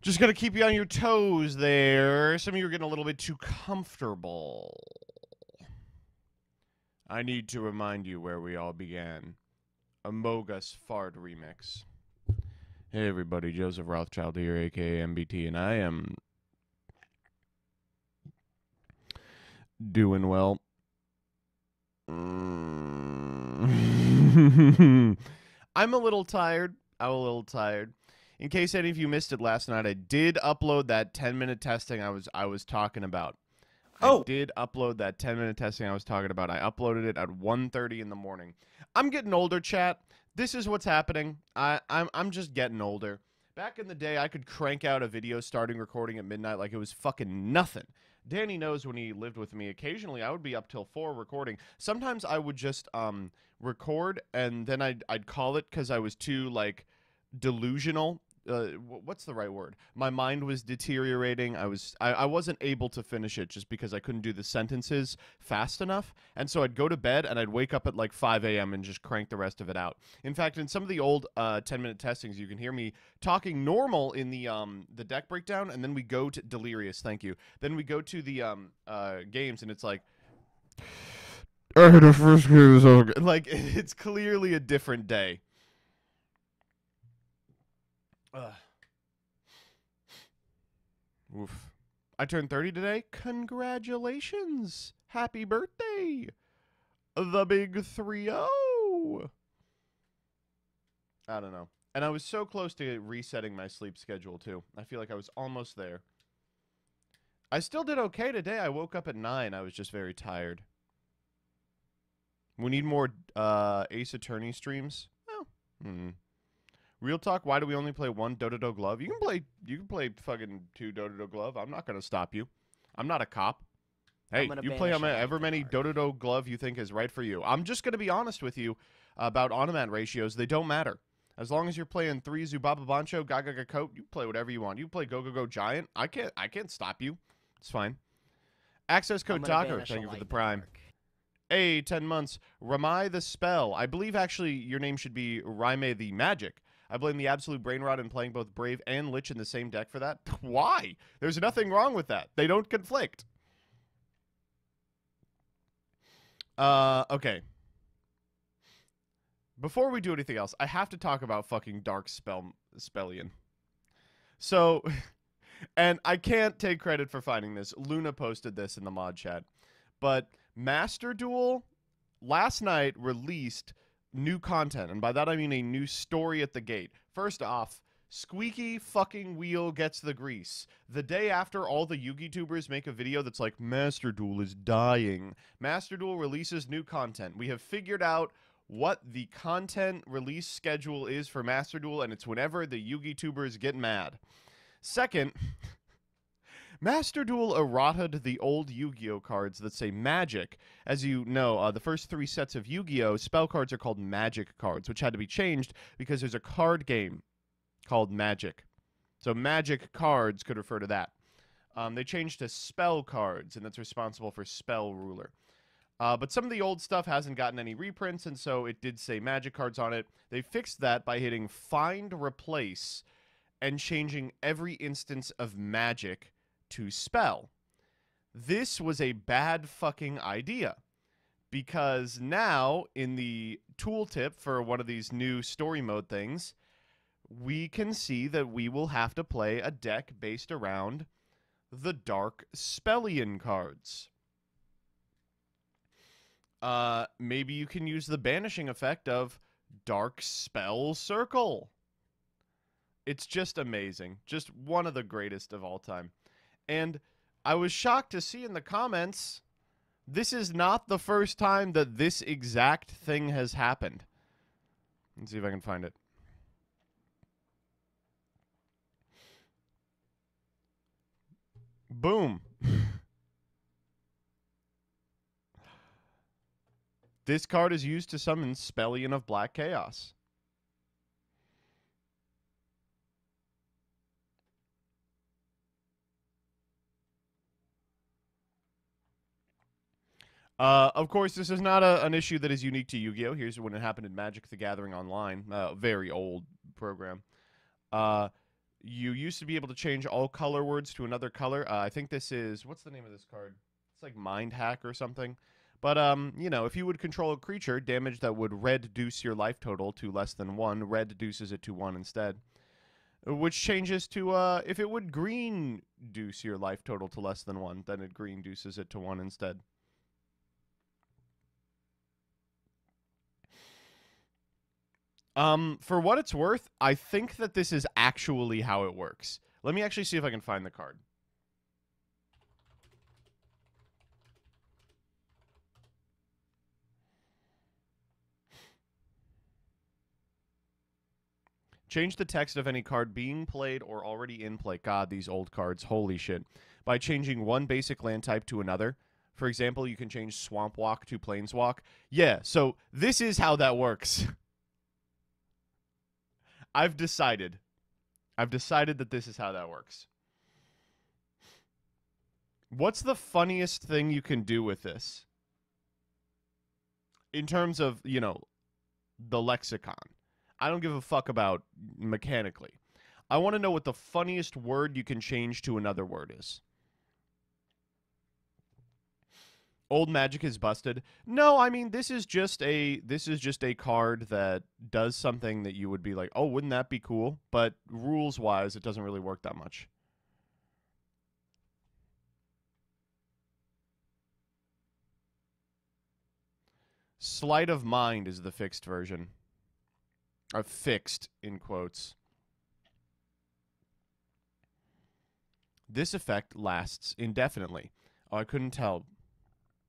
Just going to keep you on your toes there. Some of you are getting a little bit too comfortable. I need to remind you where we all began. A Mogus Fart Remix. Hey everybody, Joseph Rothschild here, aka MBT, and I am doing well. I'm a little tired. I'm a little tired. In case any of you missed it last night, I did upload that 10 minute testing I was I was talking about. Oh. I did upload that 10 minute testing I was talking about. I uploaded it at 1:30 in the morning. I'm getting older, chat. This is what's happening. I I'm I'm just getting older. Back in the day, I could crank out a video starting recording at midnight like it was fucking nothing. Danny knows when he lived with me. Occasionally, I would be up till four recording. Sometimes I would just um record and then I'd I'd call it because I was too like delusional. Uh, what's the right word? My mind was deteriorating. I was I, I wasn't able to finish it just because I couldn't do the sentences fast enough. And so I'd go to bed and I'd wake up at like 5 a.m. and just crank the rest of it out. In fact, in some of the old uh, 10 minute testings, you can hear me talking normal in the um the deck breakdown, and then we go to delirious. Thank you. Then we go to the um uh games, and it's like. the first game. Like it's clearly a different day. Oof. I turned 30 today. Congratulations. Happy birthday. The big 3 0. I don't know. And I was so close to resetting my sleep schedule, too. I feel like I was almost there. I still did okay today. I woke up at 9. I was just very tired. We need more uh, Ace Attorney streams. Oh. Hmm. Real talk. Why do we only play one Dodo Glove? You can play. You can play fucking two Dodo Glove. I'm not gonna stop you. I'm not a cop. Hey, you play banish how a ever life many card. Dodo Glove you think is right for you. I'm just gonna be honest with you about Onomat ratios. They don't matter. As long as you're playing three Zubaba Bancho, Gaga Coat, you play whatever you want. You play Gogogo Giant. I can't. I can't stop you. It's fine. Access code gonna Talker. banish a Thank you for the prime. network. Hey, 10 months. Ramai the Spell. I believe actually your name should be Raime the Magic. I blame the absolute brain rot in playing both Brave and Lich in the same deck for that. Why? There's nothing wrong with that. They don't conflict. Uh, okay. Before we do anything else, I have to talk about fucking Dark Spell Spellion. So, and I can't take credit for finding this. Luna posted this in the mod chat. But Master Duel last night released new content, and by that I mean a new story at the gate. First off, Squeaky fucking wheel gets the grease. The day after all the Yugi tubers make a video that's like Master Duel is dying. Master Duel releases new content. We have figured out what the content release schedule is for Master Duel, and it's whenever the Yugi tubers get mad. Second, Master Duel errata'd the old Yu-Gi-Oh cards that say magic. As you know, uh, the first three sets of Yu-Gi-Oh spell cards are called magic cards, which had to be changed because there's a card game called Magic. So magic cards could refer to that. Um, they changed to spell cards, and that's responsible for spell ruler. Uh, but some of the old stuff hasn't gotten any reprints, and so it did say magic cards on it. They fixed that by hitting find replace and changing every instance of magic to spell. This was a bad fucking idea because now in the tooltip for one of these new story mode things, we can see that we will have to play a deck based around the Dark Spellion cards. Uh, maybe you can use the banishing effect of Dark Spell Circle. It's just amazing. Just one of the greatest of all time. And I was shocked to see in the comments this is not the first time that this exact thing has happened. Let's see if I can find it. Boom. this card is used to summon Spellion of Black Chaos. Uh, of course, this is not a, an issue that is unique to Yu-Gi-Oh. Here's when it happened in Magic: The Gathering Online, uh, very old program. Uh, you used to be able to change all color words to another color. Uh, I think this is what's the name of this card? It's like Mind Hack or something. But um, you know, if you would control a creature, damage that would reduce your life total to less than one, red reduces it to one instead. Which changes to uh, if it would green deuce your life total to less than one, then it green deuces it to one instead. Um, for what it's worth, I think that this is actually how it works. Let me actually see if I can find the card. Change the text of any card being played or already in play. God, these old cards. Holy shit. By changing one basic land type to another. For example, you can change Swamp Walk to Plainswalk. Yeah, so this is how that works. I've decided. I've decided that this is how that works. What's the funniest thing you can do with this? In terms of, you know, the lexicon. I don't give a fuck about mechanically. I want to know what the funniest word you can change to another word is. Old magic is busted. No, I mean this is just a this is just a card that does something that you would be like, "Oh, wouldn't that be cool?" But rules wise, it doesn't really work that much. Sleight of mind is the fixed version. Are fixed in quotes. This effect lasts indefinitely. Oh, I couldn't tell.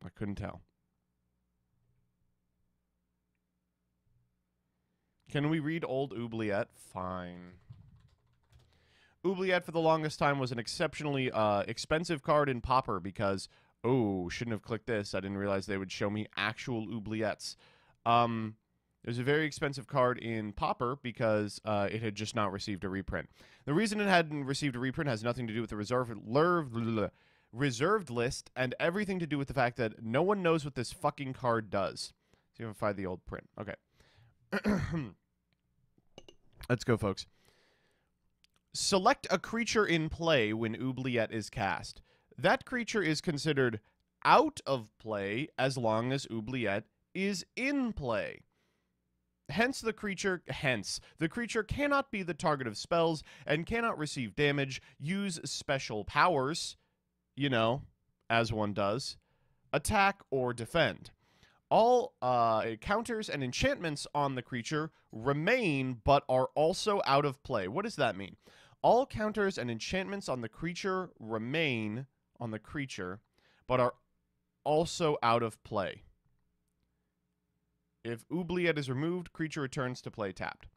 I couldn't tell. Can we read old Oubliette? Fine. Oubliette for the longest time was an exceptionally uh, expensive card in Pauper because, oh, shouldn't have clicked this. I didn't realize they would show me actual Oubliettes. Um, it was a very expensive card in Pauper because uh, it had just not received a reprint. The reason it hadn't received a reprint has nothing to do with the reserve, reserved list and everything to do with the fact that no one knows what this fucking card does. See if I can find the old print. Okay. Let's go, folks. Select a creature in play when Oubliette is cast. That creature is considered out of play as long as Oubliette is in play. Hence the creature hence the creature cannot be the target of spells and cannot receive damage, use special powers, you know, as one does, attack or defend. All uh, counters and enchantments on the creature remain but are also out of play. What does that mean? All counters and enchantments on the creature remain on the creature but are also out of play. If Oubliette is removed, creature returns to play tapped.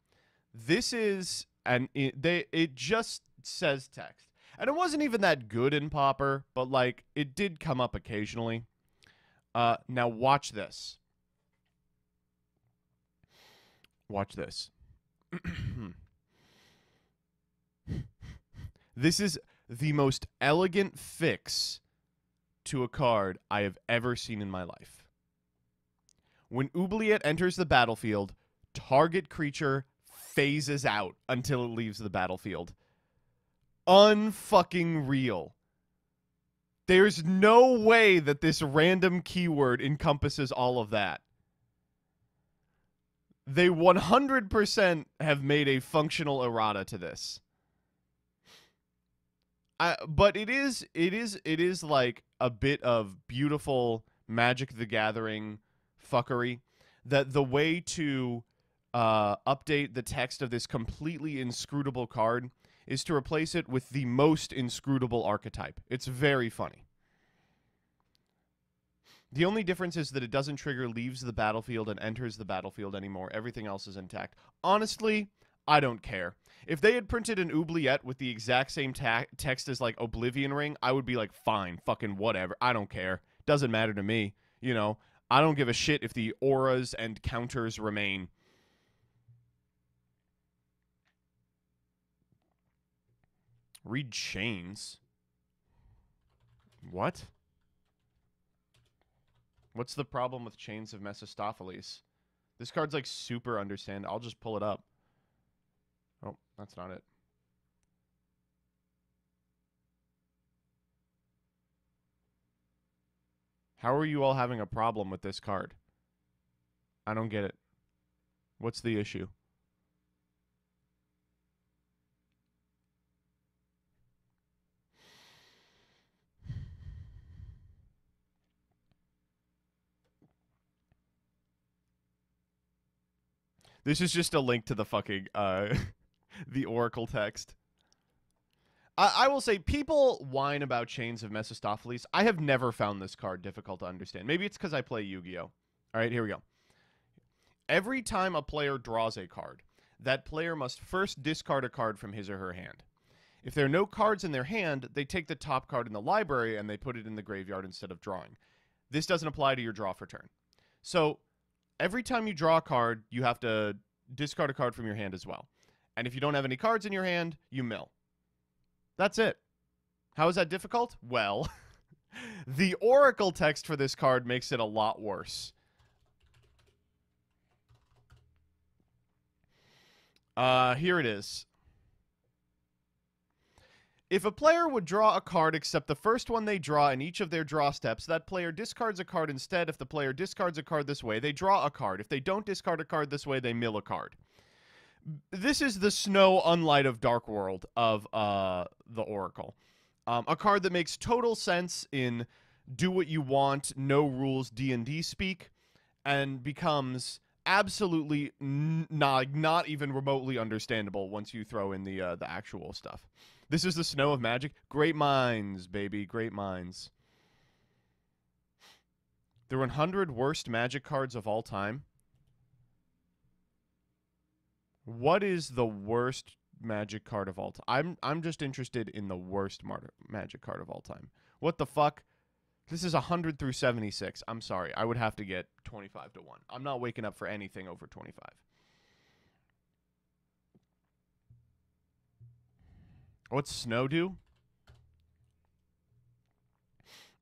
This is and it, they it just says text. And it wasn't even that good in Pauper, but like it did come up occasionally. Uh, now watch this. Watch this. this is the most elegant fix to a card I have ever seen in my life. When Oubliette enters the battlefield, target creature phases out until it leaves the battlefield unfucking real. There's no way that this random keyword encompasses all of that. They 100% have made a functional errata to this. I, but it is it is it is like a bit of beautiful Magic the Gathering fuckery that the way to uh, update the text of this completely inscrutable card is to replace it with the most inscrutable archetype. It's very funny. The only difference is that it doesn't trigger leaves the battlefield and enters the battlefield anymore. Everything else is intact. Honestly, I don't care. If they had printed an oubliette with the exact same ta- text as like Oblivion Ring, I would be like, fine, fucking whatever. I don't care. Doesn't matter to me. You know, I don't give a shit if the auras and counters remain. Read chains. What? What's the problem with Chains of Mephistopheles? This card's like super understand. I'll just pull it up. Oh, that's not it. How are you all having a problem with this card? I don't get it. What's the issue? This is just a link to the fucking uh the Oracle text. I, I will say people whine about Chains of Mephistopheles. I have never found this card difficult to understand. Maybe it's because I play Yu-Gi-Oh. All right, here we go. Every time a player draws a card, that player must first discard a card from his or her hand. If there are no cards in their hand, they take the top card in the library and they put it in the graveyard instead of drawing. This doesn't apply to your draw for turn. So every time you draw a card, you have to discard a card from your hand as well. And if you don't have any cards in your hand, you mill. That's it. How is that difficult? Well, the Oracle text for this card makes it a lot worse. Uh, here it is. If a player would draw a card except the first one they draw in each of their draw steps, that player discards a card instead. If the player discards a card this way, they draw a card. If they don't discard a card this way, they mill a card. This is the Snoww Unlight of Dark World of uh, the Oracle. Um, a card that makes total sense in do what you want, no rules D&D speak, and becomes absolutely not not even remotely understandable once you throw in the uh, the actual stuff. This is the snow of magic. Great minds, baby, great minds. The 100 worst magic cards of all time. What is the worst magic card of all time? I'm I'm just interested in the worst magic card of all time. What the fuck? This is 100 through 76. I'm sorry. I would have to get 25 to 1. I'm not waking up for anything over 25. What's snow do?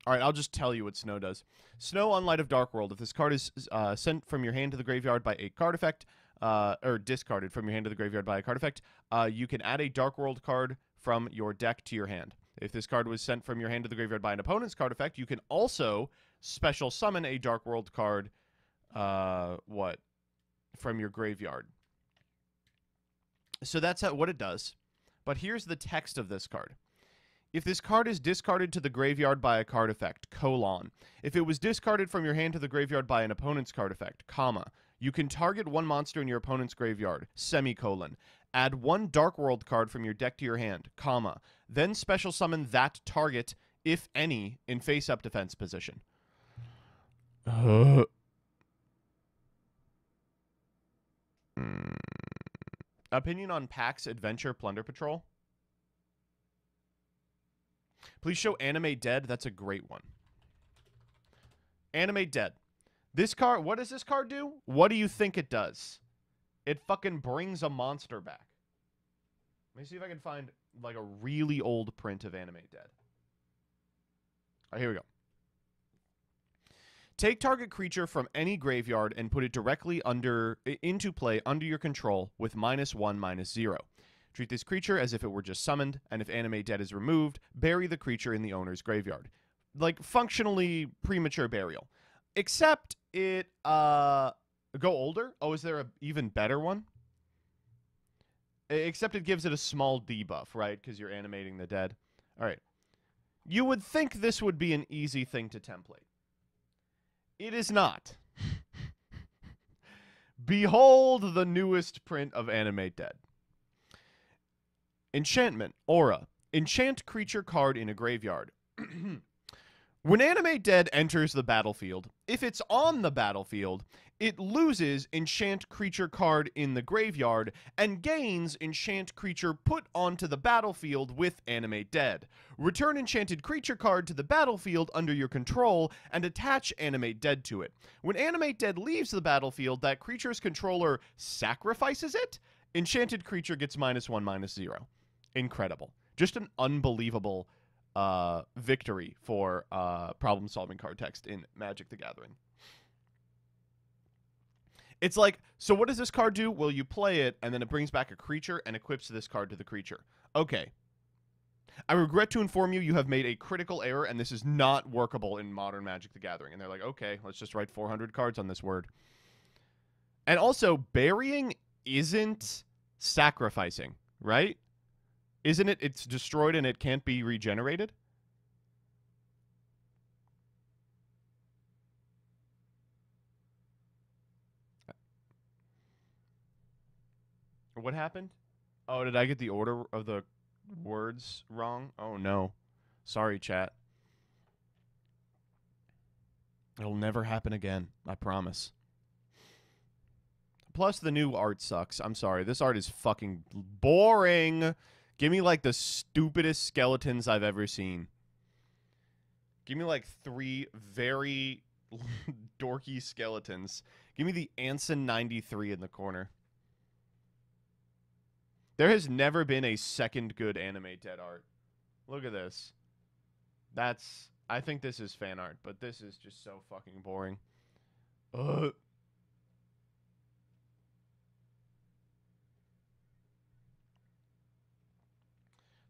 All right, I'll just tell you what snow does. Snoww Unlight of Dark World. If this card is uh, sent from your hand to the graveyard by a card effect, uh, or discarded from your hand to the graveyard by a card effect, uh, you can add a Dark World card from your deck to your hand. If this card was sent from your hand to the graveyard by an opponent's card effect, you can also special summon a Dark World card. Uh, what? From your graveyard. So that's how, what it does. But here's the text of this card. If this card is discarded to the graveyard by a card effect, colon. If it was discarded from your hand to the graveyard by an opponent's card effect, comma. You can target one monster in your opponent's graveyard, semicolon. Add one Dark World card from your deck to your hand, comma. Then special summon that target, if any, in face-up defense position. Uh. Mm. Opinion on PAX Adventure Plunder Patrol? Please show Animate Dead. That's a great one. Animate Dead. This card, what does this card do? What do you think it does? It fucking brings a monster back. Let me see if I can find like a really old print of Animate Dead. All right, here we go. Take target creature from any graveyard and put it directly under into play under your control with minus one, minus zero. Treat this creature as if it were just summoned, and if Animate Dead is removed, bury the creature in the owner's graveyard. Like functionally premature burial. Except it uh go older. Oh, is there a even better one? Except it gives it a small debuff, right? Because you're animating the dead. All right. You would think this would be an easy thing to template. It is not. Behold the newest print of Animate Dead. Enchantment, Aura. Enchant creature card in a graveyard. when Animate Dead enters the battlefield, if it's on the battlefield, it loses enchant creature card in the graveyard and gains enchant creature put onto the battlefield with Animate Dead. Return enchanted creature card to the battlefield under your control and attach Animate Dead to it. When Animate Dead leaves the battlefield, that creature's controller sacrifices it. Enchanted creature gets minus one, minus zero. Incredible. Just an unbelievable uh, victory for uh, problem solving card text in Magic the Gathering. It's like, so what does this card do? Well, you play it, and then it brings back a creature and equips this card to the creature. Okay. I regret to inform you, you have made a critical error, and this is not workable in modern Magic the Gathering. And they're like, okay, let's just write 400 cards on this word. And also, burying isn't sacrificing, right? Isn't it? It's destroyed and it can't be regenerated? What happened? Oh, did I get the order of the words wrong? Oh no. Sorry, chat. It'll never happen again. I promise. Plus, the new art sucks. I'm sorry. This art is fucking boring. Give me like the stupidest skeletons I've ever seen. Give me like three very dorky skeletons. Give me the Anson 93 in the corner. There has never been a second good Animate Dead art. Look at this. That's I think this is fan art, but this is just so fucking boring. Ugh.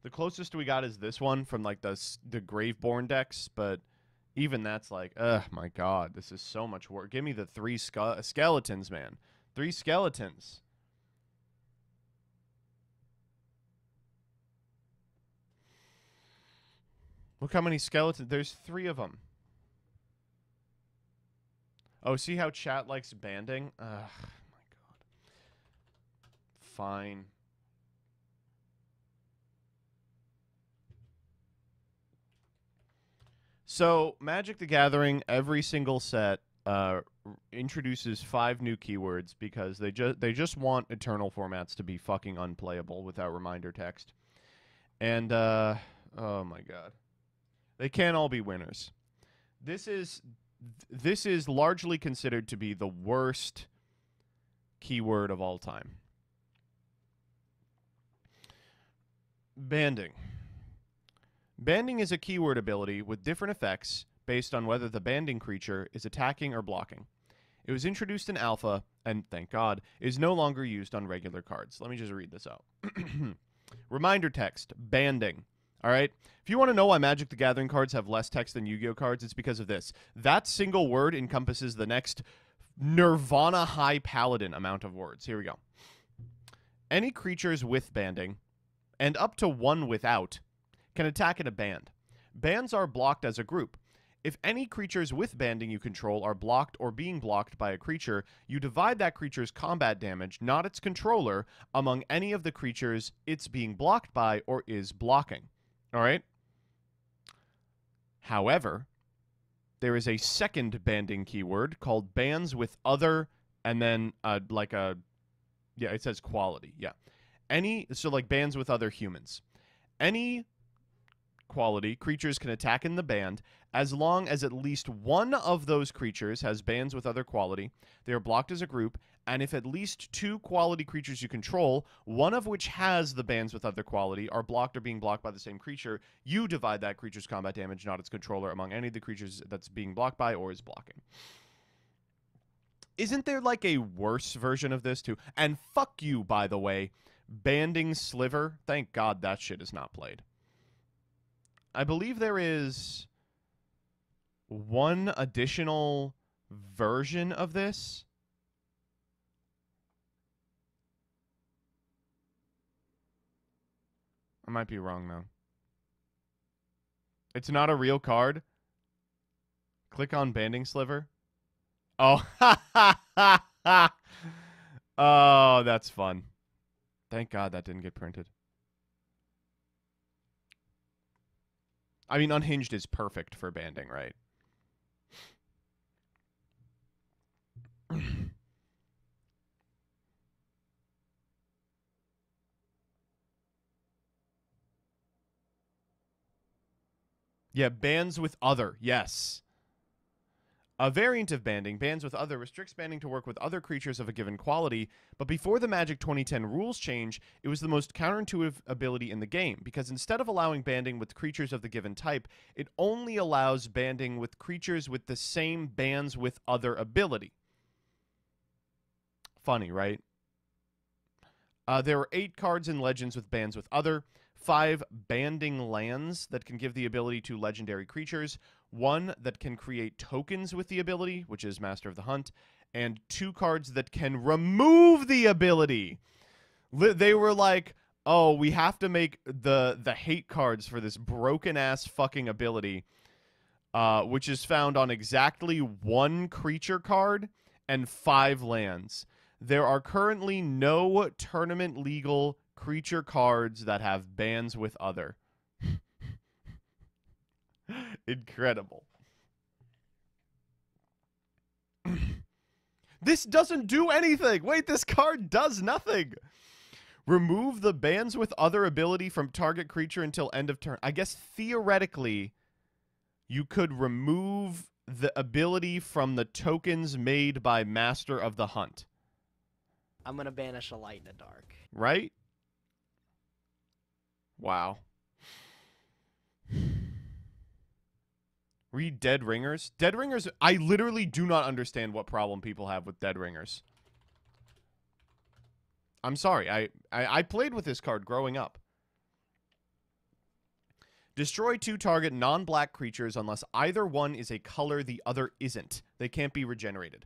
The closest we got is this one from like the the Graveborn decks, but even that's like, ugh, my god, this is so much work. Give me the three ske- skeletons, man. Three skeletons. Look how many skeletons. There's three of them. Oh, see how chat likes banding? Ugh, my god. Fine. So, Magic the Gathering, every single set uh, introduces five new keywords because they just they just want eternal formats to be fucking unplayable without reminder text. And uh, oh my god, they can't all be winners. This is this is largely considered to be the worst keyword of all time. Banding. Banding is a keyword ability with different effects based on whether the banding creature is attacking or blocking. It was introduced in Alpha, and thank God, is no longer used on regular cards. Let me just read this out. Reminder text Banding. All right. If you want to know why Magic the Gathering cards have less text than Yu Gi Oh cards, it's because of this. That single word encompasses the next Nirvana High Paladin amount of words. Here we go. Any creatures with banding, and up to one without, can attack in a band. Bands are blocked as a group. If any creatures with banding you control are blocked or being blocked by a creature, you divide that creature's combat damage, not its controller, among any of the creatures it's being blocked by or is blocking. All right? However, there is a second banding keyword called bands with other and then uh, like a yeah, it says quality. Yeah. Any so like bands with other humans. Any quality, creatures can attack in the band as long as at least one of those creatures has bands with other quality. They are blocked as a group, and if at least two quality creatures you control, one of which has the bands with other quality, are blocked or being blocked by the same creature, you divide that creature's combat damage, not its controller, among any of the creatures that's being blocked by or is blocking. Isn't there like a worse version of this too? And fuck you, by the way. Banding Sliver. Thank God that shit is not played. I believe there is one additional version of this. I might be wrong though. It's not a real card. Click on banding sliver. Oh, oh, that's fun. Thank God that didn't get printed. I mean, unhinged is perfect for banding, right? Yeah, bands with other. Yes. A variant of banding, bands with other, restricts banding to work with other creatures of a given quality, but before the Magic 2010 rules change, it was the most counterintuitive ability in the game, because instead of allowing banding with creatures of the given type, it only allows banding with creatures with the same bands with other ability. Funny, right? Uh, there are eight cards in Legends with bands with other. Five banding lands that can give the ability to legendary creatures, one that can create tokens with the ability, which is Master of the Hunt, and two cards that can remove the ability. Li- They were like, "Oh, we have to make the the hate cards for this broken ass fucking ability." Uh, which is found on exactly one creature card and five lands. There are currently no tournament legal creature cards that have bans with other. Incredible. this doesn't do anything. Wait, this card does nothing. Remove the bans with other ability from target creature until end of turn. I guess theoretically, you could remove the ability from the tokens made by Master of the Hunt, I'm gonna banish a light in the dark. right? Wow. Read Dead Ringers. Dead Ringers, I literally do not understand what problem people have with Dead Ringers. I'm sorry. I, I, I played with this card growing up. Destroy two target non black creatures unless either one is a color the other isn't. They can't be regenerated.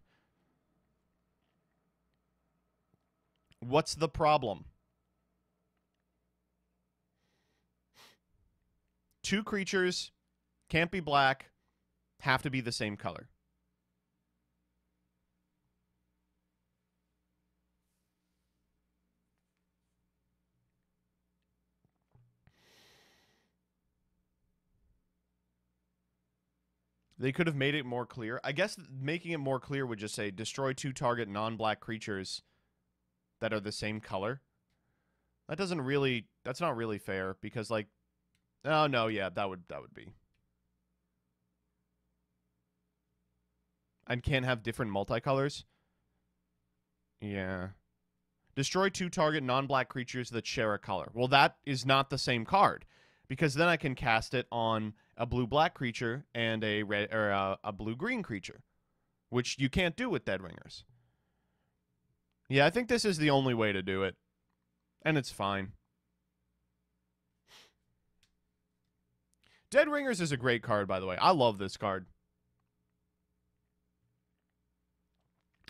What's the problem? Two creatures can't be black, have to be the same color. They could have made it more clear. I guess making it more clear would just say destroy two target non-black creatures that are the same color. That doesn't really that's not really fair because like oh no, yeah, that would that would be. And can't have different multicolors? Yeah. Destroy two target non-black creatures that share a color. Well, that is not the same card because then I can cast it on a blue-black creature and a red or a, a blue-green creature, which you can't do with Dead Ringers. Yeah, I think this is the only way to do it, and it's fine. Dead Ringers is a great card, by the way. I love this card.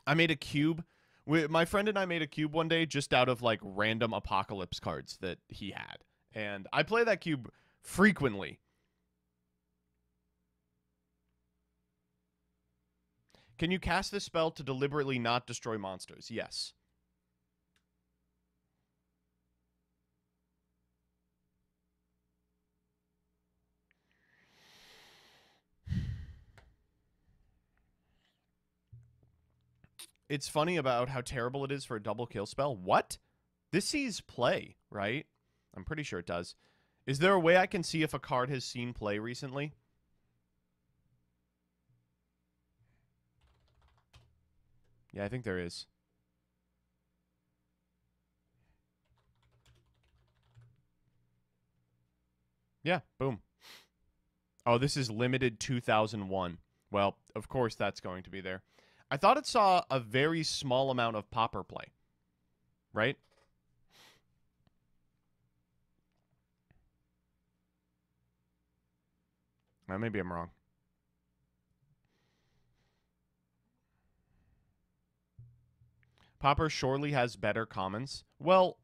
I made a cube. My friend and I made a cube one day just out of like random apocalypse cards that he had. And I play that cube frequently. Can you cast this spell to deliberately not destroy monsters? Yes. It's funny about how terrible it is for a double kill spell. What? This sees play, right? I'm pretty sure it does. Is there a way I can see if a card has seen play recently? Yeah, I think there is. Yeah, boom. Oh, this is limited 2001. Well, of course that's going to be there. I thought it saw a very small amount of Pauper play. Right? Uh, maybe I'm wrong. Pauper surely has better commons. Well,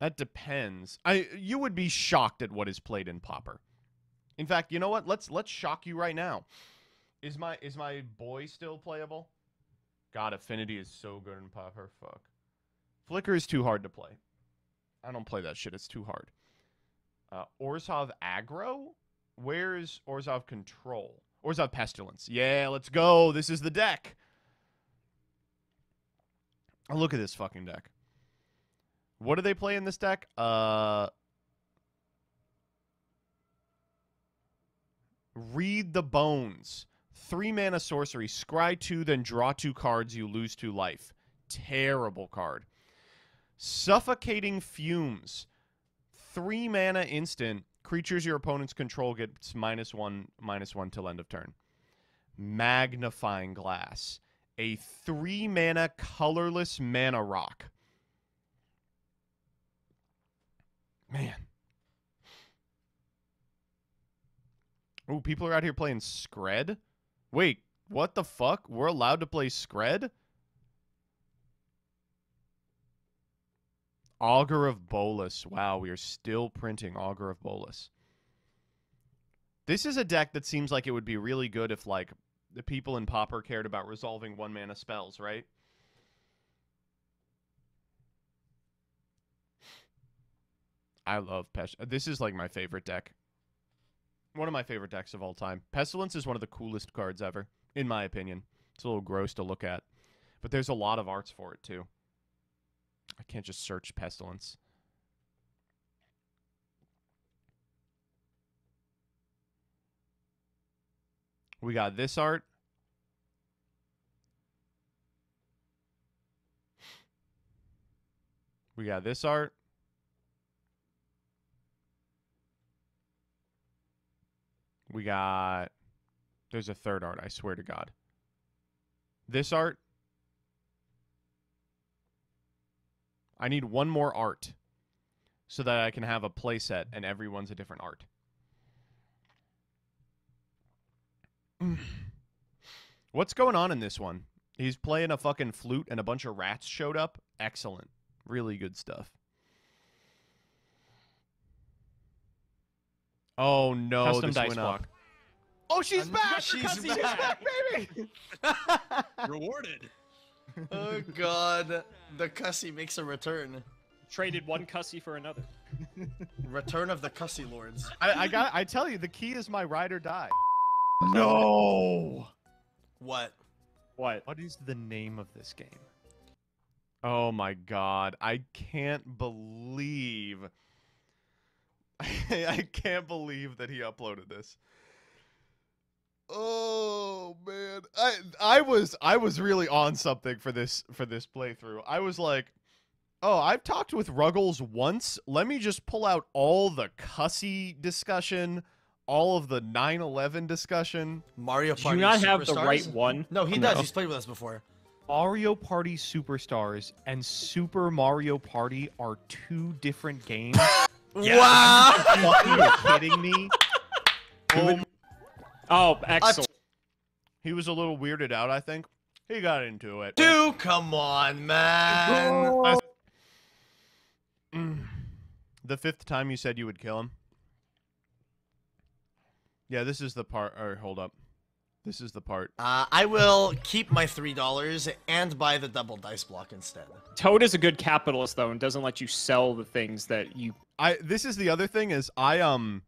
that depends. I you would be shocked at what is played in Pauper. In fact, you know what? Let's let's shock you right now. Is my is my boy still playable? God, Affinity is so good in Pauper. Fuck. Flicker is too hard to play. I don't play that shit. It's too hard. Uh, Orzhov aggro? Where's Orzhov control? Orzhov pestilence. Yeah, let's go. This is the deck. Oh, look at this fucking deck. What do they play in this deck? Uh Read the Bones. Three mana sorcery. Scry two, then draw two cards. You lose two life. Terrible card. Suffocating Fumes. Three mana instant. Creatures your opponents control gets minus one, minus one till end of turn. Magnifying Glass. A three mana colorless mana rock. Man. Oh, people are out here playing Scred? Wait, what the fuck? We're allowed to play Scred? Augur of Bolas. Wow, we are still printing Augur of Bolas. This is a deck that seems like it would be really good if, like, the people in Pauper cared about resolving one mana spells, right? I love Pest. This is like my favorite deck. One of my favorite decks of all time. Pestilence is one of the coolest cards ever, in my opinion. It's a little gross to look at, but there's a lot of arts for it too. I can't just search Pestilence. We got this art. We got this art. We got. There's a third art, I swear to God. This art. I need one more art so that I can have a playset and everyone's a different art. What's going on in this one? He's playing a fucking flute and a bunch of rats showed up. Excellent. Really good stuff. Oh no, Custom this dice went block. up. Oh, she's back. she's She's back. baby. Rewarded. Oh god, the cussy makes a return. Traded one cussy for another. Return of the cussy lords. I, I got. I tell you, the key is my ride or die. No. What? What? What is the name of this game? Oh my god, I can't believe I can't believe that he uploaded this. Oh man. I I was I was really on something for this for this playthrough. I was like, "Oh, I've talked with Ruggles once. Let me just pull out all the cussy discussion, all of the 9/11 discussion, Mario Do Party. you not have the right one? No, he No. does. He's played with us before. Mario Party Superstars and Super Mario Party are two different games. Wow! Are you kidding me? Oh, Oh, excellent. he was a little weirded out, I think. He got into it. Dude, come on, man. Mm. The fifth time you said you would kill him. Yeah, this is the part. Or hold up, this is the part. Uh, I will keep my three dollars and buy the double dice block instead. Toad is a good capitalist though, and doesn't let you sell the things that you. I. This is the other thing is I um.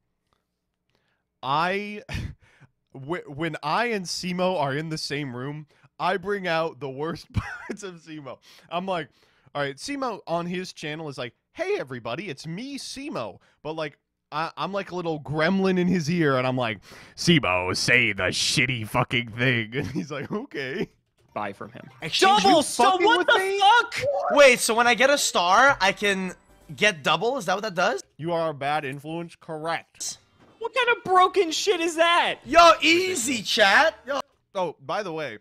I, wh- when I and Simo are in the same room, I bring out the worst parts of Simo. I'm like, all right, Simo on his channel is like, hey everybody, it's me, Simo, but like. I, I'm like a little gremlin in his ear, and I'm like, Simo, say the shitty fucking thing. And he's like, okay. buy from him. Exchange- Double! You So what the me? fuck? Wait, so when I get a star, I can get double? Is that what that does? You are a bad influence, correct. What kind of broken shit is that? Yo, easy, chat. Yo. Oh, by the way,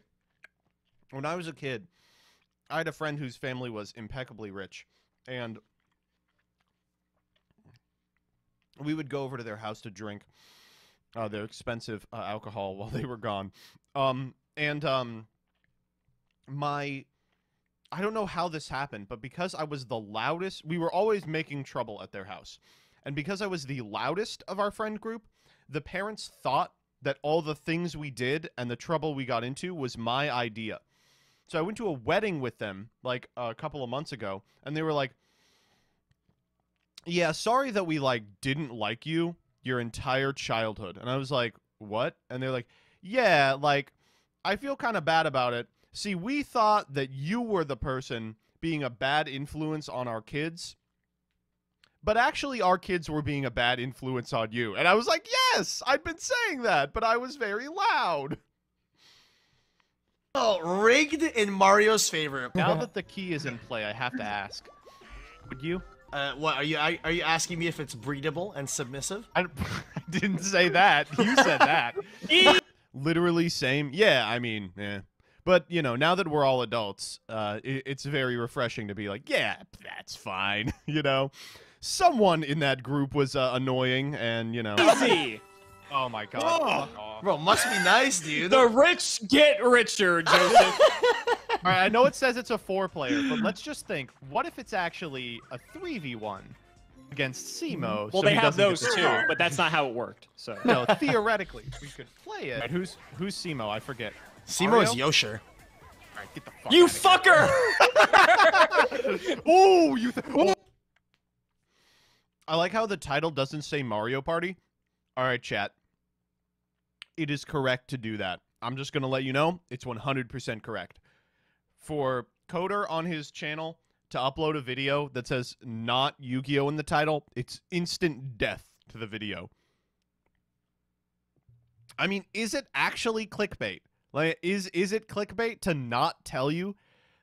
when I was a kid, I had a friend whose family was impeccably rich, and we would go over to their house to drink uh, their expensive uh, alcohol while they were gone. Um, and um, my, I don't know how this happened, but because I was the loudest, we were always making trouble at their house, and because I was the loudest of our friend group, the parents thought that all the things we did and the trouble we got into was my idea. So I went to a wedding with them like a couple of months ago, and they were like, "Yeah, sorry that we like didn't like you your entire childhood." And I was like, "What?" And they're like, "Yeah, like I feel kind of bad about it. See, we thought that you were the person being a bad influence on our kids." But actually, our kids were being a bad influence on you. And I was like, yes, I'd been saying that, but I was very loud. Oh, rigged in Mario's favor. Now that the key is in play, I have to ask. Would you? Uh, what are you? Are, you asking me if it's breedable and submissive? I, I didn't say that. You said that. Literally same. Yeah, I mean, yeah. But, you know, now that we're all adults, uh, it, it's very refreshing to be like, yeah, that's fine, you know? someone in that group was uh, annoying, and you know. Easy. Oh my god. Whoa. Fuck. Bro, must be nice, dude. The rich get richer, Joseph. All right, I know it says it's a four player, but let's just think: what if it's actually a three v one against Simo? well, so they he have doesn't those the too, but that's not how it worked. So No, theoretically, we could play it. Right, who's who's Simo? I forget. Simo is Mario? Yosher. All right, get the fuck. you outta here. fucker! Oh, you. Th- oh. I like how the title doesn't say Mario Party. All right, chat. It is correct to do that. I'm just going to let you know it's 100% correct. For Coder on his channel to upload a video that says not Yu Gi Oh! in the title, it's instant death to the video. I mean, is it actually clickbait? Like, is is it clickbait to not tell you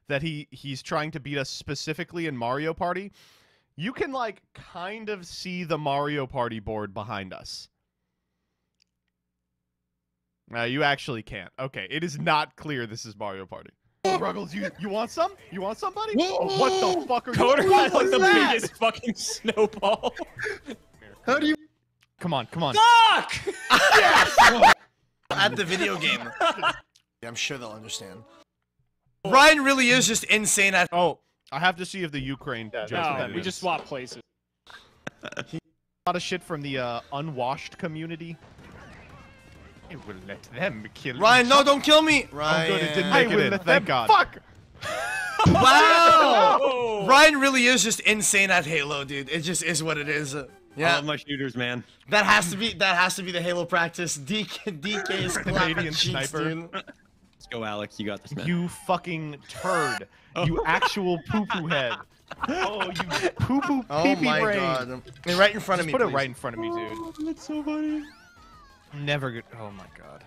that he he's trying to beat us specifically in Mario Party? You can like kind of see the Mario Party board behind us. Uh, you actually can't. Okay, it is not clear this is Mario Party. Ruggles, you you want some? You want some, buddy? Oh, what the fuck are Coder you? has What like the that? biggest fucking snowball. How do you? Come on, come on. Fuck! At the video game. I'm sure they'll understand. Ryan really is just insane at. Oh, I have to see if the Ukraine Yeah, No, we is. just swapped places. a lot of shit from the uh, unwashed community. I will let them kill Ryan, no, don't kill me. Oh, Ryan. good, it didn't I make it will in. let Thank them God. Fuck. Wow. Oh. Ryan really is just insane at Halo, dude. It just is what it is. I Yeah, love my shooters, man. that has to be that has to be the Halo practice. DK, DK is clapping Canadian cheeks, sniper. dude. Let's go, Alex. You got this, man. You fucking turd. You actual poo poo head. Oh, you poo poo Oh pee pee my brain. god. And right in front Just of me. put it right in front of me, dude. Oh, that's so funny. Never good. Oh my god.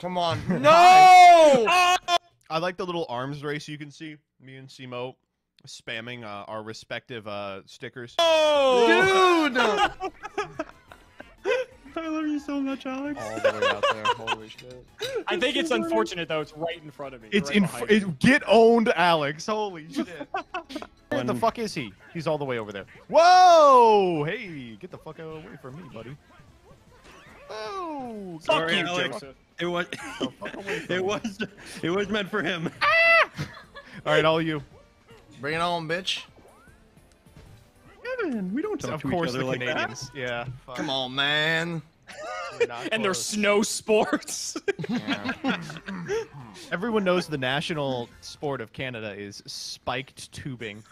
Come on. No! I like the little arms race you can see. Me and Simo spamming uh, our respective uh, stickers. Oh, dude! I love you so much, Alex. All the way out there. Holy shit. I think it's unfortunate though. It's right in front of me. It's right in. It, get owned, Alex. Holy shit. Where the fuck is he? He's all the way over there. Whoa! Hey, get the fuck away from me, buddy. Oh, Fuck Sorry, you, Alex. It was. fuck away from it was. It was meant for him. Ah! all right, all you. Bring it on, bitch. Evan, we don't talk of to course, each other the like Canadians. Yeah. fuck. Come on, man. And there's close. snow sports. Everyone knows the national sport of Canada is spiked tubing.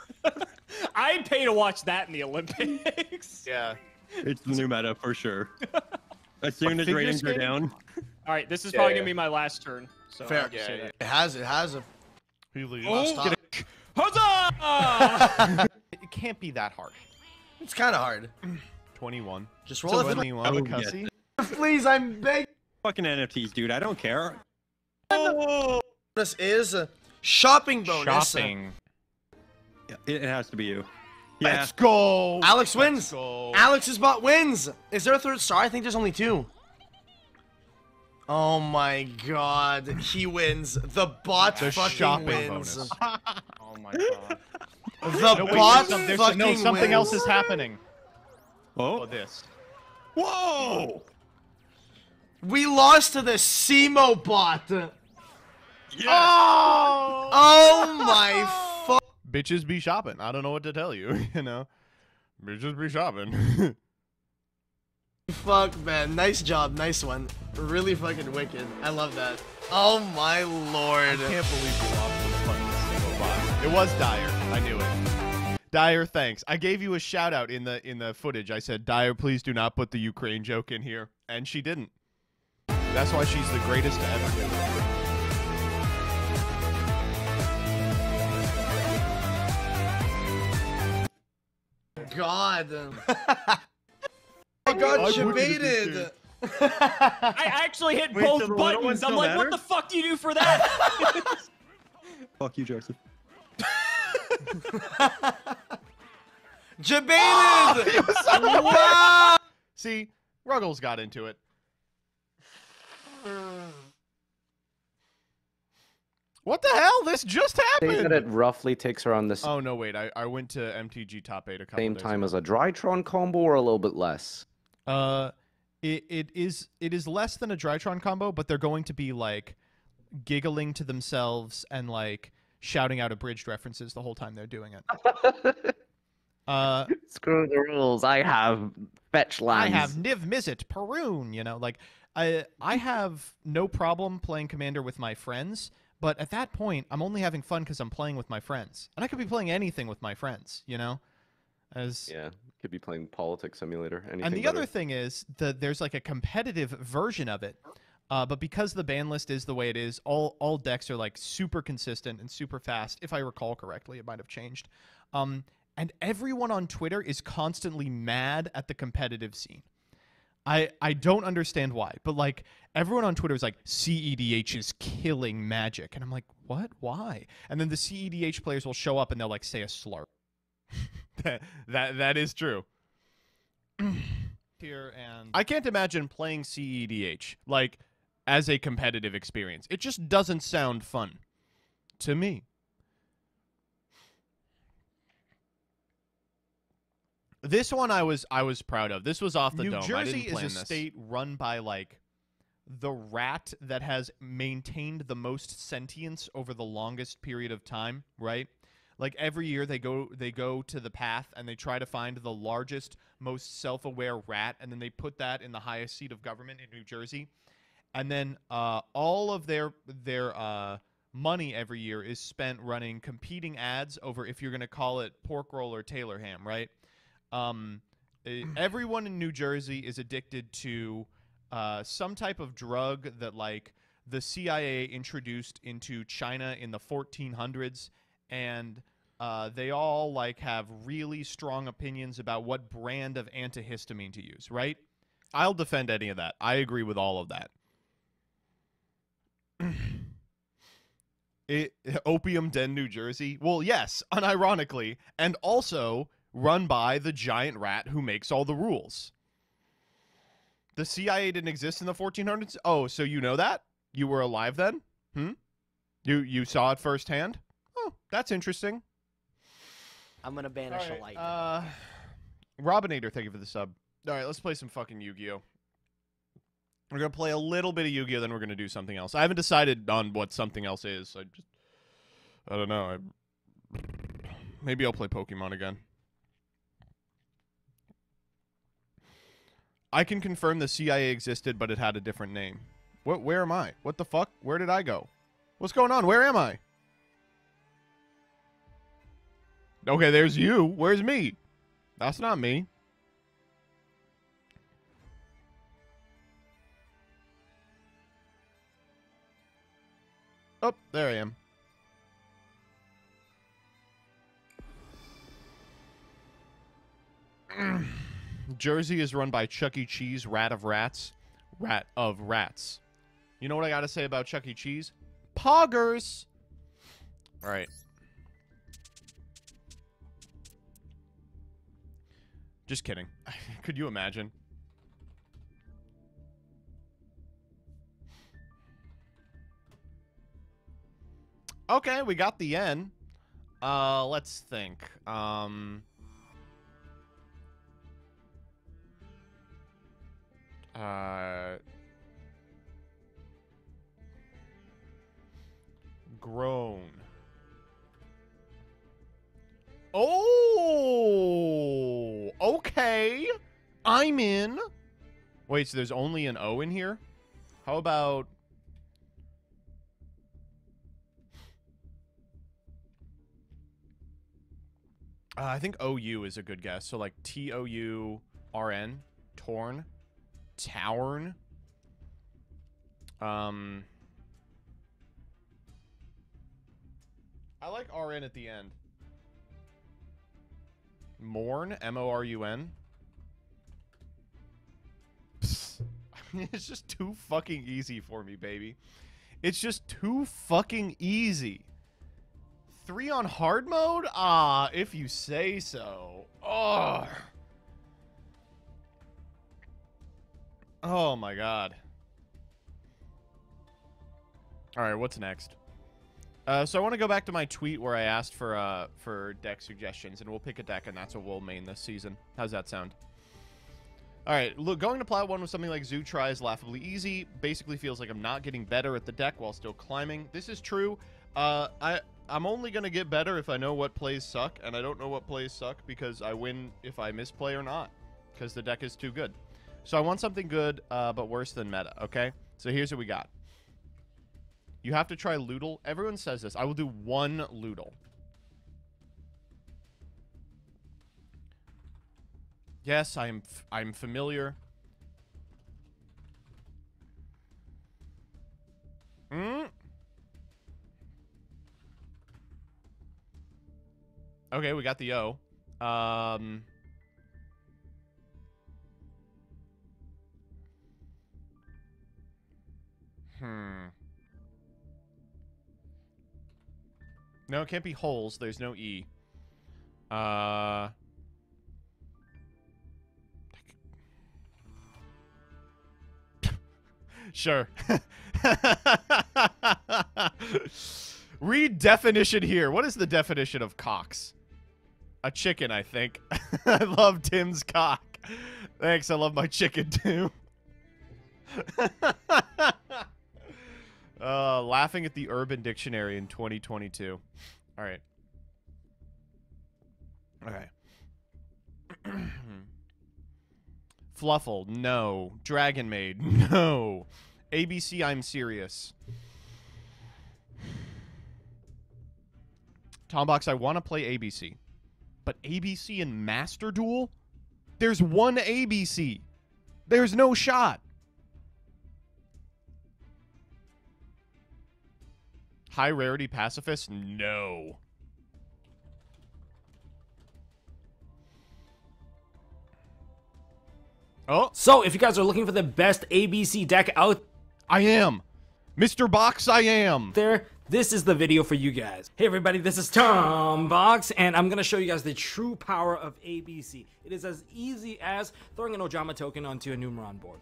I'd pay to watch that in the Olympics. Yeah. It's the new meta for sure. As soon as figure ratings are down, All right, this is Yeah, probably yeah. gonna be my last turn. So Fair. I'll just say that. It has it has a. He leaves. Oh, stop. Huzzah! It can't be that hard. It's kind of hard. 21. Just roll it. 21. Oh, Cussy. Please, I'm begging. fucking NFTs, dude. I don't care. Oh! This is a shopping bonus. Shopping. Yeah, It it has to be you. Yeah. Let's go. Alex wins. go. Alex's bot wins. Is there a third star? I think there's only two. Oh my god, he wins. The bot The fucking shopping wins. bonus. Oh my god. The No, bot there's some- there's fucking some- no, something wins. else is happening. Oh, Oh. this. Whoa. We lost to the Simo bot. Yeah. Oh! Oh my fuck. Bitches be shopping. I don't know what to tell you, you know. Bitches be shopping. Fuck, man. Nice job. Nice one. Really fucking wicked. I love that. Oh my lord. I can't believe you lost to the fucking single bot. It was Dyer. I knew it. Dyer, thanks. I gave you a shout out in the in the footage. I said, Dyer, please do not put the Ukraine joke in here. And she didn't. That's why she's the greatest to ever do it. God. I got I you baited. I actually hit Wait, both the buttons. I'm like, matter? what the fuck do you do for that? Fuck you, Joseph. Jebaited! wow! See, Ruggles got into it. What the hell? This just Say that happened. it roughly takes around the s- Oh no, wait. I, I went to MTG Top Eight a couple same days time ago. as a Drytron combo, or a little bit less. Uh, it, it is it is less than a Drytron combo, but they're going to be like giggling to themselves and like shouting out abridged references the whole time they're doing it. Uh, Screw the rules. I have fetch lines. I have Niv Mizzet, Parun, you know, like I I have no problem playing Commander with my friends, but at that point, I'm only having fun because I'm playing with my friends, and I could be playing anything with my friends, you know. As Yeah, could be playing Politics Simulator. Anything and the better. other thing is that there's like a competitive version of it. Uh, but because the ban list is the way it is, all all decks are like super consistent and super fast. If I recall correctly, it might have changed. Um, and everyone on Twitter is constantly mad at the competitive scene. I I don't understand why, but like everyone on Twitter is like CEDH is killing Magic, and I'm like, what? Why? And then the CEDH players will show up and they'll like say a slur. that that is true. Here and I can't imagine playing CEDH like as a competitive experience. It just doesn't sound fun to me. This one I was I was proud of. This was off the New dome. Jersey didn't is a this. state run by like the rat that has maintained the most sentience over the longest period of time, right? Like every year they go they go to the path and they try to find the largest, most self-aware rat and then they put that in the highest seat of government in New Jersey. And then uh, all of their their uh, money every year is spent running competing ads over if you're going to call it pork roll or Taylor ham, right? Um, everyone in New Jersey is addicted to uh, some type of drug that like the CIA introduced into China in the 1400s, and uh, they all like have really strong opinions about what brand of antihistamine to use. Right? I'll defend any of that. I agree with all of that. it, Opium Den, New Jersey. Well, yes, unironically, and also run by the giant rat who makes all the rules. The CIA didn't exist in the 1400s. Oh, so you know that? You were alive then? Hmm? You you saw it firsthand? That's interesting. I'm gonna banish All a light. Uh, Robinator, thank you for the sub. All right, let's play some fucking Yu-Gi-Oh. We're gonna play a little bit of Yu-Gi-Oh, then we're gonna do something else. I haven't decided on what something else is. I just, I don't know. I, maybe I'll play Pokemon again. I can confirm the CIA existed, but it had a different name. What? Where am I? What the fuck? Where did I go? What's going on? Where am I? Okay, there's you. Where's me? That's not me. Oh, there I am. Jersey is run by Chuck E. Cheese, Rat of Rats. Rat of Rats. You know what I gotta say about Chuck E. Cheese? Poggers! Alright. Just kidding. Could you imagine? Okay, we got the N. Uh, let's think. Um... Uh... Grown. Oh, okay. I'm in. Wait, so there's only an O in here? How about Uh, I think OU is a good guess. So like T O U R N, torn, towern. Um, I like RN at the end. Morn, M O R U N. Mean, it's just too fucking easy for me, baby. It's just too fucking easy. Three on hard mode? Ah, if you say so. Oh. Oh my god. Alright, what's next? Uh, so I want to go back to my tweet where I asked for uh for deck suggestions, and we'll pick a deck, and that's what we'll main this season. How's that sound? All right, look, going to plat one with something like Zoo Try is laughably easy. Basically, feels like I'm not getting better at the deck while still climbing. This is true. Uh, I I'm only gonna get better if I know what plays suck, and I don't know what plays suck because I win if I misplay or not, because the deck is too good. So I want something good, uh, but worse than meta. Okay, so here's what we got. You have to try Lewdle. Everyone says this. I will do one Lewdle. Yes, I'm I'm familiar. Mm. Okay, we got the O. Um Hmm. No, it can't be holes. There's no E. Uh. sure. Read definition here. What is the definition of cocks? A chicken, I think. I love Tim's cock. Thanks, I love my chicken too. Uh, laughing at the Urban Dictionary in 2022. All right. Okay. Fluffal, no. Dragon Maid, no. ABC, I'm serious. Tombox, I want to play ABC. But ABC and Master Duel? There's one ABC. There's no shot. High rarity pacifist? No. Oh, So, if you guys are looking for the best ABC deck out I am. Mr. Box, I am. there, this is the video for you guys. Hey everybody, this is Tom Box, and I'm gonna show you guys the true power of ABC. It is as easy as throwing an Ojama token onto a Numeron board.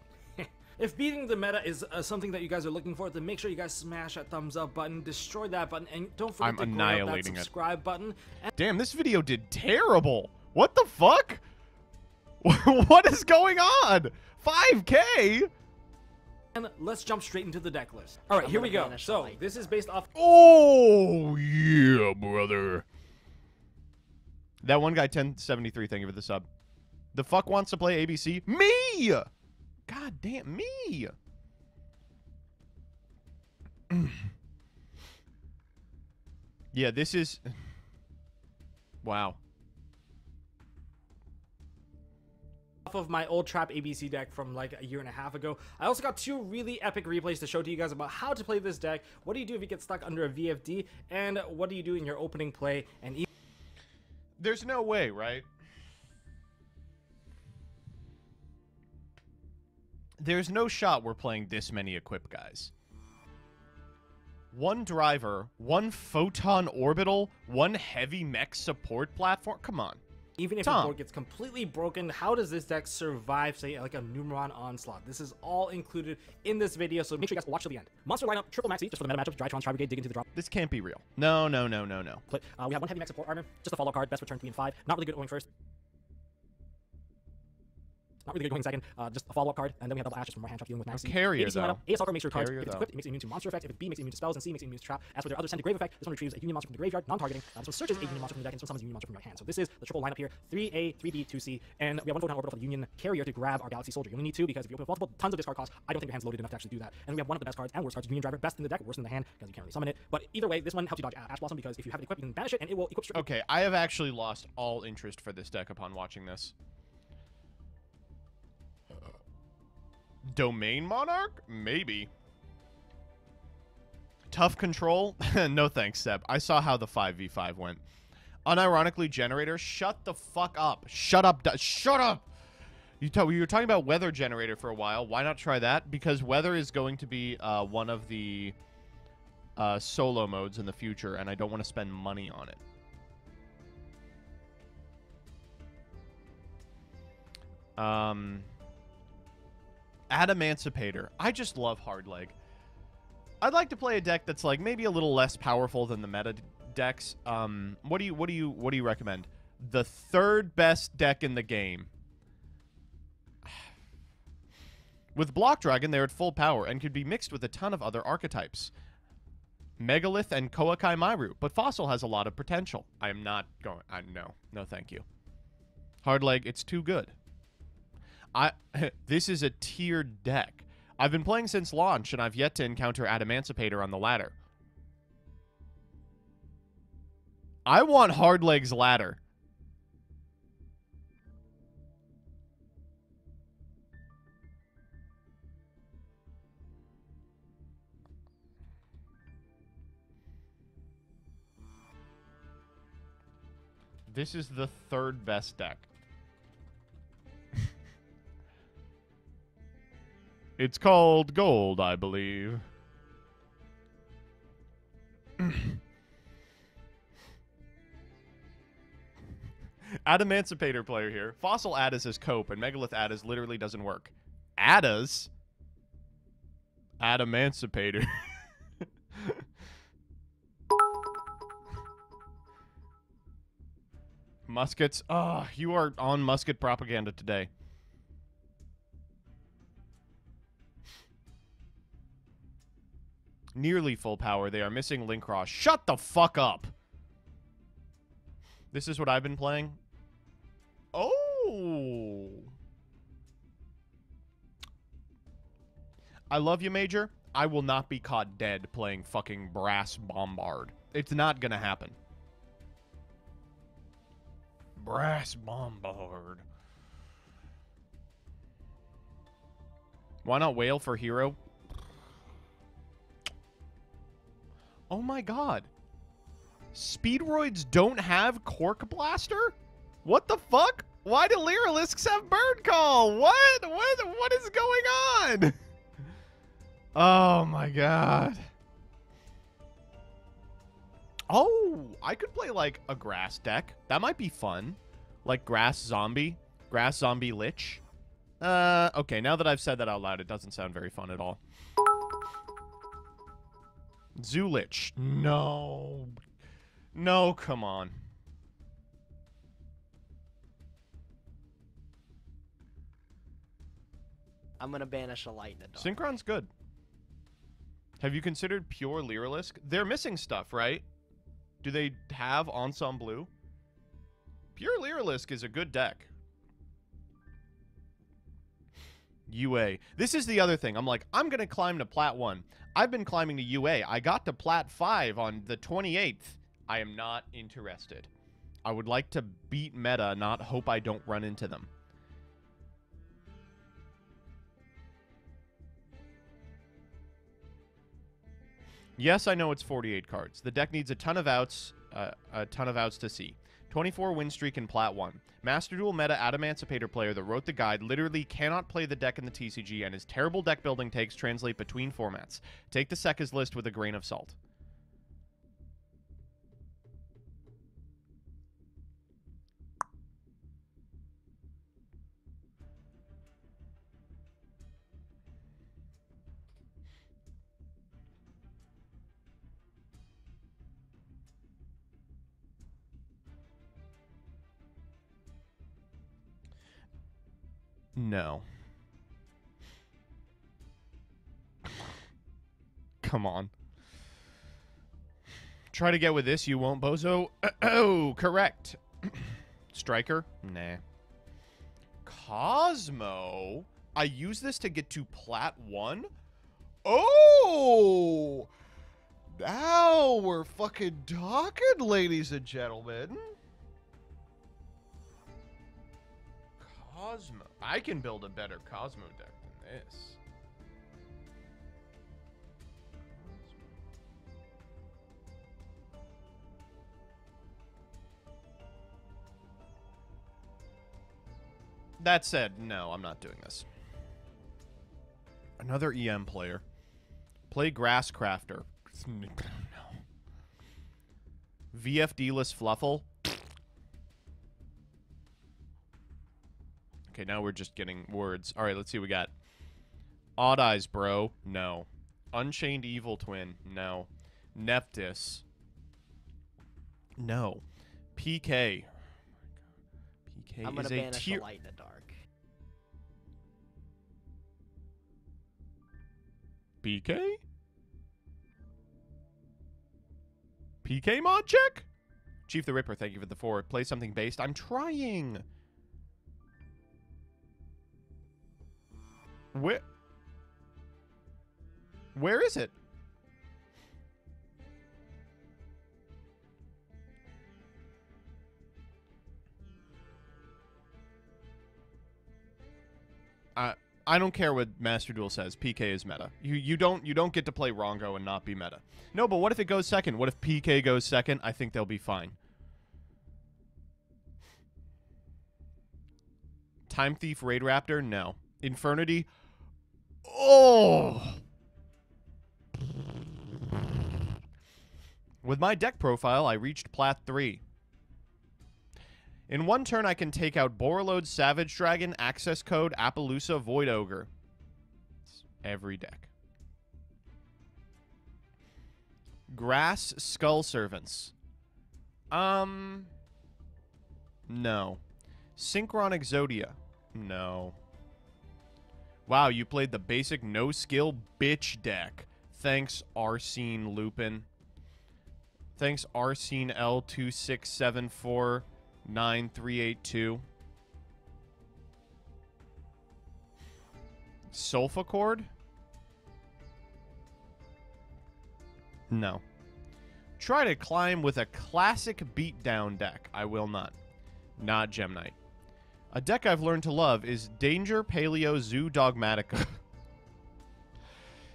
If beating the meta is uh, something that you guys are looking for, then make sure you guys smash that thumbs up button, destroy that button, and don't forget I'm to grab that annihilating it. subscribe button. And Damn, this video did terrible. What the fuck? what is going on? 5k? And let's jump straight into the deck list. All right, I'm here we go. So light. this is based off Oh, yeah, brother. That one guy, 1073, thank you for the sub. The fuck wants to play ABC? Me! God damn, me! yeah, this is... Wow. off of my old trap ABC deck from like a year and a half ago. I also got two really epic replays to show to you guys about how to play this deck. What do you do if you get stuck under a VFD? And what do you do in your opening play? And There's no way, right? There's no shot we're playing this many equip guys. One driver, one photon orbital, one heavy mech support platform. Come on. even if Tom. the board gets completely broken, how does this deck survive, say, like a Numeron onslaught? This is all included in this video, so make sure you guys watch till the end. Monster lineup, triple maxi, just for the meta matchup, Drytron, Tri Brigade, dig into the drop. This can't be real. No, no, no, no, no. Uh, we have one heavy mech support armor, just a follow card, best return 3 and 5. Not really good at going first. Not really good going second. Uh, just a follow up card, and then we have double ashes from more hand trap dealing with Maxi. carrier, ABC though. lineup, ASL card makes your. Carrier, if it's equipped, it makes it immune to monster effects. If it's B, makes it immune to spells, and C makes it immune to trap. As for their other send to grave effect, this one retrieves a union monster from the graveyard, non-targeting. Uh, this one searches a union monster from the deck, and this one summons a union monster from your hand. So this is the triple lineup here: 3A, 3B, 2C, and we have one photon orbital for the union carrier to grab our galaxy soldier. You only need two because if you open multiple tons of discard costs, I don't think your hand's loaded enough to actually do that. And we have one of the best cards and worst cards, union driver, best in the deck, worst in the hand because you can't really summon it. But either way, this one helps you dodge Ash Blossom because if you have it equipped, you can banish it, and it will equip. Okay, I have actually lost all interest for this deck upon watching this. Domain Monarch? Maybe. Tough control? no thanks, Seb. I saw how the 5v5 went. Unironically, generator, shut the fuck up. Shut up. Shut up! You, you were talking about weather generator for a while. Why not try that? Because weather is going to be uh, one of the uh, solo modes in the future, and I don't want to spend money on it. Um, Adamancipator. I just love hard leg. I'd like to play a deck that's like maybe a little less powerful than the meta decks. Um, what do you what do you what do you recommend? The third best deck in the game. With Block Dragon, they're at full power and could be mixed with a ton of other archetypes. Megalith and Koa'ki Meiru, but Fossil has a lot of potential. I am not going. I no, no, thank you. Hard leg, it's too good. I this is a tiered deck. I've been playing since launch, and I've yet to encounter Adamancipator on the ladder. I want Hard Legs ladder. This is the third best deck. It's called Gold, I believe. Adamancipator player here. Fossil Adas is cope, and Megalith Adas literally doesn't work. Adas? Adamancipator. Muskets. Ah, you are on musket propaganda today. Nearly full power. They are missing Linkross. Shut the fuck up. This is what I've been playing. Oh. I love you, Major. I will not be caught dead playing fucking Brass Bombard. It's not gonna happen. Brass Bombard. Why not Whale for hero? Oh my god. Speedroids don't have Cork Blaster? What the fuck? Why do Lyriluscs have Bird Call? What? What? What is going on? Oh my god. Oh, I could play like a grass deck. That might be fun. Like grass zombie, grass zombie lich. Uh, okay, now that I've said that out loud, it doesn't sound very fun at all. Zulich. No. No, come on. I'm gonna banish a light in the dark. Synchron's good. Have you considered pure Lyrilusc? They're missing stuff, right? Do they have Ensemble Blue? Pure Lyrilusc is a good deck. UA. This is the other thing. I'm like, I'm going to climb to Plat 1. I've been climbing to UA. I got to Plat 5 on the 28th. I am not interested. I would like to beat meta, not hope I don't run into them. Yes, I know it's 48 cards. The deck needs a ton of outs, uh, a ton of outs to see. 24 win streak in Plat 1. Master Duel meta Adamancipator player that wrote the guide literally cannot play the deck in the TCG, and his terrible deck building takes translate between formats. Take the Sekka's list with a grain of salt. No. Come on. Try to get with this, you won't, Bozo. Oh, correct. Striker? Nah. Cosmo? I use this to get to Plat 1? Oh! Now we're fucking talking, ladies and gentlemen. Cosmo. I can build a better Cosmo deck than this. That said, no, I'm not doing this. Another EM player. Play Grasscrafter. No. VFD-less Fluffal. Okay, now we're just getting words. All right, let's see what we got. Odd Eyes, bro. No. Unchained Evil Twin. No. Neptus. No. PK. PK I'm gonna is a banish tier. a light in the dark. PK? PK mod check? Chief the Ripper, thank you for the four. Play something based. I'm trying. Where? Where is it? I I don't care what Master Duel says. PK is meta. You you don't you don't get to play Rongo and not be meta. No, but what if it goes second? What if PK goes second? I think they'll be fine. Time Thief Raid Raptor? No. Infernity? Oh. With my deck profile, I reached Plat 3. In one turn, I can take out Borreload, Savage Dragon, Access Code, Appaloosa, Void Ogre. It's every deck. Grass Skull Servants. Um. No. Synchron Exodia. No. Wow, you played the basic no skill bitch deck. Thanks, Arsene Lupin. Thanks, Arsene L2674. 9382. Sulfa Chord? No. Try to climb with a classic beatdown deck. I will not. Not Gem Knight. A deck I've learned to love is Danger Paleozoic Dogmatika.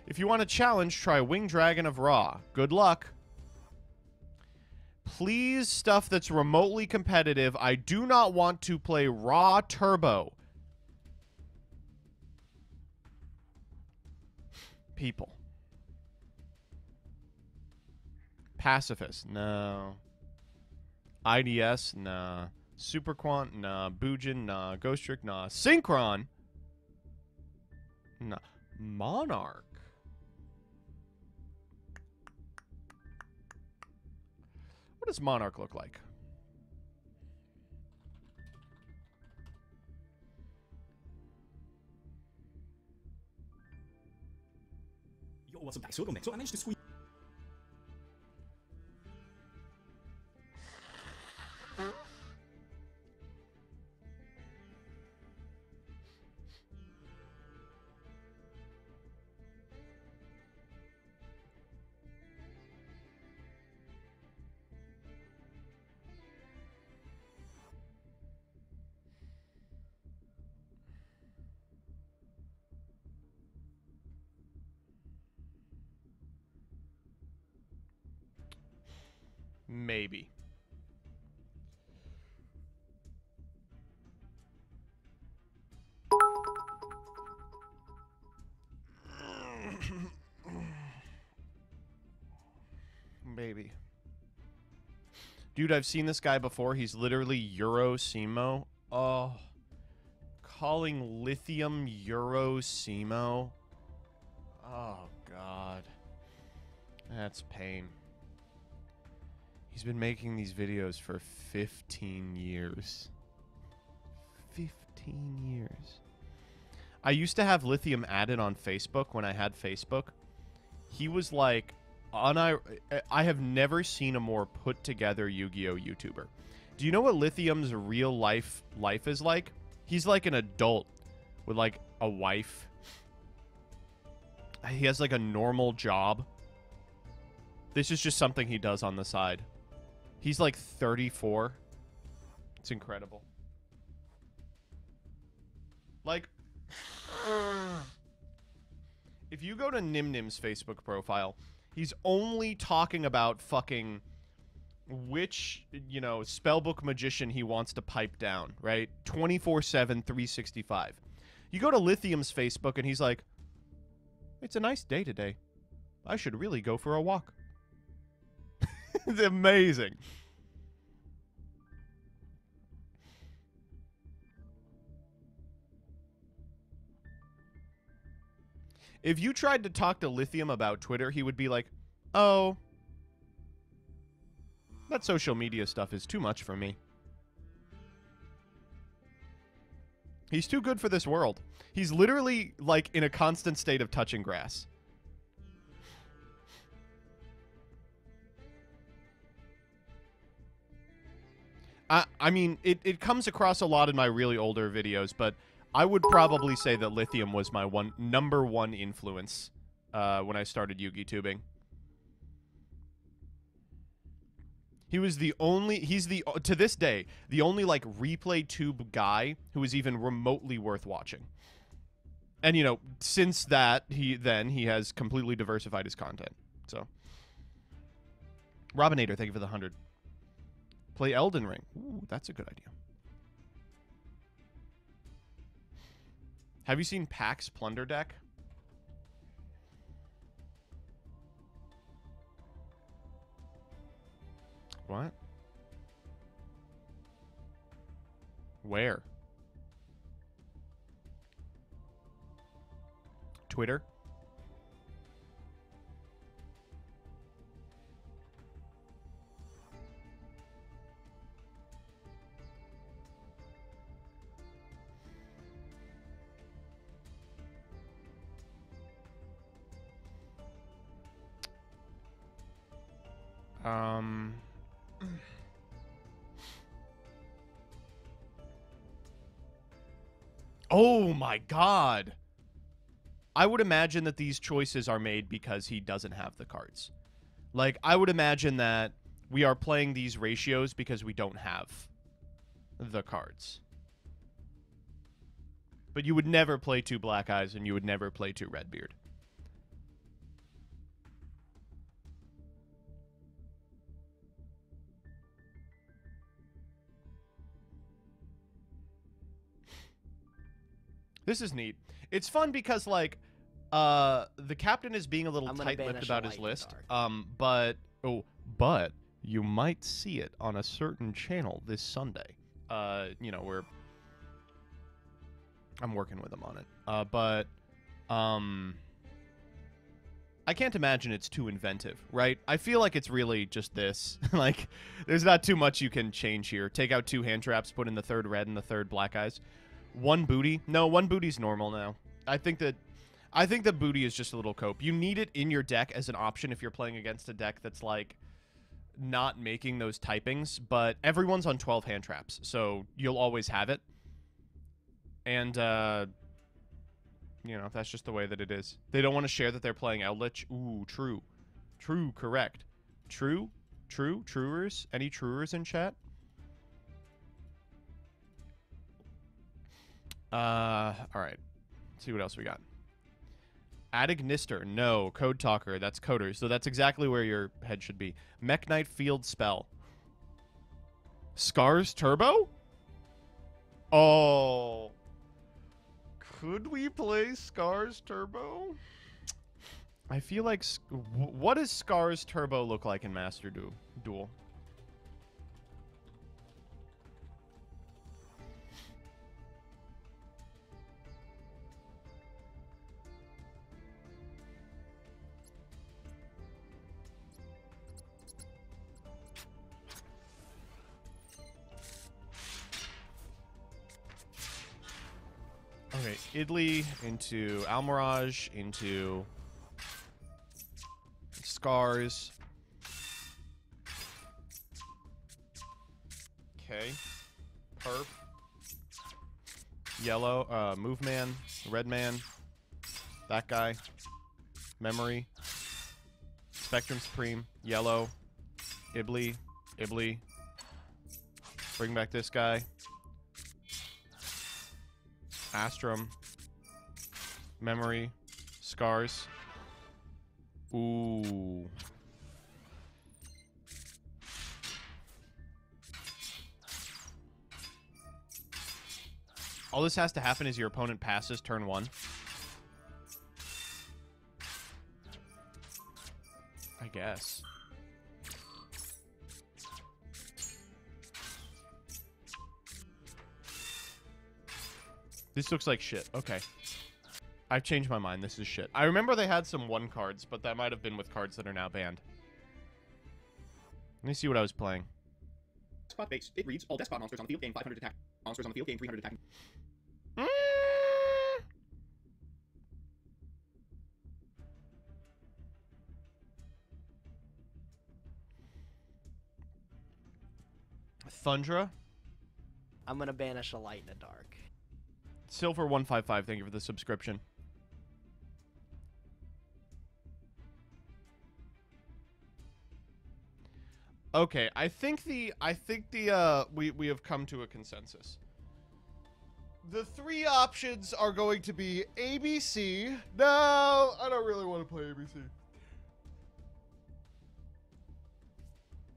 if you want a challenge, try Wing Dragon of Ra. Good luck. Please, stuff that's remotely competitive. I do not want to play Ra Turbo. People. Pacifist, no. IDS, nah. Superquant, nah. Bujin, nah. Ghost Trick, nah. Synchron, nah. Monarch. What does Monarch look like? Yo, what's up, guys? So I managed to squeeze. Maybe. Maybe. Dude, I've seen this guy before. He's literally Euro Simo. Oh. Calling lithium Euro Simo. Oh, God. That's pain. He's been making these videos for 15 years. 15 years. I used to have Lithium added on Facebook when I had Facebook. He was like, on I I have never seen a more put together Yu-Gi-Oh YouTuber. Do you know what Lithium's real life life is like? He's like an adult with like a wife. He has like a normal job. This is just something he does on the side. He's like 34. It's incredible. Like, if you go to Nim Nim's Facebook profile, he's only talking about fucking which, you know, spellbook magician he wants to pipe down, right? 24 7, 365. You go to Lithium's Facebook and he's like, it's a nice day today. I should really go for a walk. it's amazing. If you tried to talk to Lithium about Twitter, he would be like, "Oh, that social media stuff is too much for me." He's too good for this world. He's literally like in a constant state of touching grass. I I mean, it, it comes across a lot in my really older videos, but I would probably say that Lithium was my one number one influence uh, when I started Yugi tubing. He was the only he's the to this day the only like replay tube guy who is even remotely worth watching. And you know, since that he then he has completely diversified his content. So Robinator, thank you for the 100. Play Elden Ring. Ooh, that's a good idea. Have you seen PAX Plunder Deck? What? Where? Twitter? Um. Oh my god. I would imagine that these choices are made because he doesn't have the cards. Like, I would imagine that we are playing these ratios because we don't have the cards. But you would never play two Black Eyes and you would never play two Redbeard. This is neat. It's fun because like uh the captain is being a little tight-lipped about his light in the list. Um but oh, but you might see it on a certain channel this Sunday. Uh, you know, we're I'm working with him on it. Uh but um I can't imagine it's too inventive, right? I feel like it's really just this. like, there's not too much you can change here. Take out two hand traps, put in the third red and the third black eyes. One booty? No, one booty's normal now. I think that I think the booty is just a little cope. You need it in your deck as an option if you're playing against a deck that's like not making those typings, but everyone's on 12 hand traps, so you'll always have it. And uh you know, that's just the way that it is. They don't want to share that they're playing Eldlich. Ooh, true. True, correct. True? True? Truers? Any truers in chat? Uh, all right. Let's see what else we got. Adignister, no. Code Talker, that's coders. So that's exactly where your head should be. Mekk-Knight Field Spell. Scars Turbo? Oh. Could we play Scars Turbo? I feel like... What does Scars Turbo look like in Master Du- Duel? Okay, Idli into Almiraj into Scars. Okay. Perp. Yellow, uh, Move Man, Red Man, that guy, Memory, Spectrum Supreme, Yellow, Ibli, Ibli. Bring back this guy. Astrum, Memory, Scars. Ooh. All this has to happen is your opponent passes turn one. I guess. This looks like shit. Okay. I've changed my mind. This is shit. I remember they had some one cards, but that might have been with cards that are now banned. Let me see what I was playing. Spot base. It reads all death spot monsters on the field gain 500 attack. Monsters on the field gain 300 attack. Mm. Thundra, I'm gonna banish a light in the dark. Silver one five five. Thank you for the subscription. Okay, I think the I think the uh we we have come to a consensus. The three options are going to be ABC. No, I don't really want to play ABC.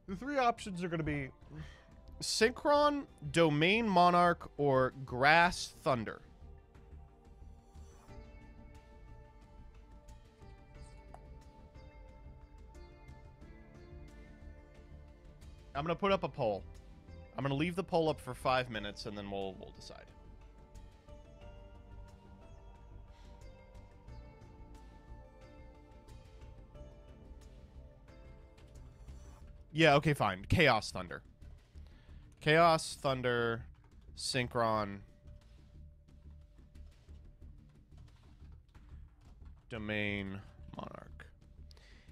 The three options are going to be Synchron, Domain Monarch, or Grass Thunder. I'm gonna put up a poll. I'm gonna leave the poll up for five minutes and then we'll we'll decide. Yeah, okay, fine. Chaos Thunder. Chaos Thunder, Synchron, Domain, Monarch.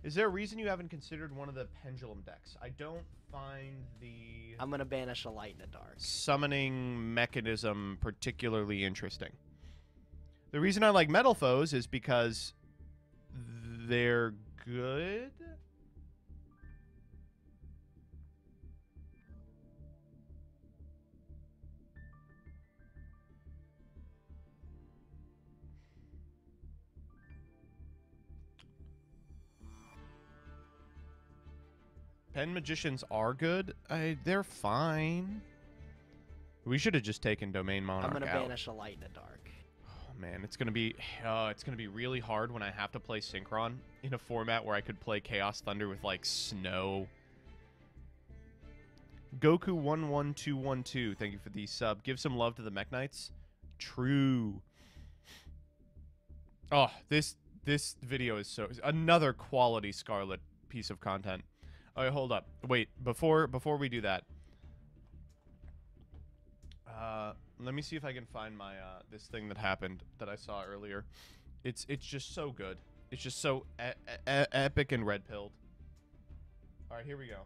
Is there a reason you haven't considered one of the pendulum decks? I don't find the I'm gonna banish a light in the dark. summoning mechanism particularly interesting. The reason I like Metal Foes is because they're good. Pen magicians are good. I they're fine. We should have just taken domain monarch I'm gonna out. banish a light in the dark. Oh, man, it's gonna be uh, it's gonna be really hard when I have to play Synchron in a format where I could play Chaos Thunder with like snow. Goku one one two one two. Thank you for the sub. Give some love to the Mekk-Knights. True. Oh, this this video is so another quality Scarlet piece of content. Right, hold up. Wait, before before we do that, uh, let me see if I can find my uh, this thing that happened that I saw earlier. It's it's just so good. It's just so e- e- epic and red pilled. All right, here we go.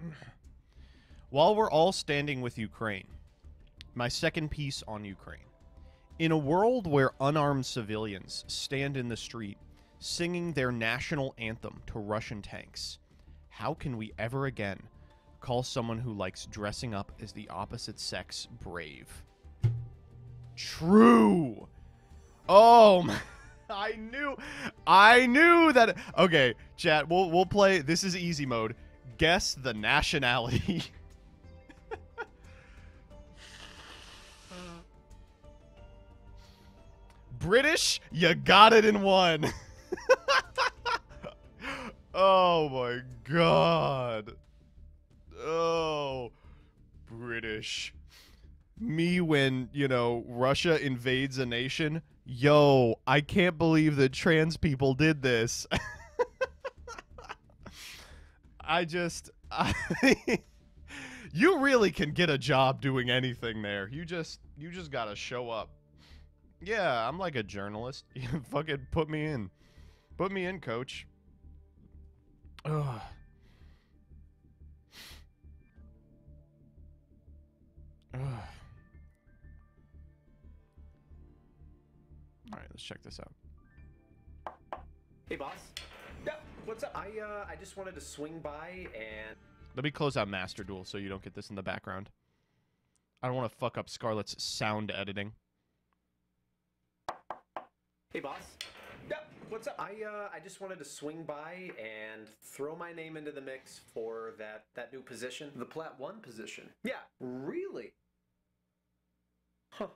While we're all standing with Ukraine, my second piece on Ukraine. In a world where unarmed civilians stand in the street singing their national anthem to Russian tanks, how can we ever again call someone who likes dressing up as the opposite sex brave? True. Oh my. I knew I knew that Okay, chat, we'll we'll play this is easy mode. Guess the nationality. British, you got it in one. oh my god. Oh, British. Me when, you know, Russia invades a nation. Yo, I can't believe that trans people did this. I just. I, you really can get a job doing anything there. You just you just gotta show up. Yeah, I'm like a journalist. Fucking put me in. Put me in, coach. Ugh. Ugh. All right, let's check this out. Hey, boss. Yeah, what's up? I uh, I just wanted to swing by and. Let me close out Master Duel so you don't get this in the background. I don't want to fuck up Scarlet's sound editing. Hey, boss. Yep. what's up? I uh, I just wanted to swing by and throw my name into the mix for that that new position, the Plat One position. Yeah, really. Huh.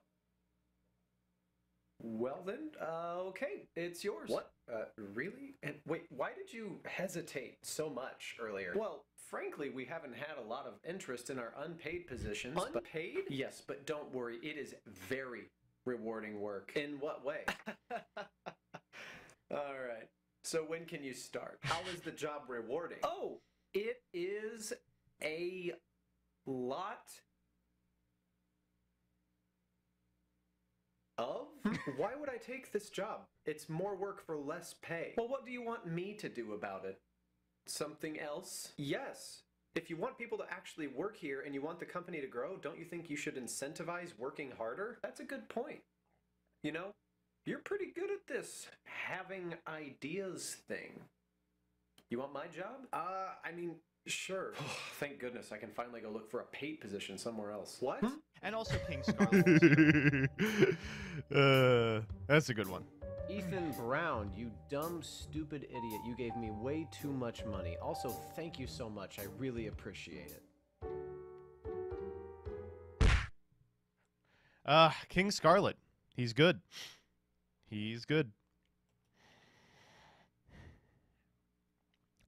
Well then, uh, okay, it's yours. What? Uh, really? And wait, why did you hesitate so much earlier? Well, frankly, we haven't had a lot of interest in our unpaid positions. but- Unpaid? yes, but don't worry, it is very rewarding work. In what way? All right. So when can you start? How is the job rewarding? Oh, it is a lot of? Why would I take this job? It's more work for less pay. Well, what do you want me to do about it? Something else? Yes. If you want people to actually work here and you want the company to grow, don't you think you should incentivize working harder? That's a good point. You know, you're pretty good at this having ideas thing. You want my job? Uh, I mean, sure. Thank goodness I can finally go look for a paid position somewhere else. What? And also King Scarlet. uh, that's a good one. Ethan Brown, you dumb, stupid idiot. You gave me way too much money. Also, thank you so much. I really appreciate it. Uh, King Scarlet. He's good. He's good.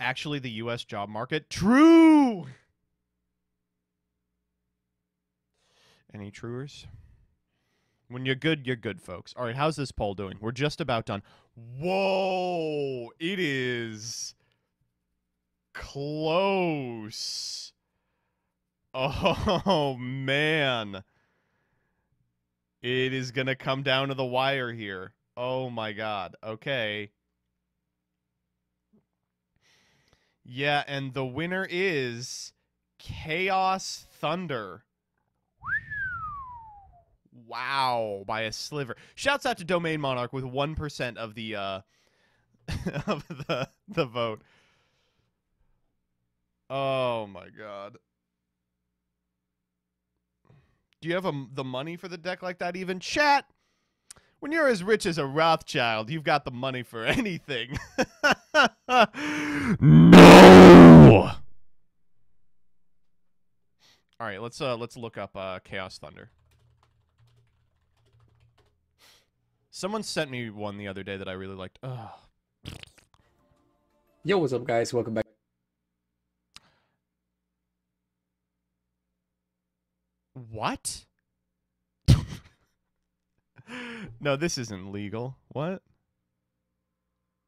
Actually, the U.S. job market. True! Any truers? When you're good, you're good, folks. All right, how's this poll doing? We're just about done. Whoa! It is close. Oh, man. It is going to come down to the wire here. Oh my god. Okay. Yeah, and the winner is Chaos Thunder. Wow, by a sliver. Shouts out to Domain Monarch with 1% of the uh of the the vote. Oh my god. Do you have a, the money for the deck like that even? Chat! When you're as rich as a Rothschild, you've got the money for anything. no! All right, let's uh let's look up uh Chaos Thunder. Someone sent me one the other day that I really liked. Ugh. Yo, what's up, guys? Welcome back. What? no, this isn't legal. What?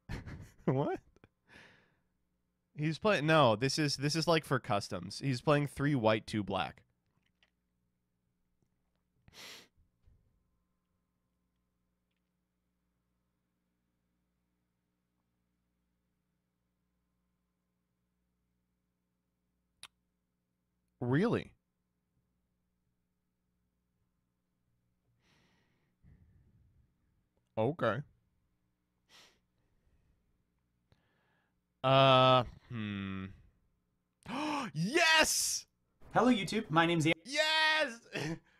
what? He's playing No, this is this is like for customs. He's playing 3 white, 2 black. Really? Okay. Uh, hmm. yes! Hello, YouTube. My name's. Yes!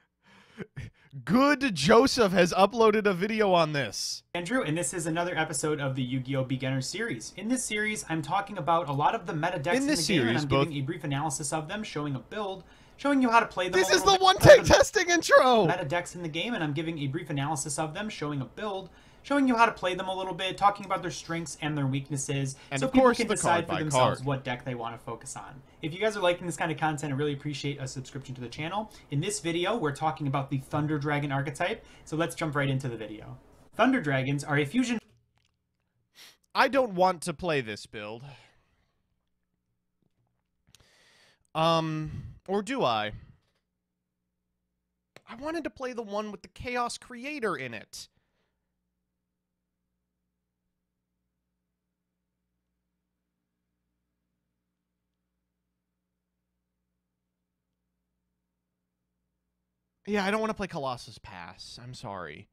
Good Joseph has uploaded a video on this. Andrew, and this is another episode of the Yu-Gi-Oh! Beginner Series. In this series, I'm talking about a lot of the meta decks In in, the game, and I'm both- giving a brief analysis of them, showing a build, showing you how to play them. This is the one-take testing intro! Meta decks in the game, and I'm giving a brief analysis of them, showing a build, showing you how to play them a little bit, talking about their strengths and their weaknesses, And so of people course can the decide for themselves card. what deck they want to focus on. If you guys are liking this kind of content, I really appreciate a subscription to the channel. In this video, we're talking about the Thunder Dragon archetype, so let's jump right into the video. Thunder Dragons are a fusion I don't want to play this build. Um, or do I? I wanted to play the one with the Chaos Creator in it. Yeah, I don't want to play Colossus Pass. I'm sorry.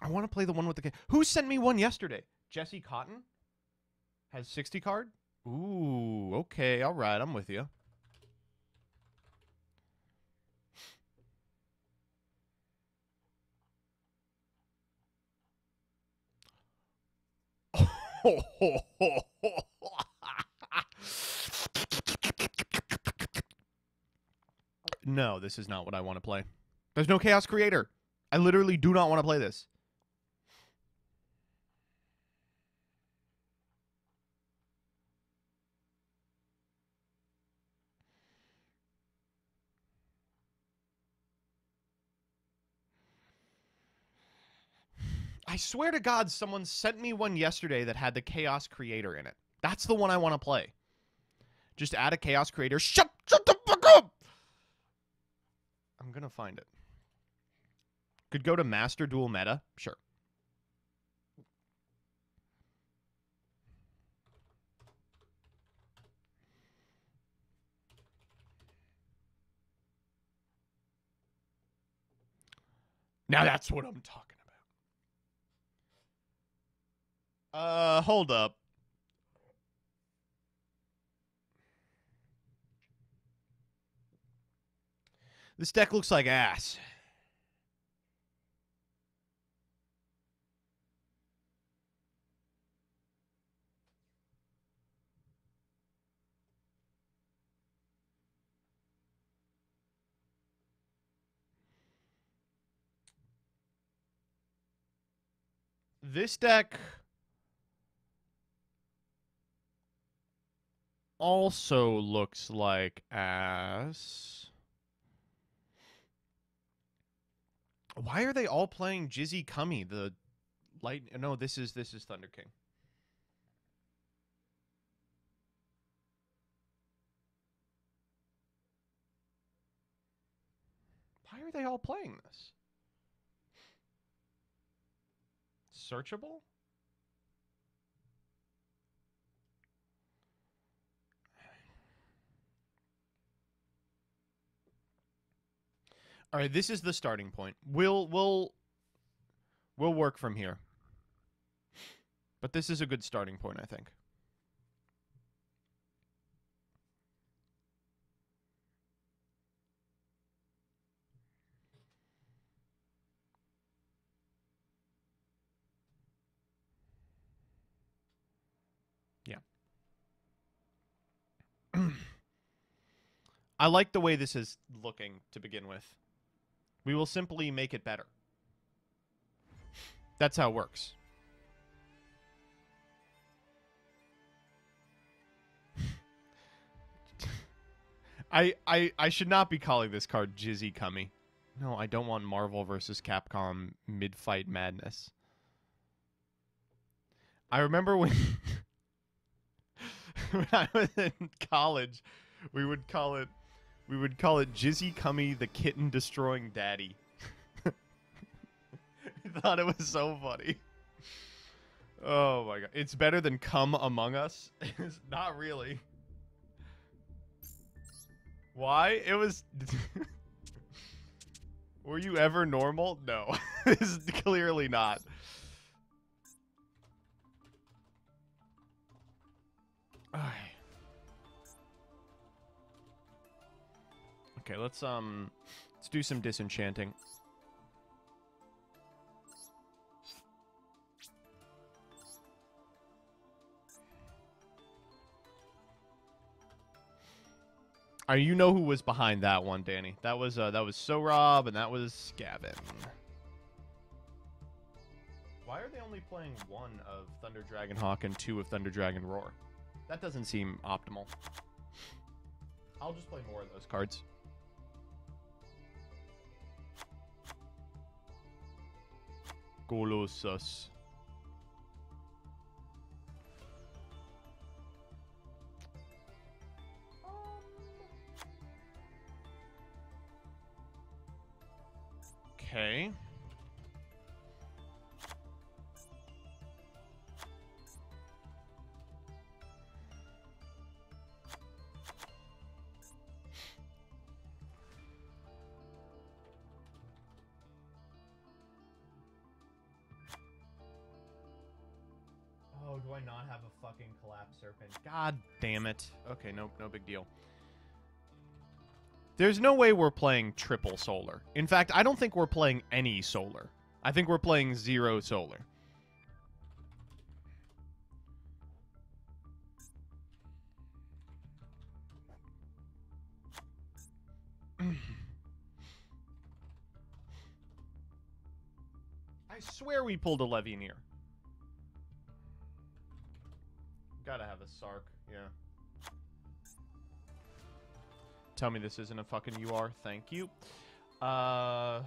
I want to play the one with the. Who sent me one yesterday? Jesse Cotton has 60 card. Ooh, okay, all right, I'm with you. no, this is not what I want to play. There's no Chaos Creator. I literally do not want to play this. I swear to God, someone sent me one yesterday that had the Chaos Creator in it. That's the one I want to play. Just add a Chaos Creator. Shut, shut the fuck up! I'm gonna find it. Could go to Master Duel Meta. Sure. Now that's what I'm talking about. Uh, hold up. This deck looks like ass. This deck also looks like ass. Why are they all playing Jizzy Cummy? The light no, this is this is Thunder King. Why are they all playing this? Searchable? All right, this is the starting point. We'll we'll we'll work from here. But this is a good starting point, I think. Yeah. I like the way this is looking to begin with. We will simply make it better. That's how it works. I, I I should not be calling this card Jizzy Cummy. No, I don't want Marvel versus Capcom mid-fight madness. I remember when when I was in college, we would call it we would call it Jizzy Cummy the kitten destroying daddy. I thought it was so funny. Oh my god. It's better than Come Among Us? not really. Why? It was Were you ever normal? No. this is clearly not. Alright. Okay, let's um let's do some disenchanting. Uh, you know who was behind that one, Danny? That was uh, that was So Rob, and that was Gavin. Why are they only playing one of Thunder Dragon Hawk and two of Thunder Dragon Roar? That doesn't seem optimal. I'll just play more of those cards. Colossus. Okay. Serpent? God damn it. Okay, no, no big deal. There's no way we're playing triple solar. In fact, I don't think we're playing any solar. I think we're playing zero solar. I swear we pulled a Levianeer. Gotta have a Sark, yeah. Tell me this isn't a fucking UR, thank you. Uh...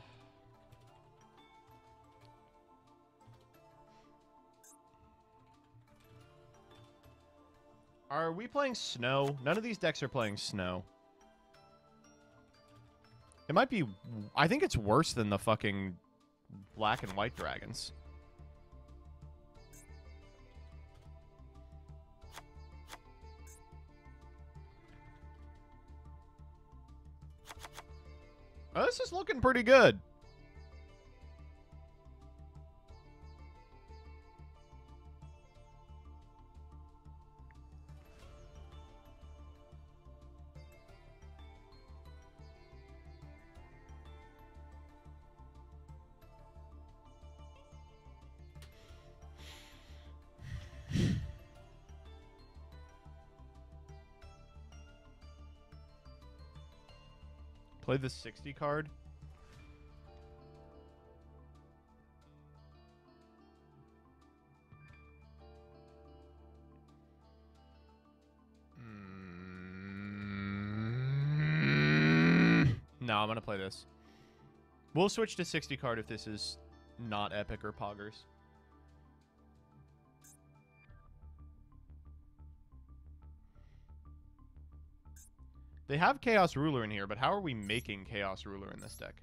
Are we playing snow? None of these decks are playing snow. It might be... I think it's worse than the fucking black and white dragons. This is looking pretty good. Play the 60 card. Mm, No, I'm gonna play this. We'll switch to 60 card if this is not epic or poggers. They have Chaos Ruler in here, but how are we making Chaos Ruler in this deck?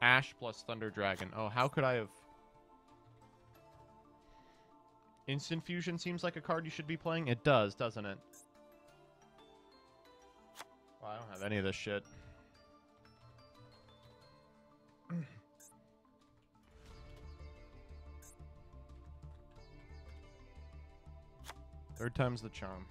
Ash plus Thunder Dragon. Oh, how could I have... Instant Fusion seems like a card you should be playing. It does, doesn't it? I don't have any of this shit. Third time's the charm.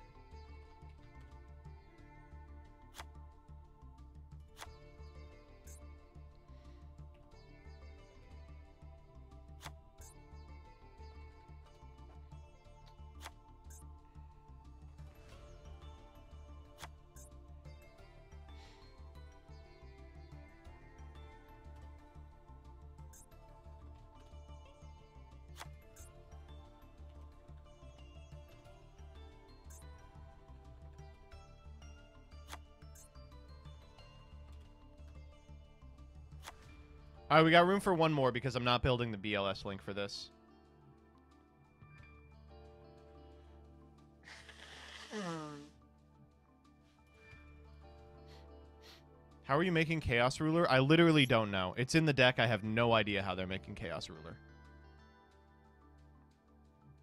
All right, we got room for one more because I'm not building the BLS link for this. How are you making Chaos Ruler? I literally don't know. It's in the deck. I have no idea how they're making Chaos Ruler.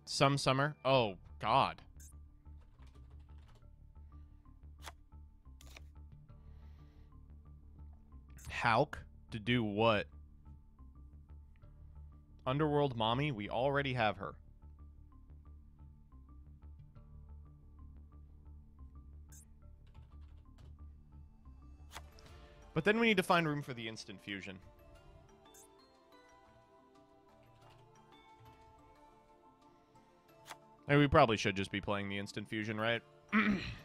Some summer? Oh, God. Hulk? To do what? Underworld Mommy? We already have her. But then we need to find room for the instant fusion. Hey, we probably should just be playing the instant fusion, right?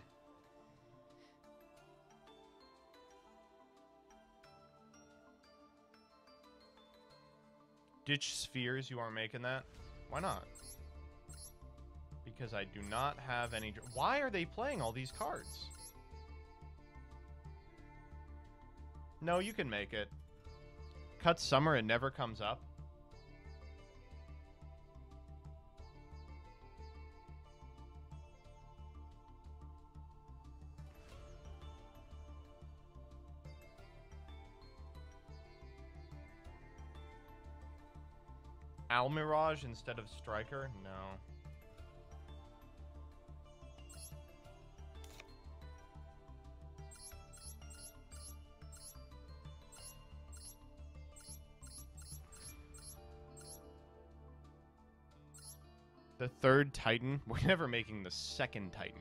Ditch spheres, you aren't making that? Why not? Because I do not have any... Why are they playing all these cards? No, you can make it. Cut summer, it never comes up. Almiraj instead of Striker? No. The third Titan? We're never making the second Titan.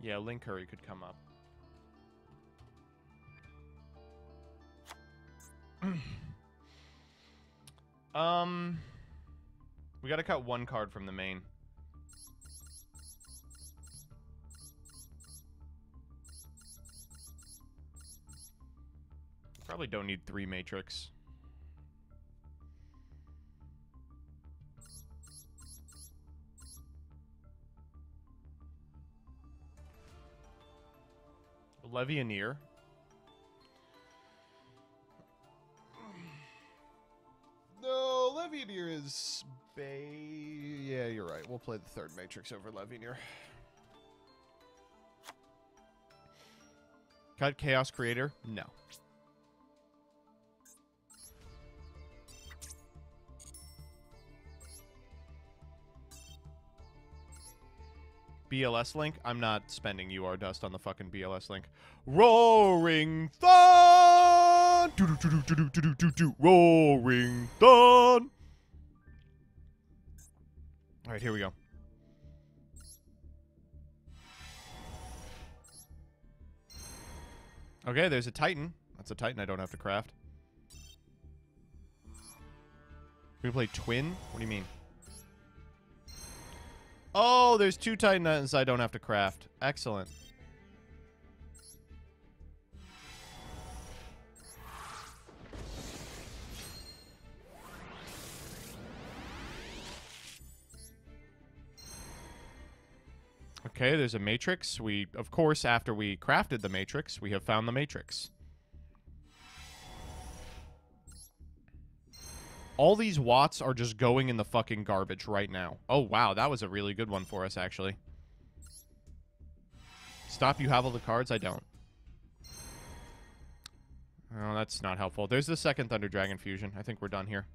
Yeah, Link Curry could come up. um, we gotta cut one card from the main. Probably don't need three matrix. Levianeer. No, Levianeer is Bay. Yeah, you're right. We'll play the third Matrix over Levianeer. Cut Chaos Creator? No. BLS link? I'm not spending UR dust on the fucking BLS link. Roaring Thun! Do-do-do-do-do-do-do-do. Roaring Thun! Alright, here we go. Okay, there's a Titan. That's a Titan I don't have to craft. We play Twin? What do you mean? Oh, there's two Titans I don't have to craft. Excellent. Okay, there's a matrix. We, of course, after we crafted the matrix, we have found the matrix. All these watts are just going in the fucking garbage right now. Oh, wow, that was a really good one for us, actually. Stop, you have all the cards? I don't. Oh, that's not helpful. There's the second Thunder Dragon fusion. I think we're done here.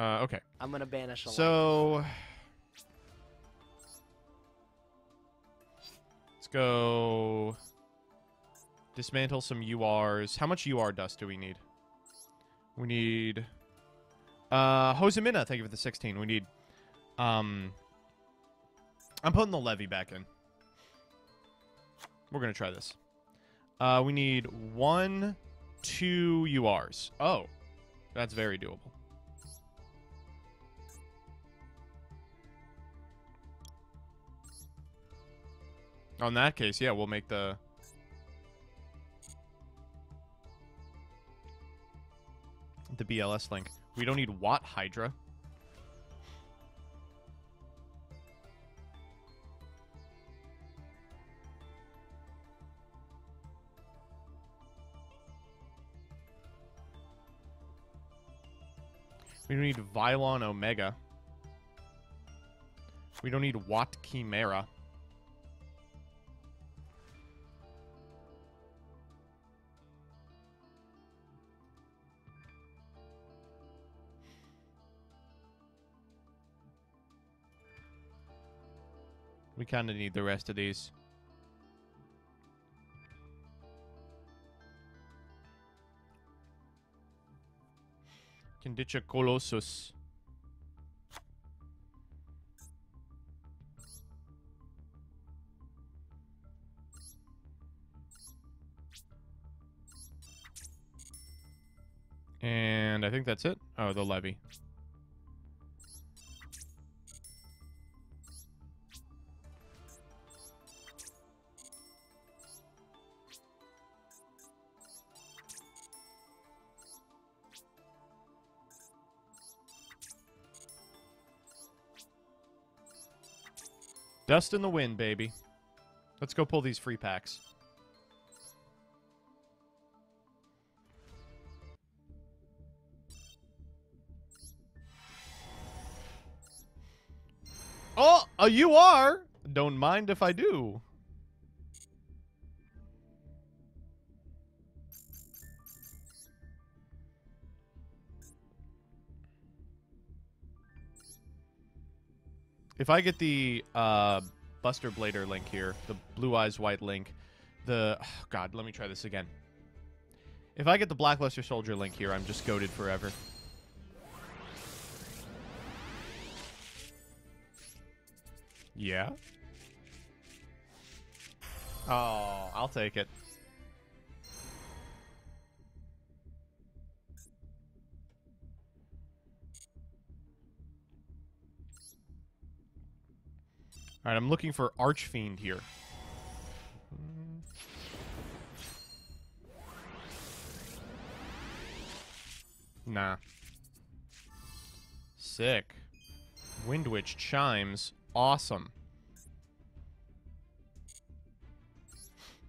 Uh, okay. I'm gonna banish a. So let's go dismantle some URs. How much UR dust do we need? We need uh Hosemina, thank you for the 16. We need um I'm putting the levy back in. We're gonna try this. Uh we need one, two URs. Oh. That's very doable. On that case, yeah, we'll make the... The BLS link. We don't need Watt Hydra. We don't need Vylon Omega. We don't need Watt Chimera. We kind of need the rest of these. Candicia Colossus. And I think that's it. Oh, the levy. Dust in the wind, baby. Let's go pull these free packs. Oh, uh, you are. Don't mind if I do. If I get the uh, Buster Blader link here, the Blue Eyes White link, the oh God, let me try this again. If I get the Blackluster Soldier link here, I'm just goaded forever. Yeah. Oh, I'll take it. All right, I'm looking for Archfiend here. Nah. Sick. Windwitch chimes. Awesome.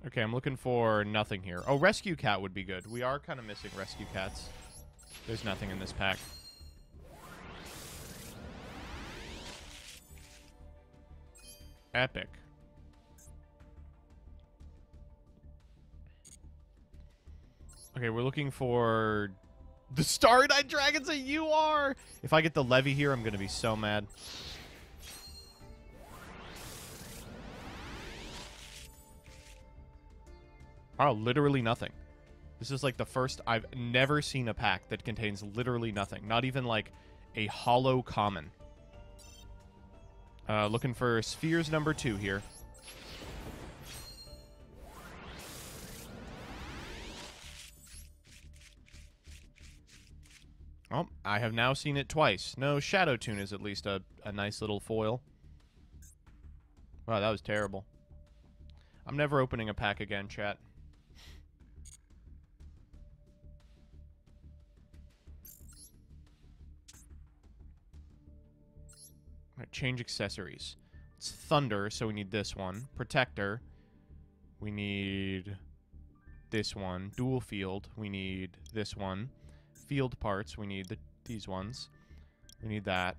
Okay, I'm looking for nothing here. Oh, rescue cat would be good. We are kind of missing rescue cats. There's nothing in this pack. Epic. Okay, we're looking for the Starry-Night Dragon's that you are! If I get the Levy here, I'm going to be so mad. Oh, literally nothing. This is like the first... I've never seen a pack that contains literally nothing. Not even like a hollow common. Uh, looking for Spheres number two here. Oh, I have now seen it twice. No, Shadow Tune is at least a, a nice little foil. Wow, that was terrible. I'm never opening a pack again, chat. Alright, change accessories. It's Thunder, so we need this one. Protector. We need this one. Dual Field. We need this one. Field parts. We need the, these ones. We need that.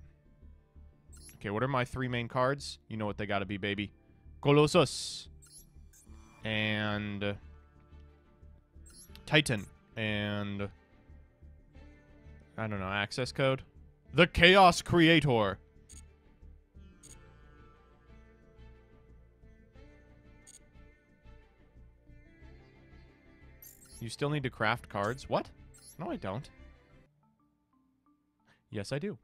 Okay, what are my three main cards? You know what they gotta be, baby. Colossus. And... Titan. And... I don't know, access code? The Chaos Creator. You still need to craft cards? What? No, I don't. Yes, I do.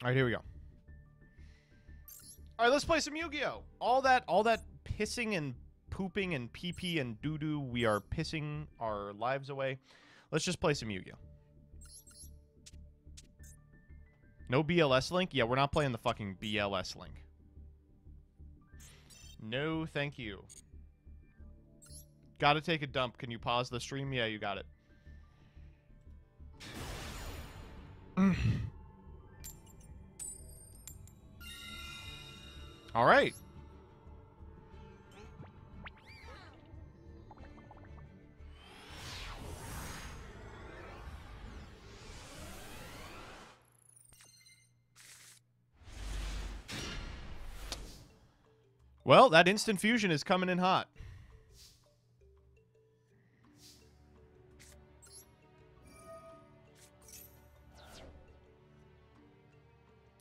All right, here we go. All right, let's play some Yu-Gi-Oh. All that, all that pissing and pooping and pee pee and doo doo. We are pissing our lives away. Let's just play some Yu-Gi-Oh. No BLS link? Yeah, we're not playing the fucking BLS link. No, thank you. Gotta take a dump. Can you pause the stream? Yeah, you got it. All right. Well, that instant fusion is coming in hot.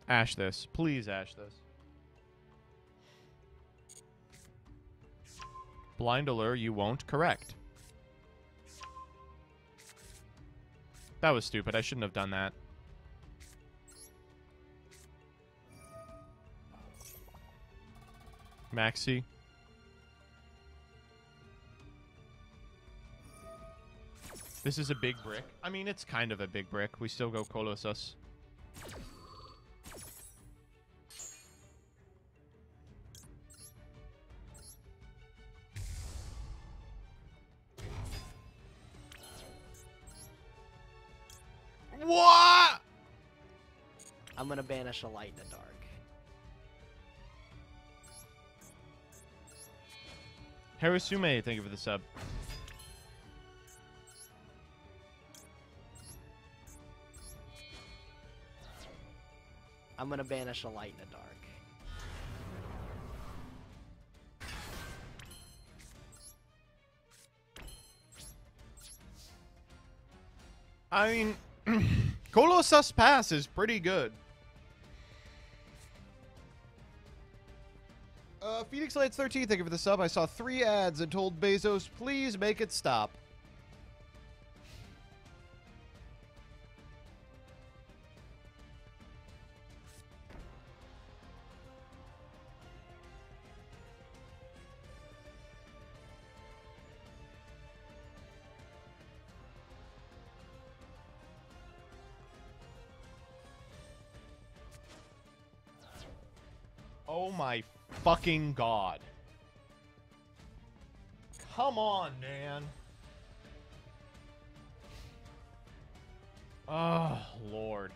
Ash this. Please ash this. Blind allure, you won't. Correct. That was stupid. I shouldn't have done that. Maxi. This is a big brick. I mean, it's kind of a big brick. We still go Colossus. What? I'm gonna banish a light in the dark. Harisume, thank you for the sub. I'm gonna banish a light in the dark. I mean, Colossus Pass is pretty good. Phoenix Lights 13, thank you for the sub. I saw three ads and told Bezos, please make it stop. Oh my fucking god. Come on, man. Oh, Lord.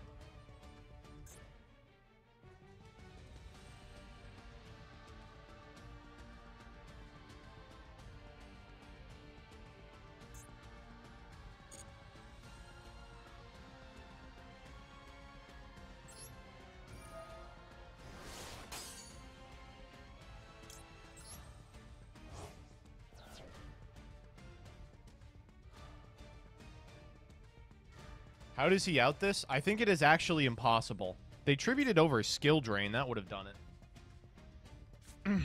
How does he out this? I think it is actually impossible. They tributed over skill drain. That would have done it.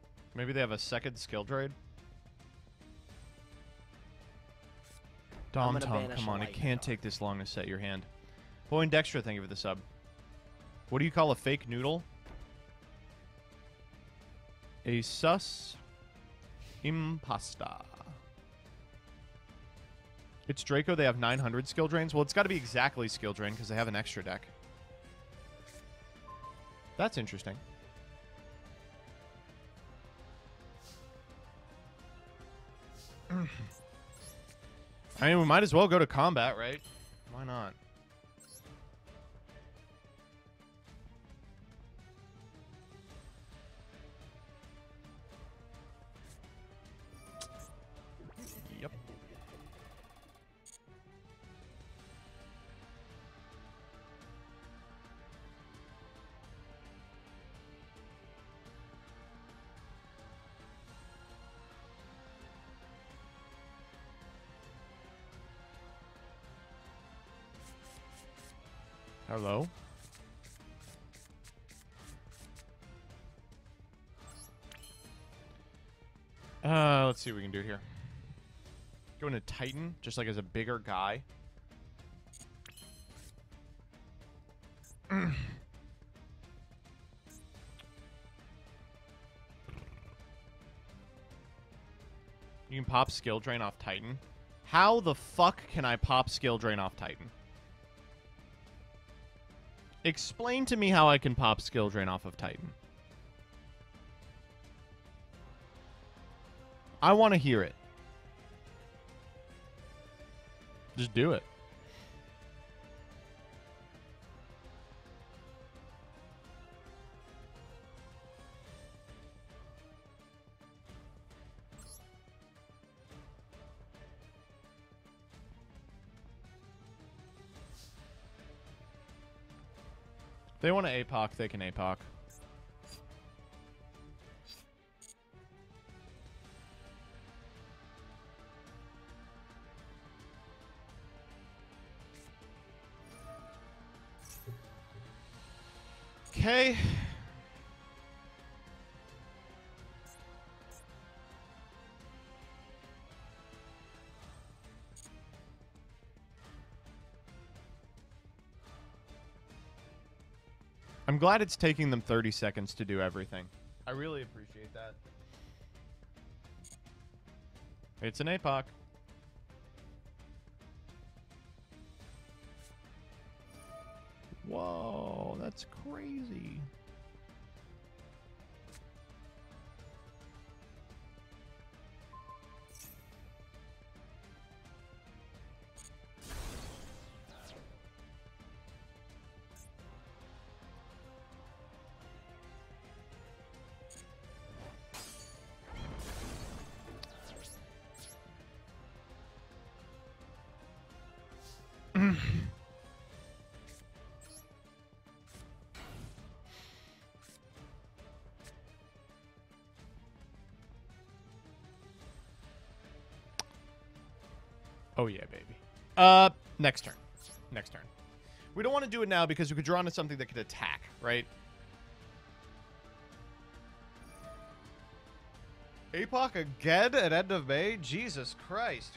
Maybe they have a second skill drain? Dom Tom, come on. It can't take this long to set your hand. Boy, Dextra, thank you for the sub. What do you call a fake noodle? A sus impasta. It's Draco. They have 900 skill drains. Well, it's got to be exactly skill drain because they have an extra deck. That's interesting. I mean, we might as well go to combat, right? Why not? Hello? Uh, let's see what we can do here. Going to Titan, just like as a bigger guy. you can pop skill drain off Titan. How the fuck can I pop skill drain off Titan? Explain to me how I can pop skill drain off of Titan. I want to hear it. Just do it. They want to APOC, they can APOC. Okay. Glad it's taking them 30 seconds to do everything. I really appreciate that. It's an APOC. Whoa, that's crazy. Uh, next turn. Next turn. We don't want to do it now because we could draw into something that could attack, right? APOC again at end of May? Jesus Christ.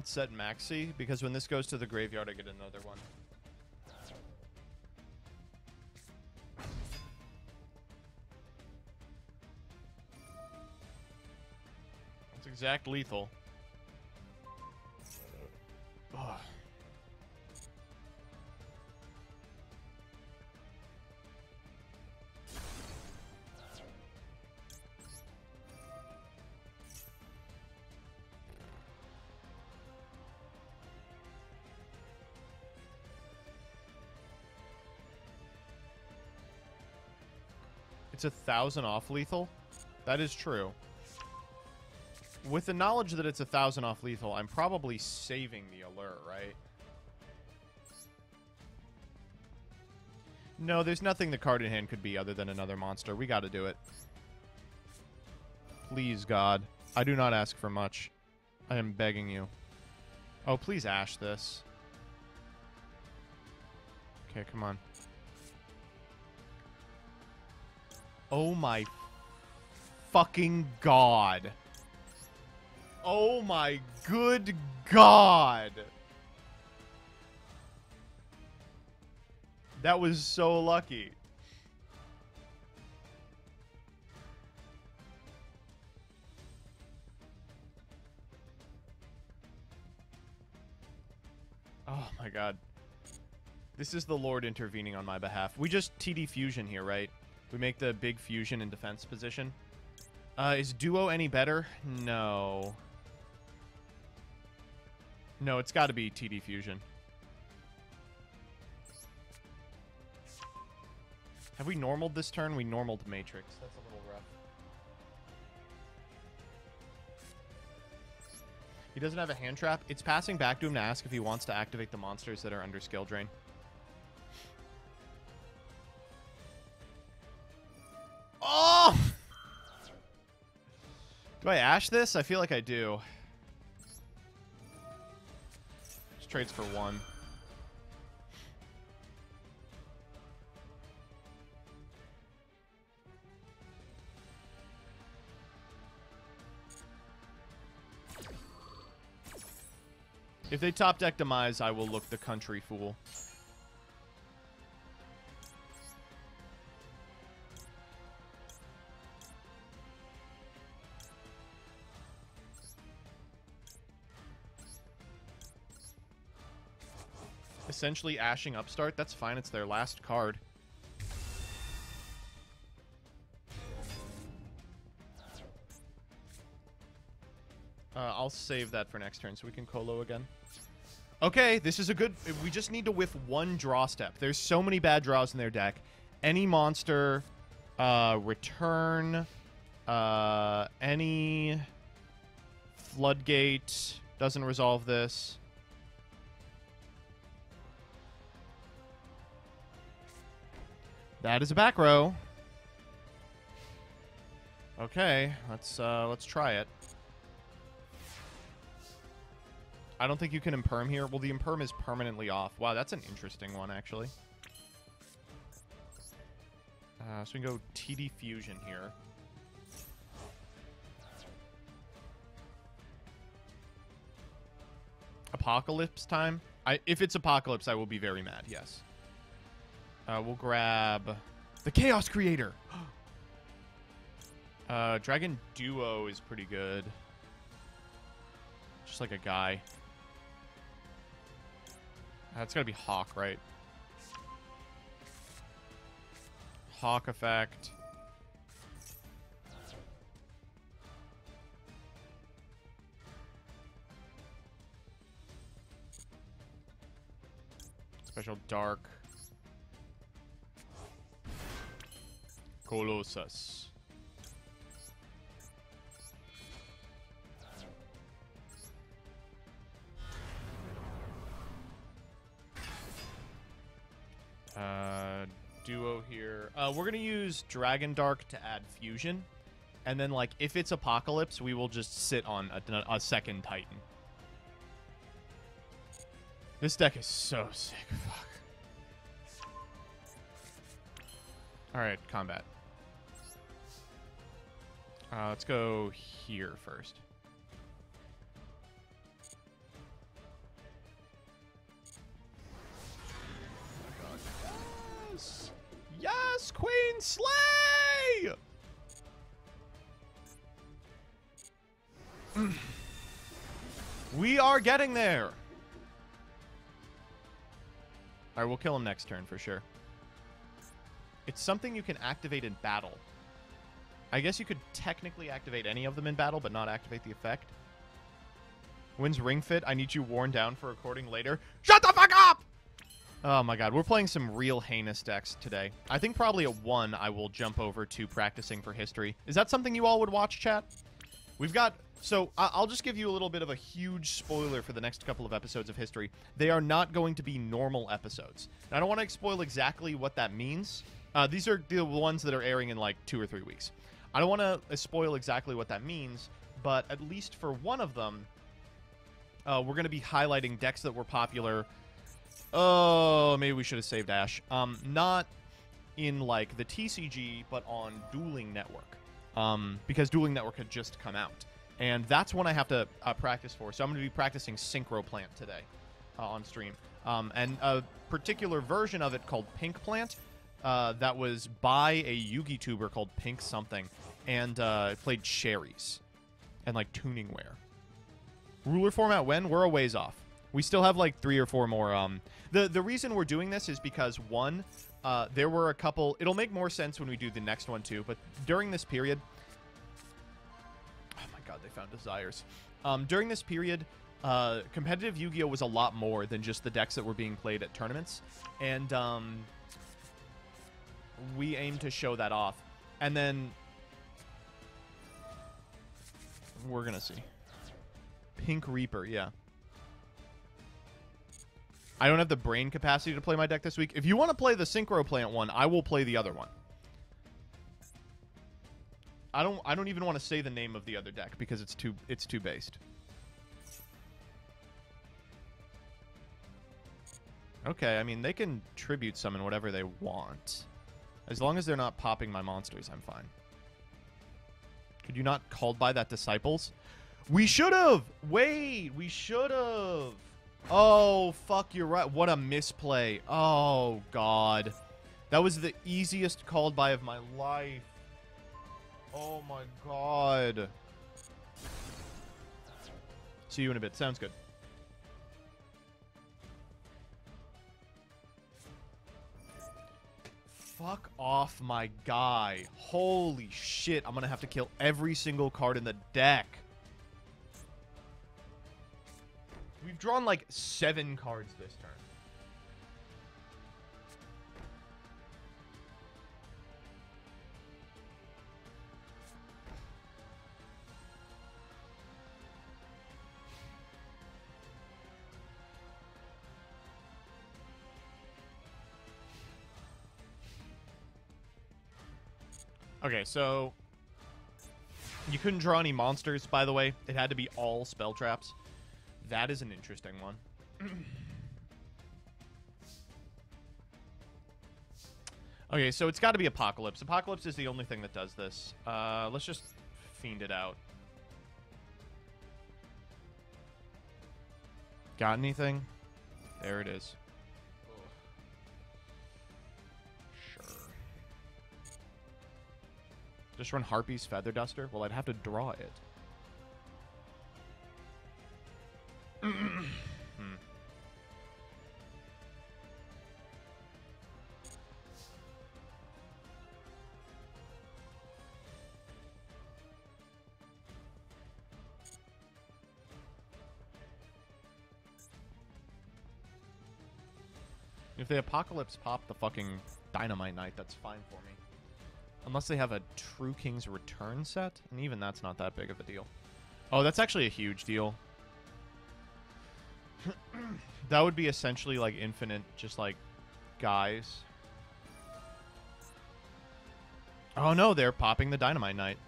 not set maxi? Because when this goes to the graveyard, I get another one. It's exact lethal. Ugh. It's a thousand off lethal? That is true. With the knowledge that it's a thousand off lethal, I'm probably saving the alert, right? No, there's nothing the card in hand could be other than another monster. We gotta do it. Please, God. I do not ask for much. I am begging you. Oh, please ash this. Okay, come on. Oh my fucking god. Oh my good god. That was so lucky. Oh my god. This is the Lord intervening on my behalf. We just TD fusion here, right? We make the big fusion in defense position. Uh, is duo any better? No. No, it's got to be TD fusion. Have we normaled this turn? We normaled Matrix. That's a little rough. He doesn't have a hand trap. It's passing back to him to ask if he wants to activate the monsters that are under skill drain. Oh! Do I ash this? I feel like I do. Just trades for one. If they top deck Demise, I will look the country fool. Essentially ashing Upstart, that's fine, it's their last card. Uh, I'll save that for next turn so we can Colo again. Okay, this is a good... We just need to whiff one draw step. There's so many bad draws in their deck. Any monster, uh, return, uh, any floodgate doesn't resolve this. That is a back row. Okay, let's uh, let's try it. I don't think you can imperm here. Well, the imperm is permanently off. Wow, that's an interesting one, actually. Uh, so we can go TD Fusion here. Apocalypse time? I, if it's Apocalypse, I will be very mad, yes. Uh, we'll grab the Chaos Creator. uh, Dragon Duo is pretty good. Just like a guy. That's gotta be Hawk, right? Hawk effect. Special Dark. Colossus. Uh, duo here. Uh, we're gonna use Dragon Dark to add fusion, and then like if it's Apocalypse, we will just sit on a, a second Titan. This deck is so sick. Fuck. All right, combat. Uh, let's go here first. Yes! Yes, Queen Slay! we are getting there. All right, we'll kill him next turn for sure. It's something you can activate in battle. I guess you could technically activate any of them in battle, but not activate the effect. Wins Ring Fit. I need you worn down for recording later. Shut the fuck up! Oh my god, we're playing some real heinous decks today. I think probably at 1 I will jump over to practicing for history. Is that something you all would watch, chat? We've got... So, I'll just give you a little bit of a huge spoiler for the next couple of episodes of history. They are not going to be normal episodes. And I don't want to spoil exactly what that means. Uh, these are the ones that are airing in like two or three weeks. I don't want to spoil exactly what that means, but at least for one of them, uh, we're going to be highlighting decks that were popular. Oh, maybe we should have saved Ash. Um, not in like the TCG, but on Dueling Network. Um, because Dueling Network had just come out, and that's one I have to uh, practice for. So I'm going to be practicing Synchro Plant today uh, on stream, um, and a particular version of it called Pink Plant. Uh, that was by a Yugi tuber called Pink something, and uh, played cherries and like tuningware. Ruler format when? We're a ways off. We still have like three or four more. Um, the the reason we're doing this is because one, uh, there were a couple. It'll make more sense when we do the next one too. But during this period, oh my god, they found desires. Um, during this period, uh, competitive Yu-Gi-Oh was a lot more than just the decks that were being played at tournaments, and um, we aim to show that off. And then we're gonna see. Pink Reaper, yeah. I don't have the brain capacity to play my deck this week. If you want to play the Synchro Plant one, I will play the other one. I don't I don't even want to say the name of the other deck because it's too it's too based. Okay, I mean they can tribute summon whatever they want. As long as they're not popping my monsters, I'm fine. Could you not called by that disciples? We should have. Wait, we should have. Oh, fuck, you're right. What a misplay. Oh, God. That was the easiest called by of my life. Oh, my God. See you in a bit. Sounds good. Fuck off my guy. Holy shit. I'm to have to kill every single card in the deck. We've drawn like seven cards this turn. Okay, so you couldn't draw any monsters, by the way. It had to be all spell traps. That is an interesting one. okay, so it's got to be Apocalypse. Apocalypse is the only thing that does this. Uh, let's just fiend it out. Got anything? There it is. Just run Harpy's Feather Duster? Well, I'd have to draw it. Hmm. If the Apocalypse popped the fucking Dinomight Knight, that's fine for me. Unless they have a True King's Return set, and even that's not that big of a deal. Oh, that's actually a huge deal. that would be essentially like infinite, just like guys. Oh no, they're popping the Dinomight Knight.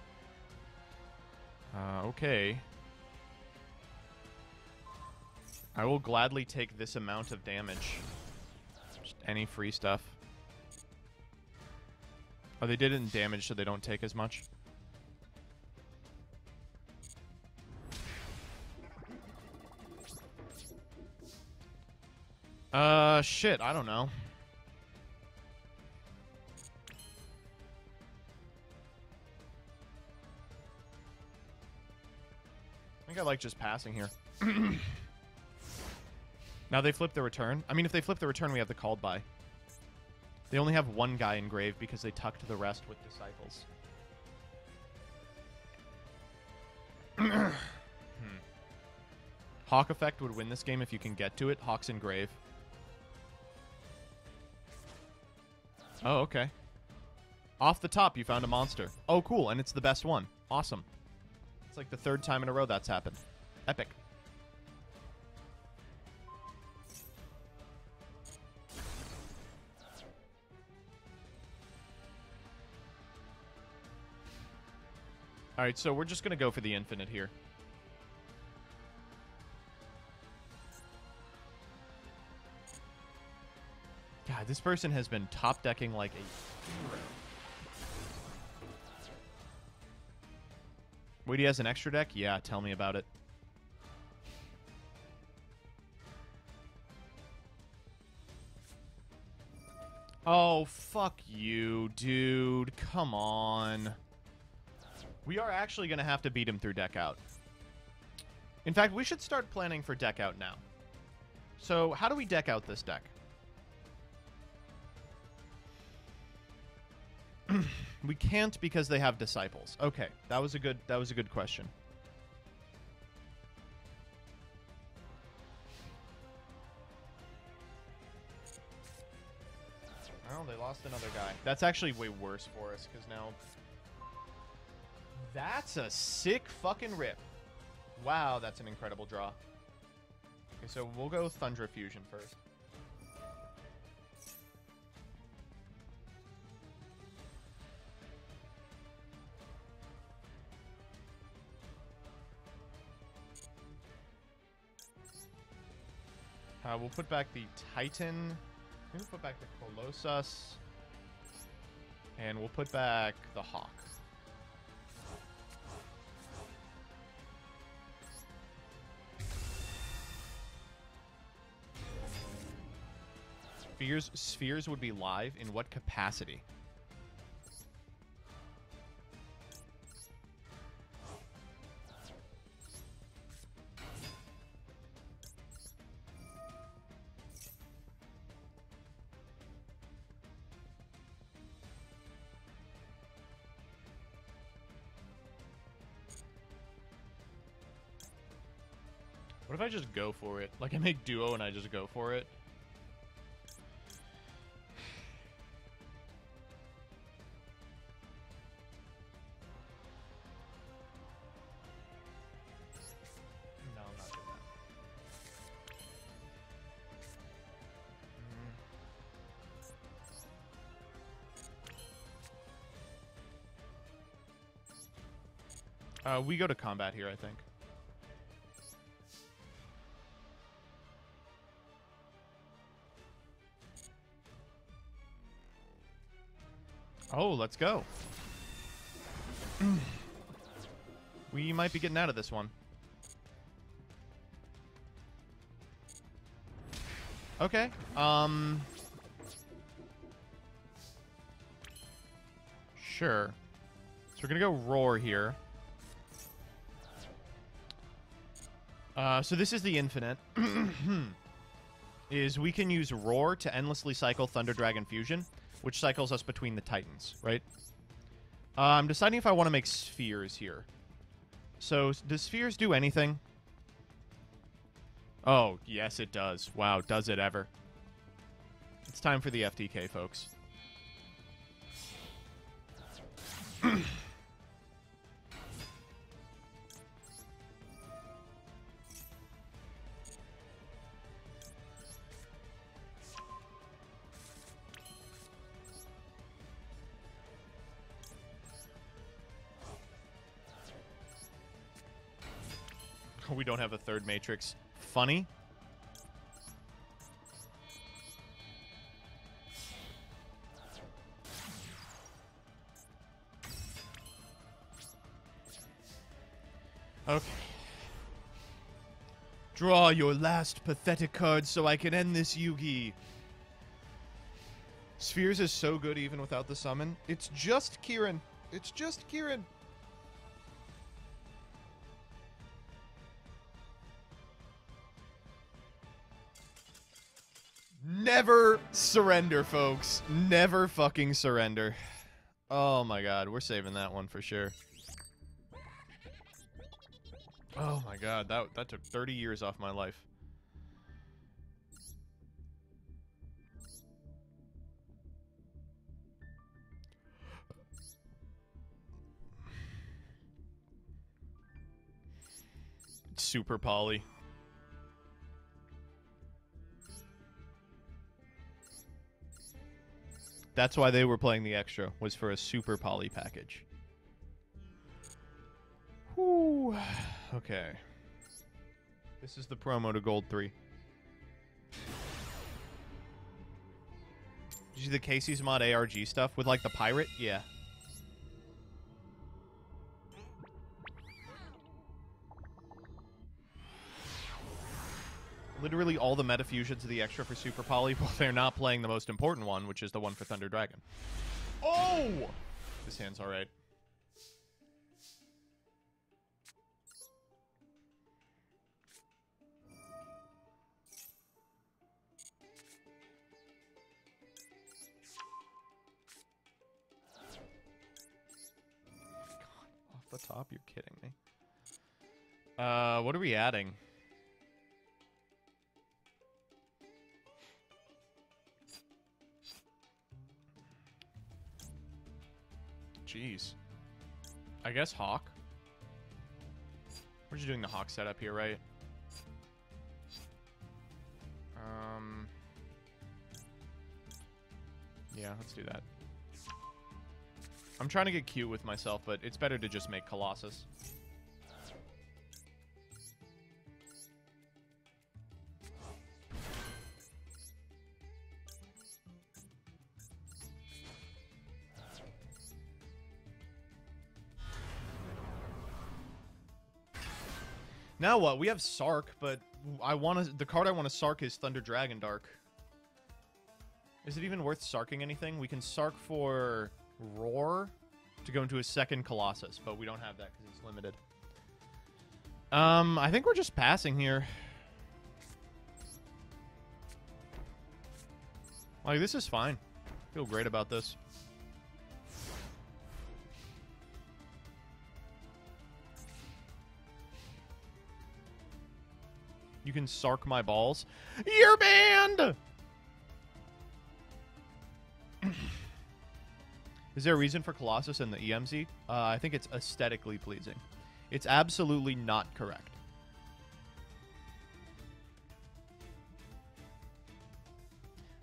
Uh, okay. I will gladly take this amount of damage. Just any free stuff. Oh, they did it in damage, so they don't take as much. Uh, shit, I don't know. I think I like just passing here. now they flip the return. I mean, if they flip the return, we have the called by. They only have one guy in grave because they tucked the rest with disciples. hmm. Hawk effect would win this game if you can get to it. Hawk's in grave. Oh, okay. Off the top, you found a monster. Oh, cool, and it's the best one. Awesome. It's like the third time in a row that's happened. Epic. Alright, so we're just going to go for the infinite here. God, this person has been top decking like a. Wait, he has an extra deck? Yeah, tell me about it. Oh, fuck you, dude. Come on. We are actually going to have to beat him through deck out. In fact, we should start planning for deck out now. So, how do we deck out this deck? we can't because they have disciples. Okay, that was a good that was a good question. Well, they lost another guy. That's actually way worse for us because now that's a sick fucking rip. Wow, that's an incredible draw. Okay, so we'll go Thundra Fusion first. Uh, we'll put back the Titan. We'll put back the Colossus. And we'll put back the Hawk. Spheres, spheres would be live in what capacity? What if I just go for it? Like I make duo and I just go for it? Uh, we go to combat here, I think. Oh, let's go. we might be getting out of this one. Okay. Um. Sure. So we're gonna go roar here. Uh, so this is the infinite. is we can use roar to endlessly cycle Thunder Dragon Fusion, which cycles us between the Titans, right? Uh, I'm deciding if I want to make spheres here. So, does spheres do anything? Oh, yes, it does. Wow, does it ever? It's time for the FTK, folks. we don't have a third Matrix. Funny. Okay. Draw your last pathetic card so I can end this Yugi. Spheres is so good even without the summon. It's just Kieran. It's just Kieran. Never surrender, folks. Never fucking surrender. Oh my god, we're saving that one for sure. Oh my god, that that took 30 years off my life. Super poly. That's why they were playing the extra, was for a super poly package. Whew. Okay. This is the promo to Gold 3. Did you see the Casey's Mod ARG stuff with like the pirate? Yeah. Literally all the meta fusions of the extra for Super Poly, while they're not playing the most important one, which is the one for Thunder Dragon. Oh! This hand's alright. Off the top, you're kidding me. Uh, what are we adding? Jeez. I guess Hawk. We're just doing the Hawk setup here, right? Um. Yeah, let's do that. I'm trying to get cute with myself, but it's better to just make Colossus. Now what? We have Sark, but I want to. The card I want to Sark is Thunder Dragon Dark. Is it even worth Sarking anything? We can Sark for Roar to go into a second Colossus, but we don't have that because it's limited. Um, I think we're just passing here. Like, this is fine. Feel great about this. You can sark my balls. You're banned! Is there a reason for Colossus and the EMZ? Uh, I think it's aesthetically pleasing. It's absolutely not correct.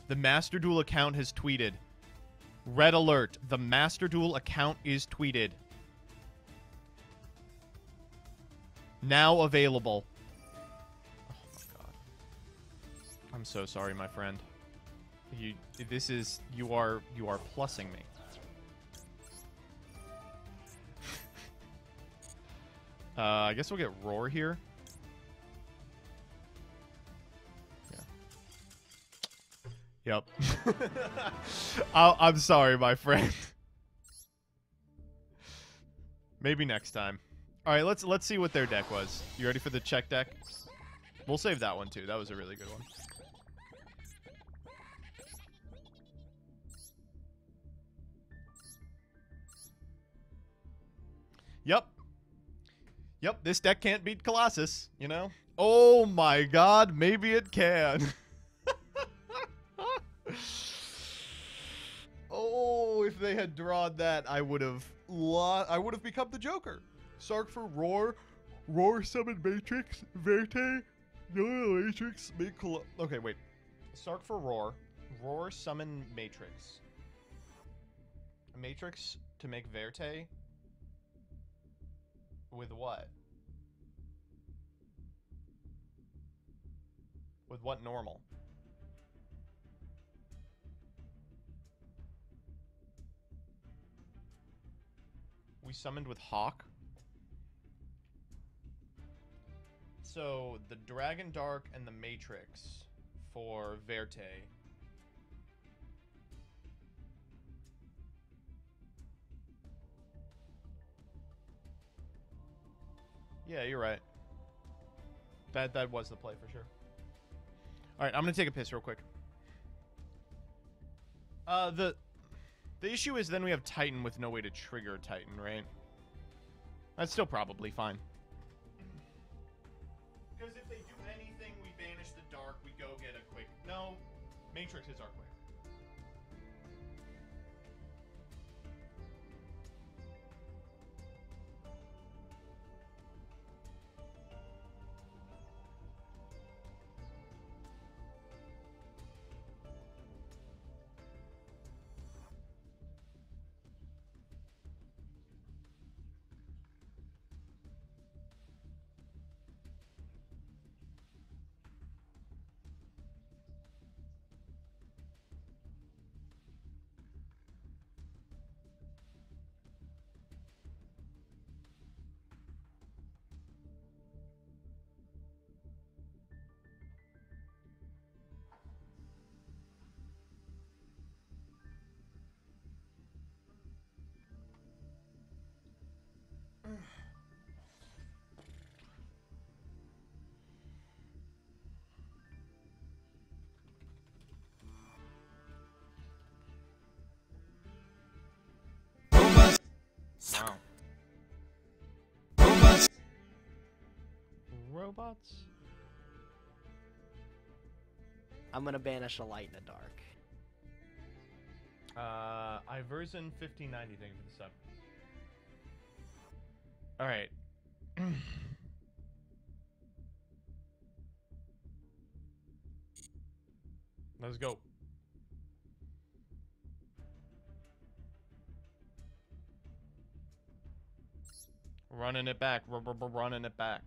The Master Duel account has tweeted. Red alert. The Master Duel account is tweeted. Now available. I'm so sorry, my friend. You, this is, you are, you are plussing me. uh, I guess we'll get Roar here. Yeah. Yep. I'm sorry, my friend. Maybe next time. All right, let's let's see what their deck was. You ready for the check deck? We'll save that one too. That was a really good one. Yep. Yep, this deck can't beat Colossus, you know? Oh my god, maybe it can. oh, if they had drawn that, I would have I would have become the Joker. Sark for Roar, Roar summon Matrix, Verte, no Matrix, make Col- Okay, wait. Sark for Roar, Roar summon Matrix. Matrix to make Verte, with what? With what normal? We summoned with Hawk. So, the Dragon Dark and the Matrix for Verte. Yeah, you're right. That that was the play for sure. All right, I'm gonna take a piss real quick. Uh, the the issue is then we have Titan with no way to trigger Titan, right? That's still probably fine. Because if they do anything, we banish the dark, we go get a quick. No, Matrix is our quick. Robots? I'm gonna banish a light in the dark. Uh, Iverson 1590, thank you for the sub. Alright. Let's go. Running it back, r- r- r- running it back.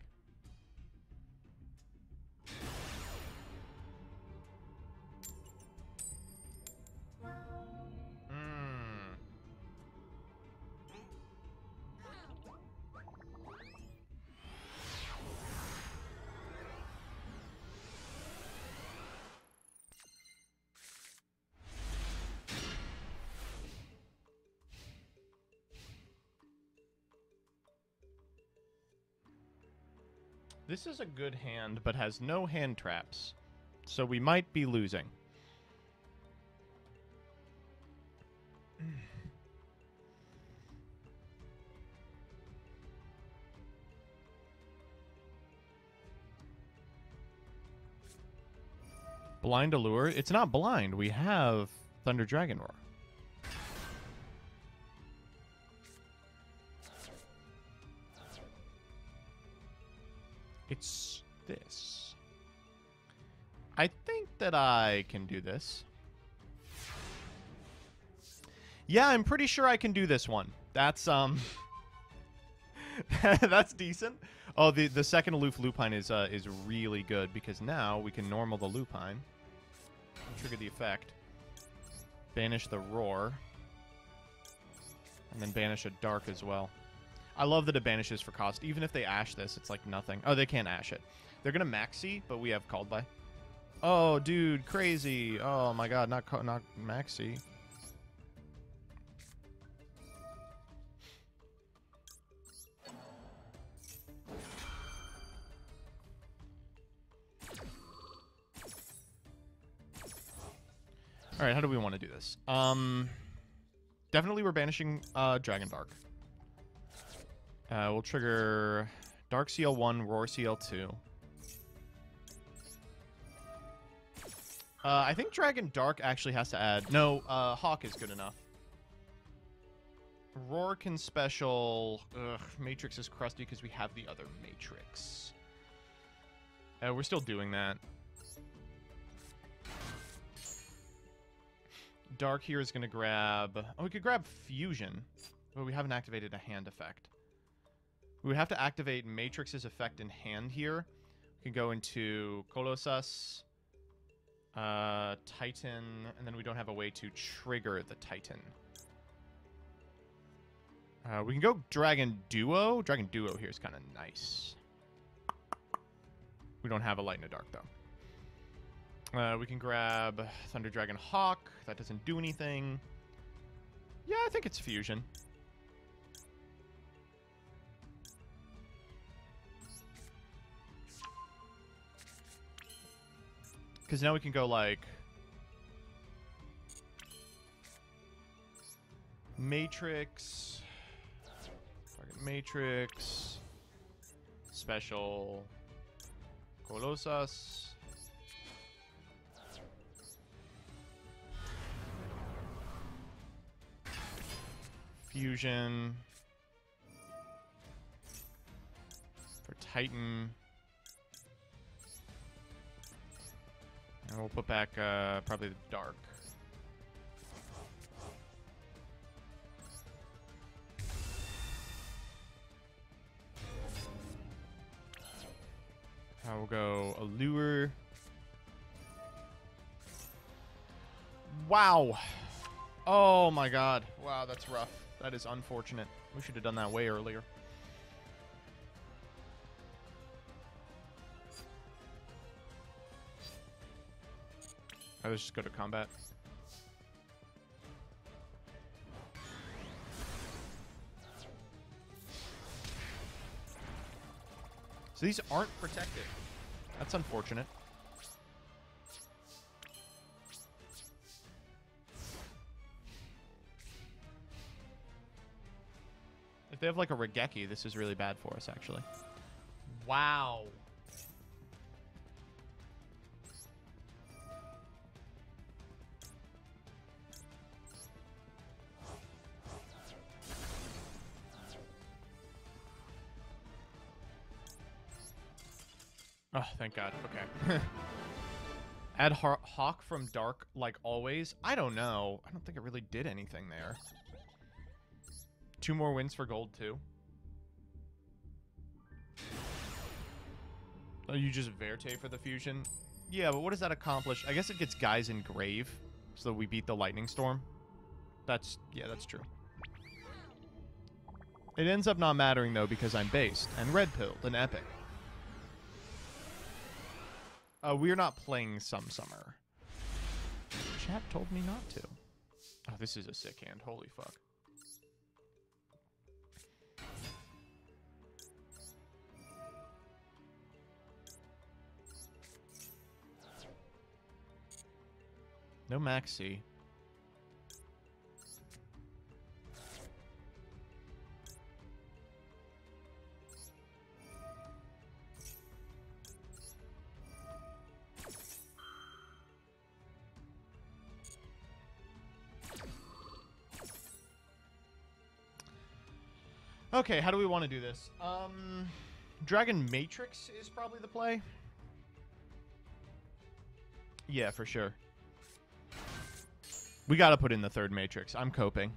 This is a good hand, but has no hand traps. So we might be losing. Blind Allure? It's not blind. We have Thunder Dragon Roar. It's this. I think that I can do this. Yeah, I'm pretty sure I can do this one. That's um That's decent. Oh, the the second aloof lupine is uh is really good because now we can normal the lupine. Trigger the effect. Banish the roar. And then banish a dark as well. I love that it banishes for cost. Even if they ash this, it's like nothing. Oh, they can't ash it. They're gonna maxi, but we have called by. Oh, dude, crazy. Oh my god, not not maxi. All right, how do we want to do this? Um, definitely we're banishing uh, Dragon Dark. Uh, we'll trigger Dark CL1, Roar CL2. Uh, I think Dragon Dark actually has to add... No, uh, Hawk is good enough. Roar can special... Ugh, Matrix is crusty because we have the other Matrix. Uh, we're still doing that. Dark here is going to grab... Oh, we could grab Fusion. But we haven't activated a hand effect. We would have to activate Matrix's effect in hand here. We can go into Colossus, uh, Titan, and then we don't have a way to trigger the Titan. Uh, we can go Dragon Duo. Dragon Duo here is kind of nice. We don't have a Light in the Dark, though. Uh, we can grab Thunder Dragon Hawk. That doesn't do anything. Yeah, I think it's Fusion. Because now we can go like... Matrix. Matrix. Special. Colossus. Fusion. For Titan. And we'll put back uh, probably the Dark. I will go Allure. Wow. Oh my god. Wow, that's rough. That is unfortunate. We should have done that way earlier. I let's just go to combat. So these aren't protected. That's unfortunate. If they have like a Raigeki, this is really bad for us, actually. Wow. Oh, thank God. Okay. Add Har- Hawk from Dark like always? I don't know. I don't think it really did anything there. Two more wins for gold, too. Oh, you just Verte for the fusion? Yeah, but what does that accomplish? I guess it gets guys in Grave, so we beat the Lightning Storm. That's, yeah, that's true. It ends up not mattering, though, because I'm based, and red pilled, and epic. Uh, we're not playing some summer. Chat told me not to. Oh, this is a sick hand. Holy fuck. No maxi. Okay, how do we want to do this? Um, Dragon Matrix is probably the play. Yeah, for sure. We got to put in the third Matrix. I'm coping.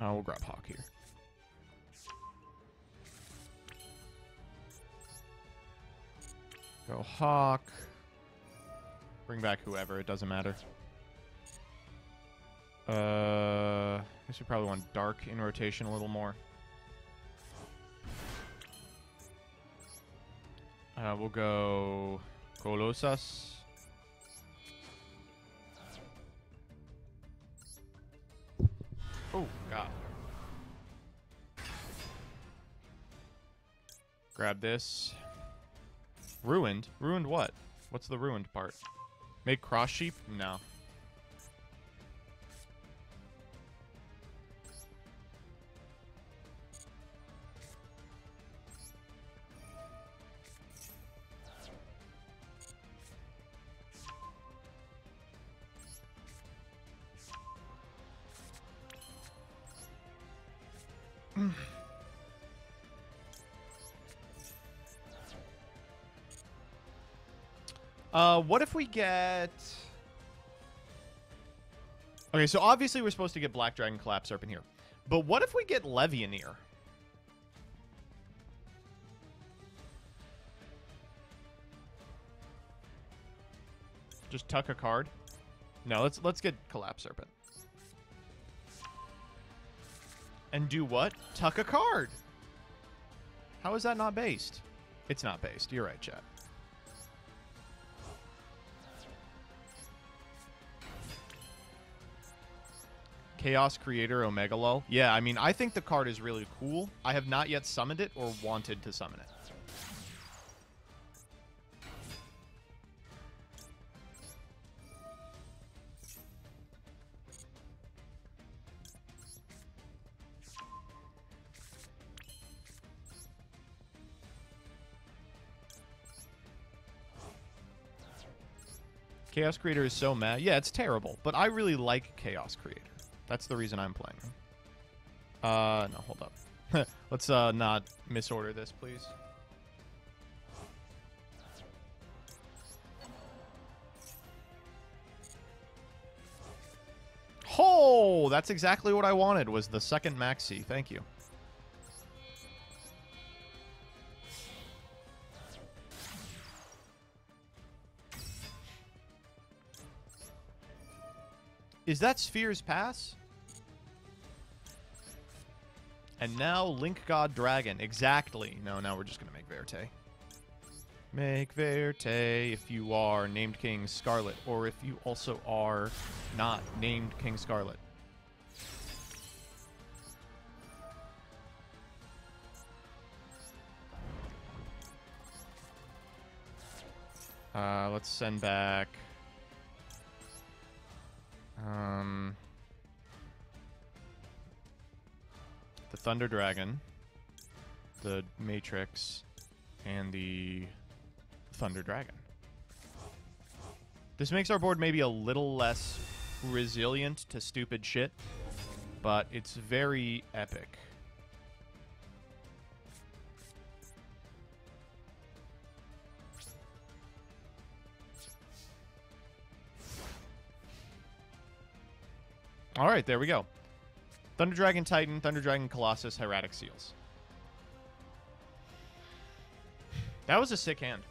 Uh, we'll grab Hawk here. Go Hawk. Bring back whoever. It doesn't matter. Uh, I guess we probably want Dark in rotation a little more. Uh, we'll go Colossus. Oh, God. Grab this. Ruined? Ruined what? What's the ruined part? Make cross sheep? No. Uh, what if we get... Okay, so obviously we're supposed to get Black Dragon Collapserpent here. But what if we get Levianeer? Just tuck a card? No, let's let's get Collapserpent. And do what? Tuck a card. How is that not based? It's not based. You're right, chat. Chaos Creator Omega Lull. Yeah, I mean, I think the card is really cool. I have not yet summoned it or wanted to summon it. Chaos Creator is so mad. Yeah, it's terrible, but I really like Chaos Creator. That's the reason I'm playing. Uh, no, hold up. Let's uh not misorder this, please. Oh, that's exactly what I wanted. Was the second maxi. Thank you. Is that Sphere's Pass? And now Link God Dragon. Exactly. No, now we're just going to make Verte. Make Verte if you are named King Scarlet, or if you also are not named King Scarlet. Uh, let's send back. Um, the Thunder Dragon, the Matrix, and the Thunder Dragon. This makes our board maybe a little less resilient to stupid shit, but it's very epic. All right, there we go. Thunder Dragon Titan, Thunder Dragon Colossus, Hieratic Seals. That was a sick hand.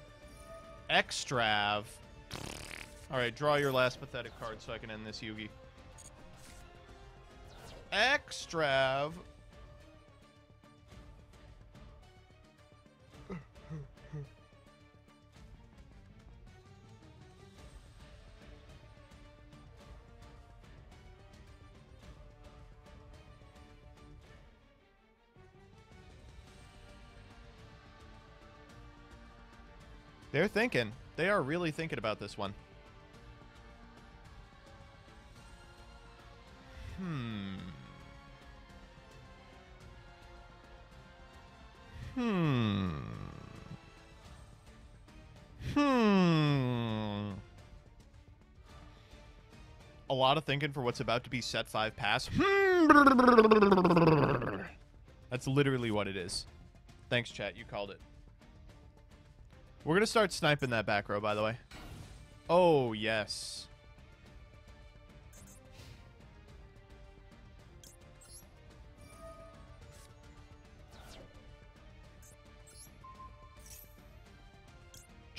Extrav. All right, draw your last pathetic card so I can end this Yugi. Extrav. They're thinking. They are really thinking about this one. Hmm. Hmm. Hmm. A lot of thinking for what's about to be set 5 pass. Hmm. That's literally what it is. Thanks, chat. You called it. We're going to start sniping that back row, by the way. Oh, yes.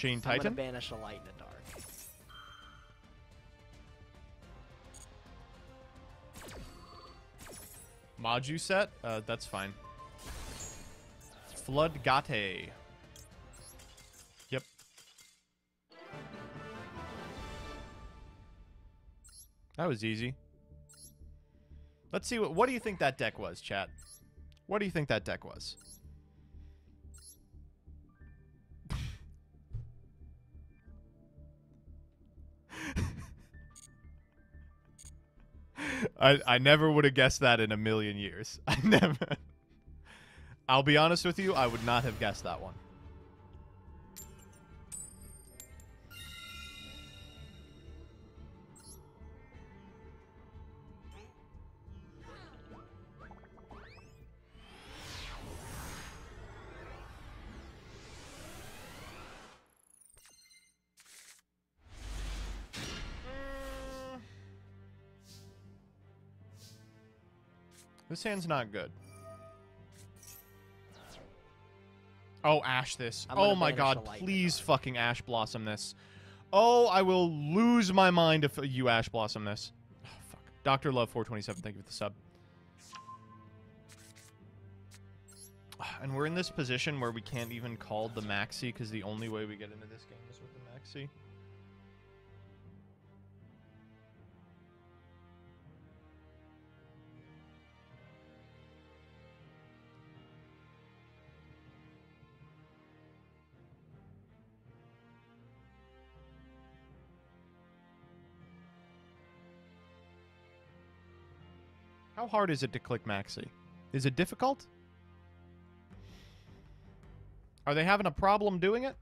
Chain I'm gonna Titan? banish a light in the dark. Maju set? Uh, that's fine. Flood Gate. That was easy. Let's see what what do you think that deck was, chat? What do you think that deck was? I I never would have guessed that in a million years. I never. I'll be honest with you, I would not have guessed that one. This hand's not good. Oh, Ash this. Oh my god, please fucking Ash Blossom this. Oh, I will lose my mind if you Ash Blossom this. Oh, fuck. Dr. Love 427, thank you for the sub. And we're in this position where we can't even call the Maxi because the only way we get into this game is with the Maxi. How hard is it to click Maxi? Is it difficult? Are they having a problem doing it?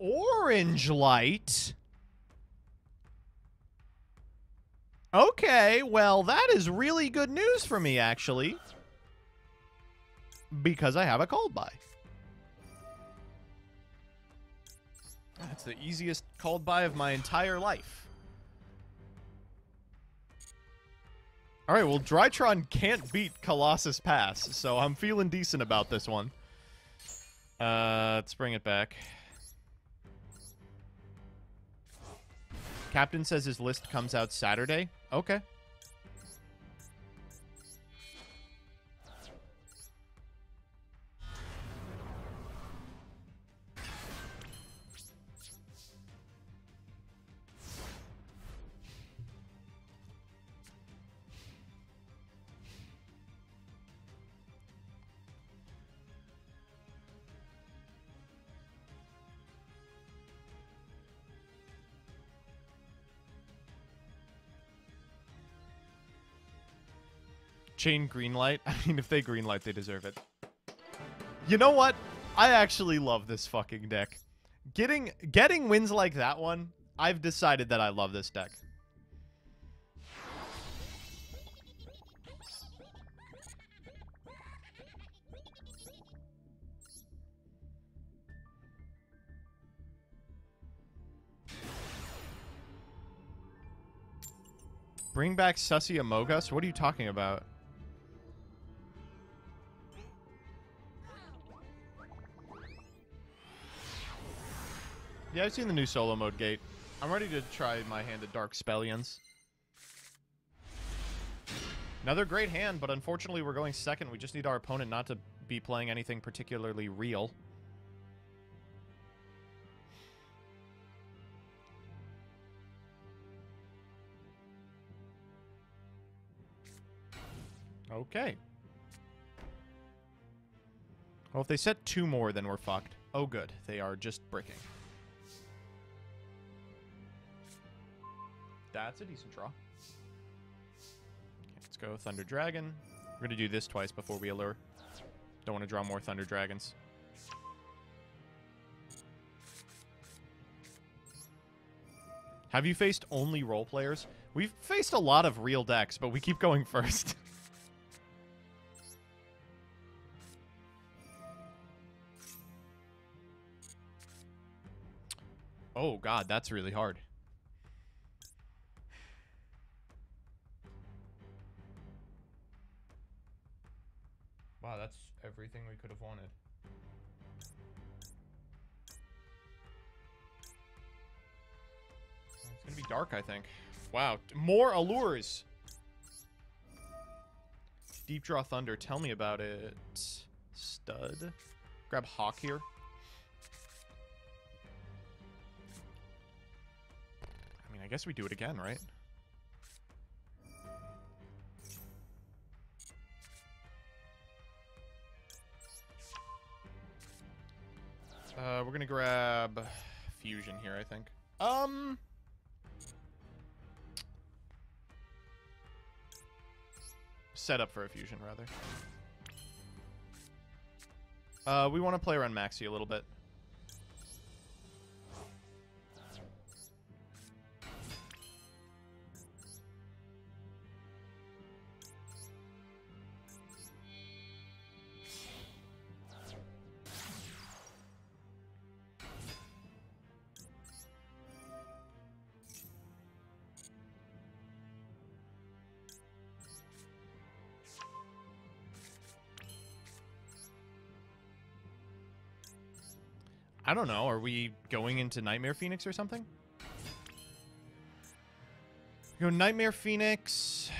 Orange light. Okay, well, that is really good news for me, actually. Because I have a cold buy. That's the easiest cold buy of my entire life. All right, well, Drytron can't beat Colossus Pass, so I'm feeling decent about this one. Uh, let's bring it back. Captain says his list comes out Saturday. Okay. Chain greenlight. I mean, if they greenlight, they deserve it. You know what? I actually love this fucking deck. Getting getting wins like that one, I've decided that I love this deck. Bring back Sussy Amogus? What are you talking about? Yeah, I've seen the new solo mode gate. I'm ready to try my hand at Dark Spellions. Another great hand, but unfortunately we're going second. We just need our opponent not to be playing anything particularly real. Okay. Well, if they set two more, then we're fucked. Oh, good. They are just bricking. That's a decent draw. Okay, let's go Thunder Dragon. We're going to do this twice before we allure. Don't want to draw more Thunder Dragons. Have you faced only role players? We've faced a lot of real decks, but we keep going first. oh god, that's really hard. Wow, that's everything we could have wanted. It's gonna be dark, I think. Wow, more allures. Deep Draw Thunder, tell me about it. Stud. Grab Hawk here. I mean, I guess we do it again, right? Uh, we're gonna grab fusion here, I think. Um. Set up for a fusion, rather. Uh, we want to play around Maxi a little bit. I don't know. Are we going into Knightmare Phoenix or something? Go Knightmare Phoenix.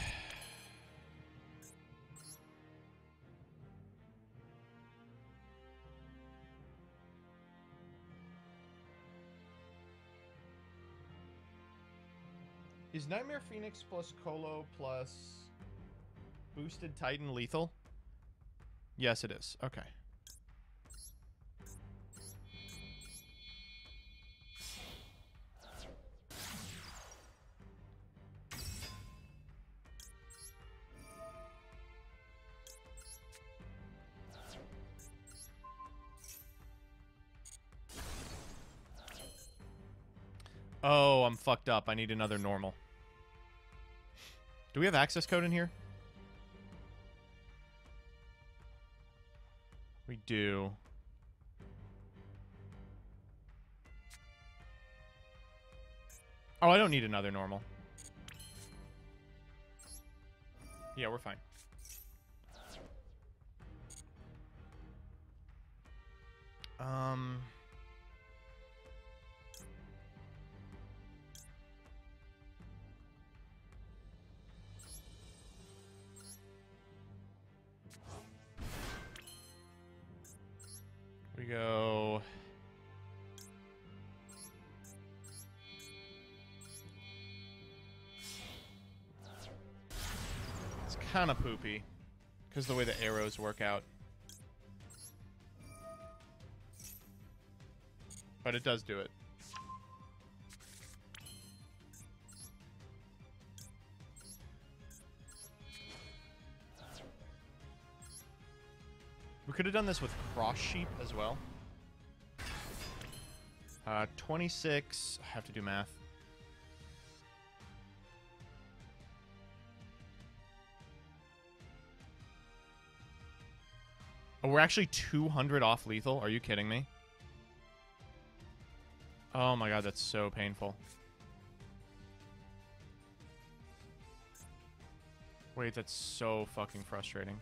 Is Knightmare Phoenix plus Colo plus Boosted Titan lethal? Yes, it is. Okay. Fucked up. I need another normal. Do we have access code in here? We do. Oh, I don't need another normal. Yeah, we're fine. Um... We go... It's kind of poopy. Because the way the arrows work out. But it does do it. We could have done this with cross sheep as well. Uh, 26. I have to do math. Oh, we're actually 200 off lethal? Are you kidding me? Oh my god, that's so painful. Wait, that's so fucking frustrating.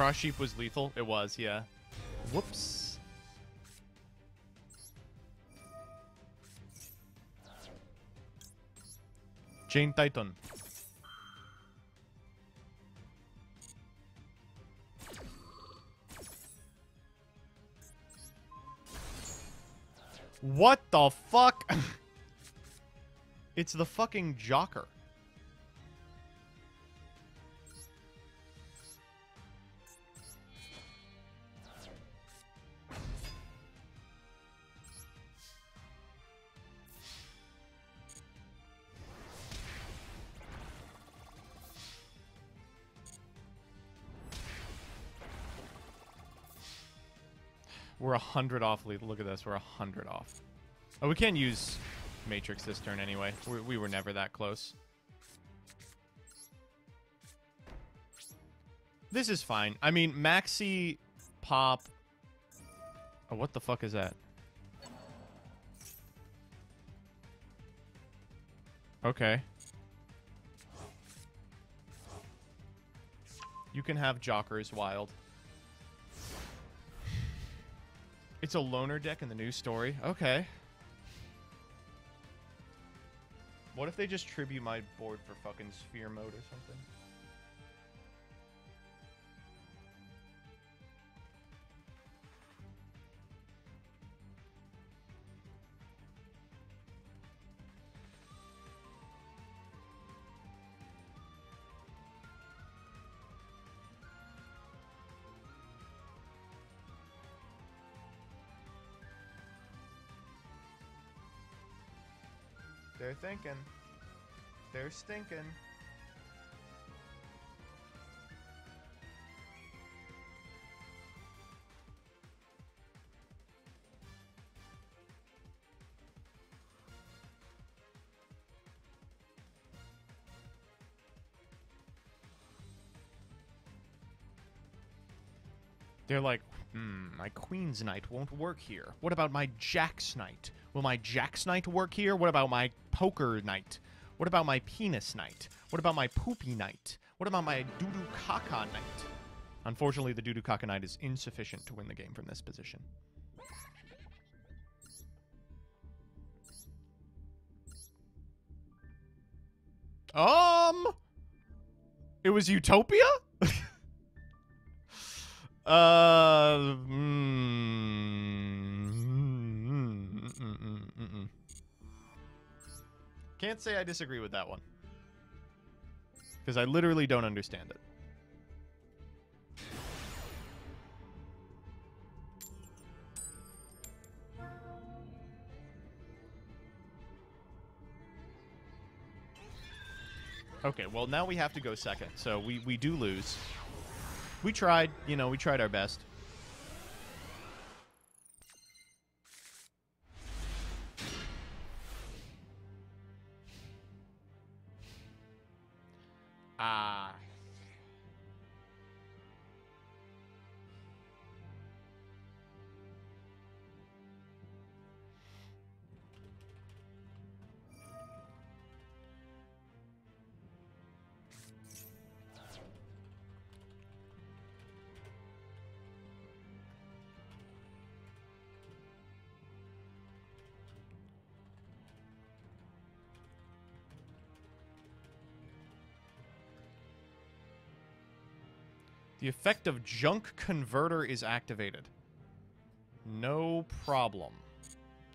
Cross sheep was lethal? It was, yeah. Whoops. Jane Titan. What the fuck? it's the fucking Joker. We're a hundred off lead. Look at this. We're a hundred off. Oh, we can't use Matrix this turn anyway. We, we were never that close. This is fine. I mean, Maxi, Pop. Oh, what the fuck is that? Okay. You can have Jokers Wild. It's a loner deck in the new story. Okay. What if they just tribute my board for fucking sphere mode or something? Thinking. They're stinking. They're like, my Queen's Knight won't work here. What about my Jack's Knight? Will my Jack's Knight work here? What about my Poker Knight? What about my Penis Knight? What about my Poopy Knight? What about my Doodoo Caca Knight? Unfortunately, the Doodoo Caca Knight is insufficient to win the game from this position. Um, it was Utopia. Uh, mm, mm, mm, can't can't say I disagree with that one. Because I literally don't understand it. Okay, well now we have to go second, so we, we do lose. We tried, you know, we tried our best. Effect of Junk Converter is activated. No problem.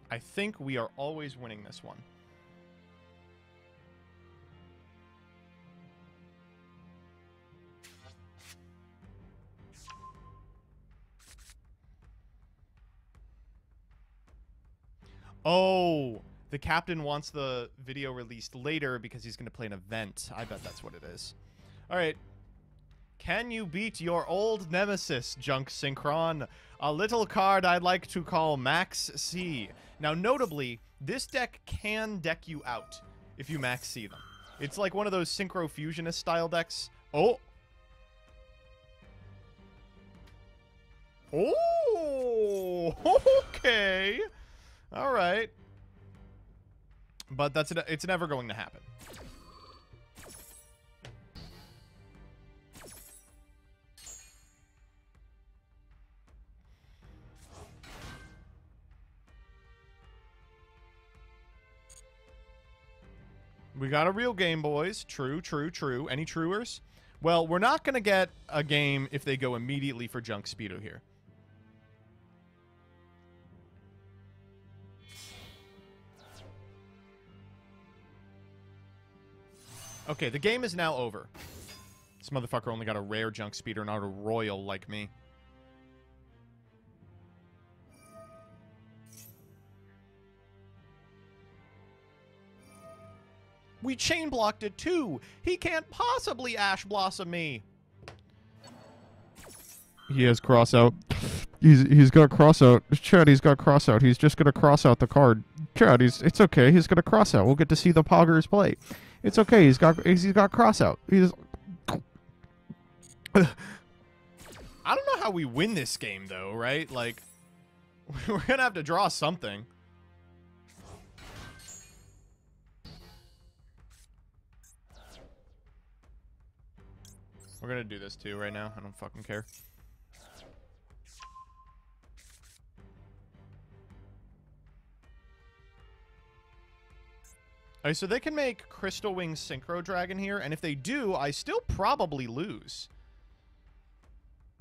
I think we are always winning this one. Oh, the captain wants the video released later because he's going to play an event. I bet that's what it is. All right. Can you beat your old nemesis, Junk Synchron? A little card I'd like to call Maxx C. Now, notably, this deck can deck you out if you Maxx C them. It's like one of those Synchro Fusionist style decks. Oh! Oh! Okay! Alright. But that's it's never going to happen. We got a real game, boys. True, true, true. Any truers? Well, we're not going to get a game if they go immediately for Junk Speeder here. Okay, the game is now over. This motherfucker only got a rare Junk Speeder, not a royal like me. We chain blocked it too. He can't possibly Ash Blossom me. He has cross out. He's he's got cross out. Chad, he's got cross out. He's just gonna cross out the card. Chad, he's it's okay. He's gonna cross out. We'll get to see the poggers play. It's okay. He's got he's got cross out. He's. I don't know how we win this game though, right? Like, we're gonna have to draw something. We're gonna do this too right now. I don't fucking care. Alright, so they can make Crystal Wing Synchro Dragon here, and if they do, I still probably lose.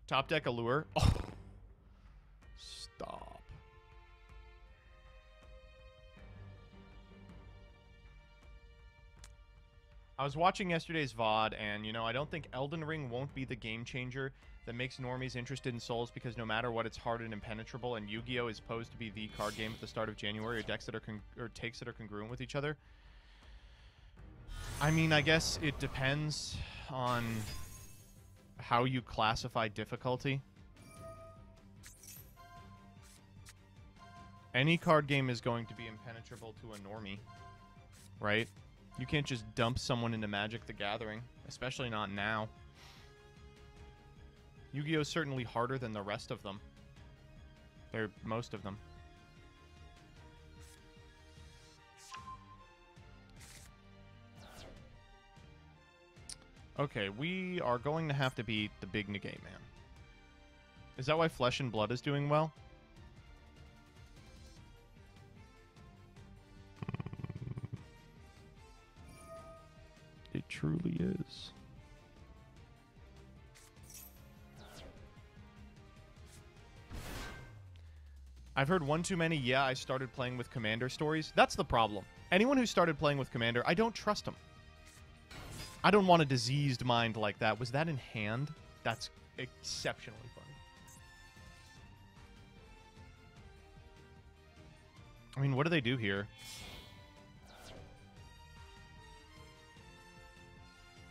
Top deck Allure. Oh. I was watching yesterday's VOD, and, you know, I don't think Elden Ring won't be the game changer that makes normies interested in Souls because no matter what, it's hard and impenetrable, and Yu-Gi-Oh! is posed to be the card game at the start of January, or decks that are, or takes that are congruent with each other. I mean, I guess it depends on how you classify difficulty. Any card game is going to be impenetrable to a normie, right? You can't just dump someone into Magic the Gathering, especially not now. Yu-Gi-Oh! is certainly harder than the rest of them. They're most of them. Okay, we are going to have to beat the big negate man. Is that why Flesh and Blood is doing well? Truly is. I've heard one too many, yeah, I started playing with Commander stories. That's the problem. Anyone who started playing with Commander, I don't trust them. I don't want a diseased mind like that. Was that in hand? That's exceptionally funny. I mean, what do they do here?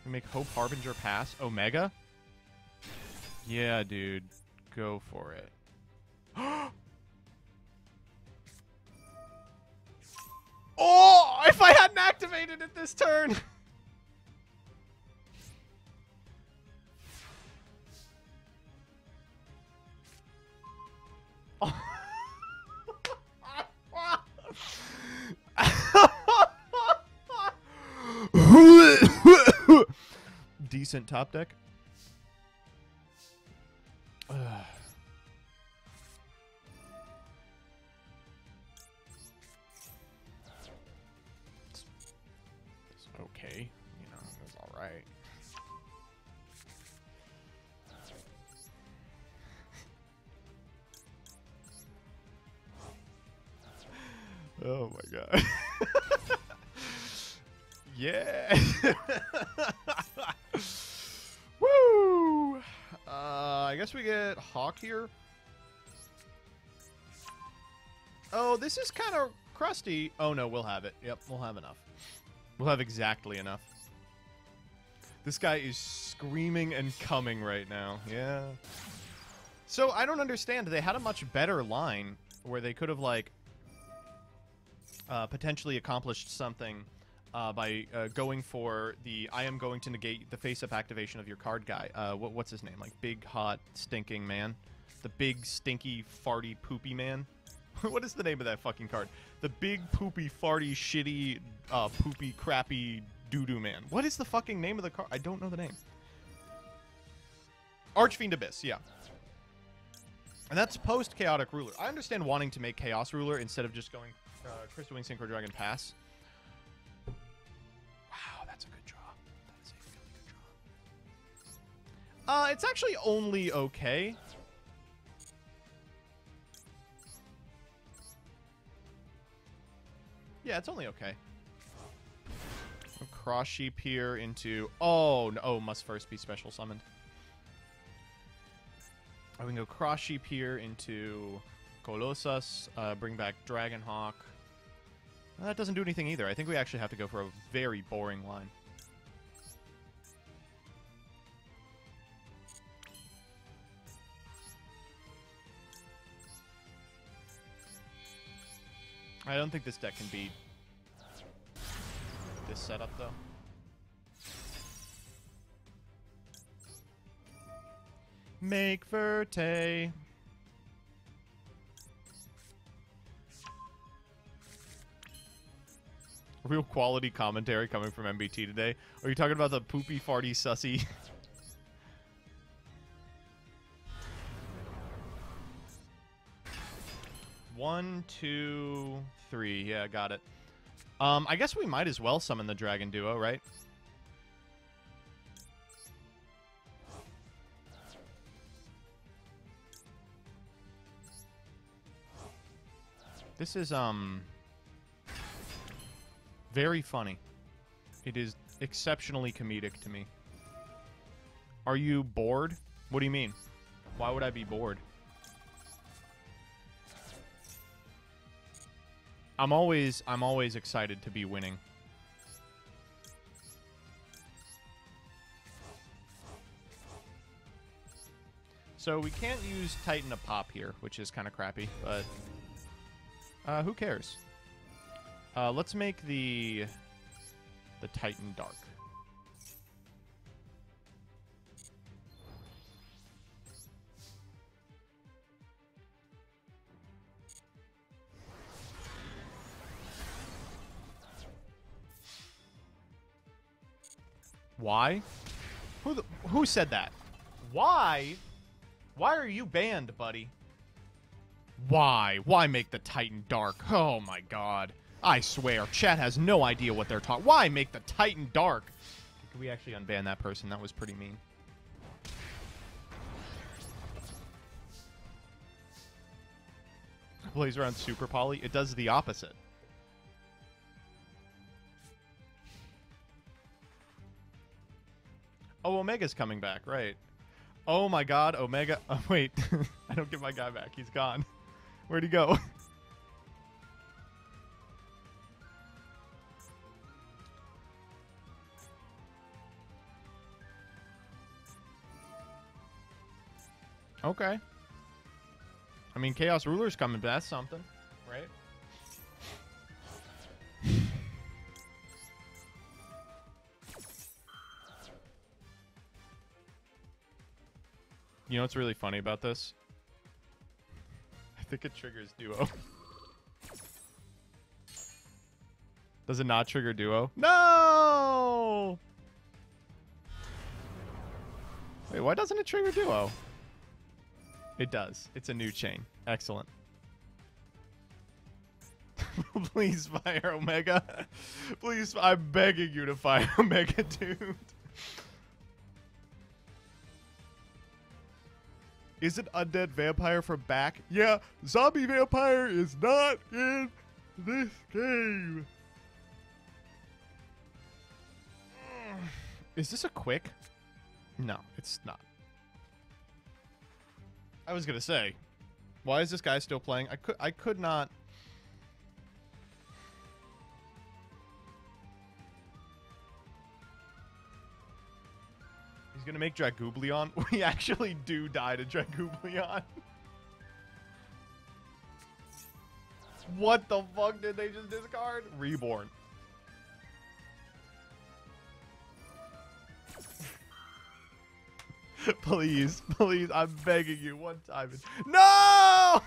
We make Hope Harbinger pass. Omega? Yeah, dude. Go for it. oh! If I hadn't activated it this turn! Decent top deck. It's okay, you know, it's all right. Oh my god. yeah. I guess we get Hawk here. Oh, this is kind of crusty. Oh no, we'll have it. Yep, we'll have enough. We'll have exactly enough. This guy is screaming and coming right now. Yeah. So I don't understand. They had a much better line where they could have like uh, potentially accomplished something uh, by uh, going for the I am going to negate the face-up activation of your card guy. Uh, what, what's his name? Like big, hot, stinking man. The big, stinky, farty, poopy man. what is the name of that fucking card? The big, poopy, farty, shitty, uh, poopy, crappy doo-doo man. What is the fucking name of the card? I don't know the name. Archfiend Abyss, yeah. And that's post Chaotic Ruler. I understand wanting to make Chaos Ruler instead of just going uh, Crystal Wing Synchro Dragon Pass. Uh, it's actually only okay. Yeah, it's only okay. Cross Sheep here into... Oh, no. Oh, must first be special summoned. I can go Cross Sheep here into Colossus, uh, bring back Dragonhawk. That doesn't do anything either. I think we actually have to go for a very boring line. I don't think this deck can beat this setup, though. Make Verte. Real quality commentary coming from MBT today. Are you talking about the poopy farty sussy? One, two, three. Yeah, got it. Um, I guess we might as well summon the Dragon Duo, right? This is, um... Very funny. It is exceptionally comedic to me. Are you bored? What do you mean? Why would I be bored? I'm always I'm always excited to be winning. So we can't use Titan a pop here, which is kind of crappy, but uh, who cares? Uh, let's make the the Titan dark. Why? Who the, who said that? Why? Why are you banned, buddy? Why? Why make the Titan dark? Oh my god. I swear, chat has no idea what they're talking. Why make the Titan dark? Can we actually unban that person? That was pretty mean. Plays around Super Poly. It does the opposite. Oh, Omega's coming back, right. Oh my god, Omega. Oh, wait. I don't get my guy back. He's gone. Where'd he go? okay. I mean, Chaos Ruler's coming back. That's something, right? You know what's really funny about this? I think it triggers duo. Does it not trigger duo? No! Wait, why doesn't it trigger duo? It does. It's a new chain. Excellent. Please fire Omega. Please, I'm begging you to fire Omega, dude. Is it undead vampire from back? Yeah, zombie vampire is not in this game. Is this a quick? No, it's not. I was gonna say, why is this guy still playing? I could I could not. He's gonna make Dragooblion. We actually do die to Dragooblion. what the fuck did they just discard? Reborn. please, please, I'm begging you one time. No! I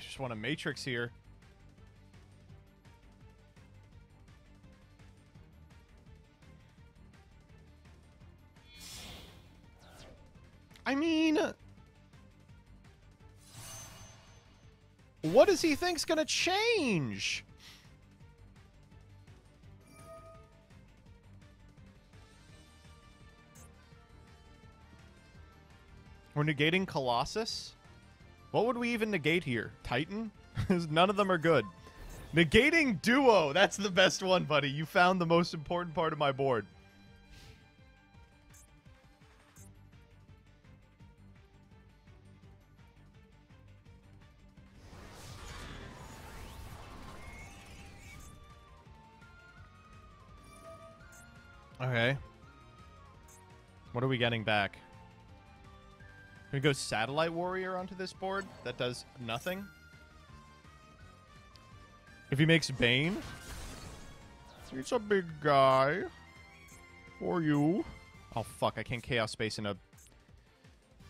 just want a matrix here. I mean, what does he think's gonna change? We're negating Colossus? What would we even negate here? Titan? None of them are good. Negating Duo! That's the best one, buddy. You found the most important part of my board. Okay. What are we getting back? Can we go Satellite Warrior onto this board? That does nothing. If he makes Bane, he's a big guy. For you. Oh, fuck. I can't Chaos Space in a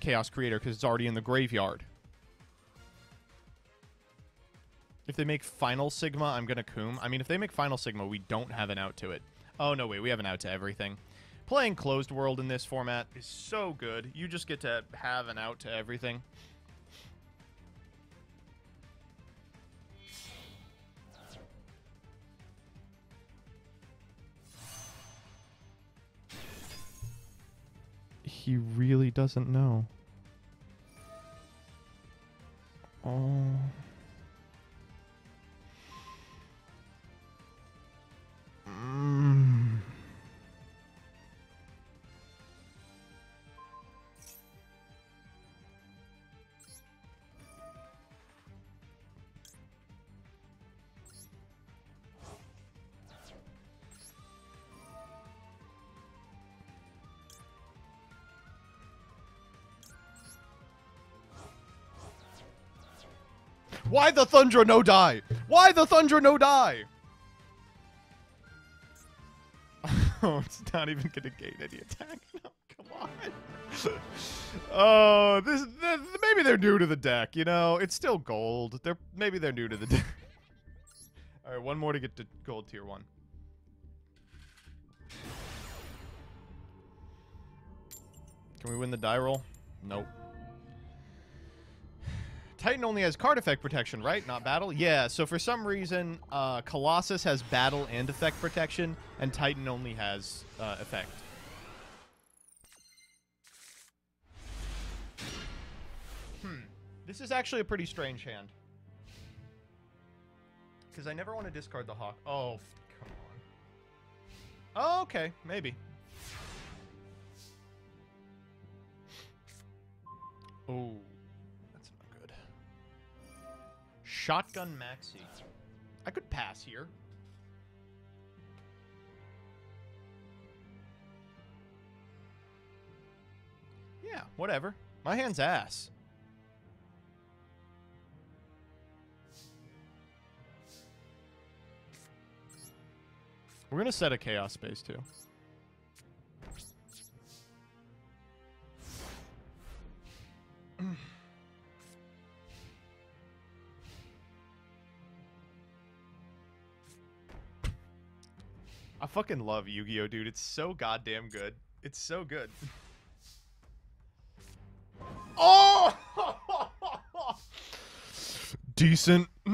Chaos Creator because it's already in the graveyard. If they make Final Sigma, I'm going to Coom. I mean, if they make Final Sigma, we don't have an out to it. Oh, no, wait. We have an out to everything. Playing Closed World in this format is so good. You just get to have an out to everything. He really doesn't know. Oh. Why the Thundra no die? Why the Thundra no die? oh, it's not even gonna gain any attack. No, come on. oh, this, this maybe they're new to the deck. You know, it's still gold. They're maybe they're new to the deck. All right, one more to get to gold tier one. Can we win the die roll? Nope. Titan only has card effect protection, right? Not battle? Yeah, so for some reason, uh, Colossus has battle and effect protection, and Titan only has uh, effect. Hmm. This is actually a pretty strange hand. Because I never want to discard the hawk. Oh, come on. Oh, okay, maybe. Oh, Shotgun Maxx C. I could pass here. Yeah, whatever. My hand's ass. We're gonna set a chaos space too. I fucking love Yu-Gi-Oh, dude. It's so goddamn good. It's so good. Oh! Decent.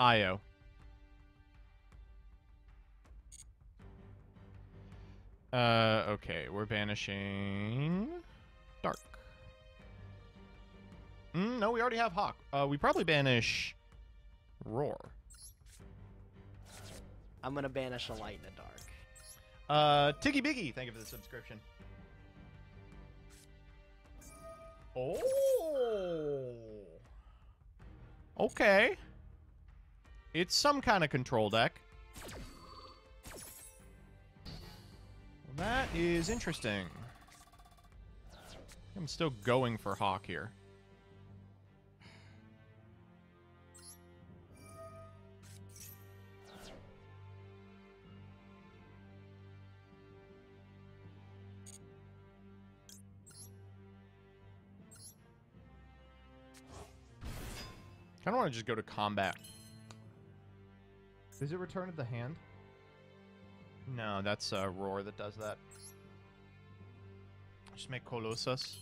Io. Uh, okay, we're banishing Dark. Mm, no, we already have Hawk. Uh, we probably banish Roar. I'm gonna banish a light in the dark. Uh, Tiggy Biggy, thank you for the subscription. Oh. Okay. It's some kind of control deck. That is interesting. I'm still going for Hawk here. Kind of want to just go to combat. Is it Return of the Hand? No, that's uh, Roar that does that. Just make Colossus.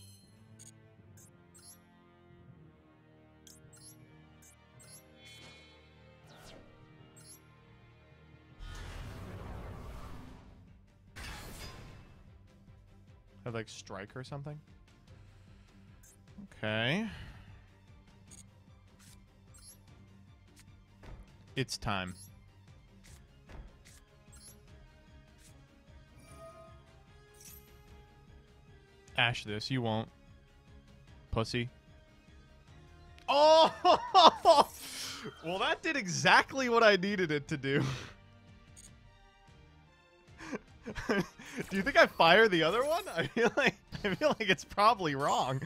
Have like strike or something? Okay. It's time. Ash this, you won't. Pussy. Oh! well, that did exactly what I needed it to do. do you think I fire the other one? I feel like I feel like it's probably wrong.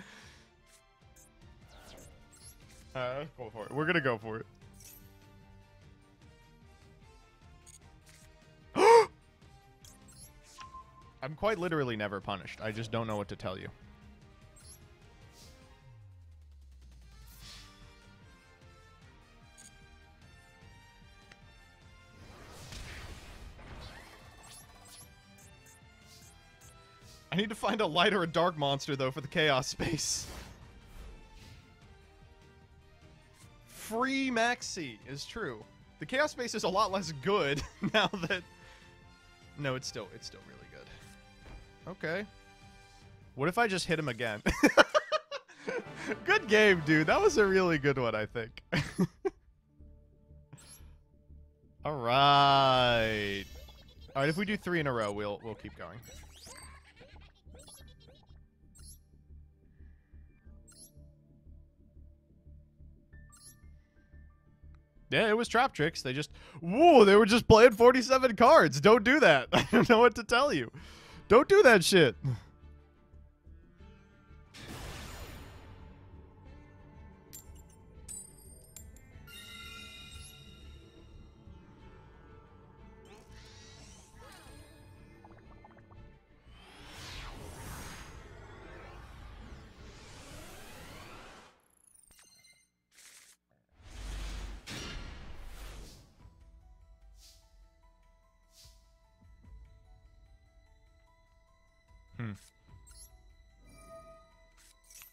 Uh, go for it. We're gonna go for it. I'm quite literally never punished. I just don't know what to tell you. I need to find a light or a dark monster, though, for the chaos space. Free Maxx C is true. The chaos space is a lot less good now that... No, it's still it's still good. Okay. What if I just hit him again? good game, dude. That was a really good one, I think. All right. All right, if we do three in a row, we'll we'll keep going. Yeah, it was trap tricks. They just, whoa, they were just playing 47 cards. Don't do that. I don't know what to tell you. Don't do that shit.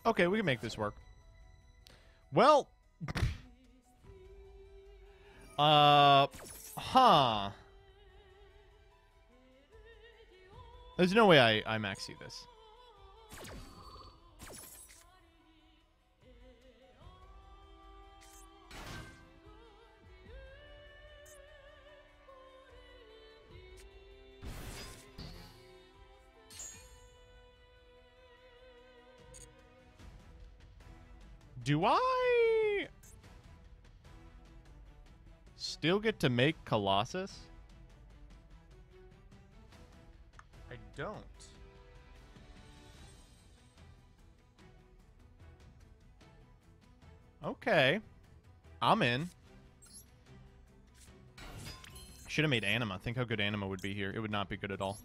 Okay, we can make this work. Well, uh, huh. There's no way I, I Maxx C this. Do I still get to make Colossus? I don't. Okay. I'm in. Should have made Anima. Think how good Anima would be here. It would not be good at all.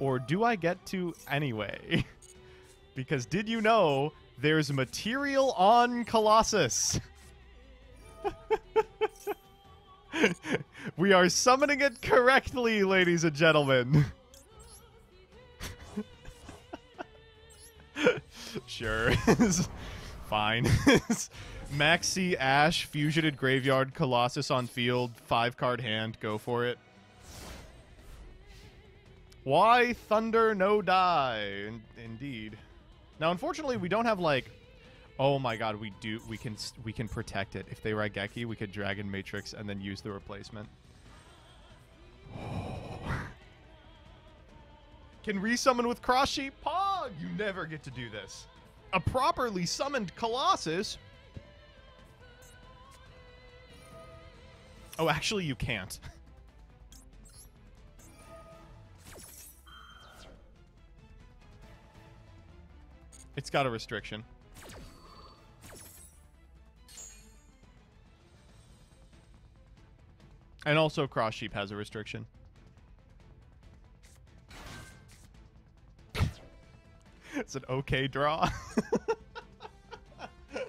Or do I get to anyway? because did you know there's material on Colossus? we are summoning it correctly, ladies and gentlemen. sure. Is fine. Maxx C Ash, Fusioned Graveyard, Colossus on field, five card hand, go for it. Why Thunder No Die? In- indeed. Now, unfortunately, we don't have like. Oh my God, we do. We can we can protect it. If they Raigeki, we could Dragon Matrix and then use the replacement. can resummon with Cross Sheep Pog. You never get to do this. A properly summoned Colossus. Oh, actually, you can't. It's got a restriction. And also Cross Sheep has a restriction. it's an okay draw.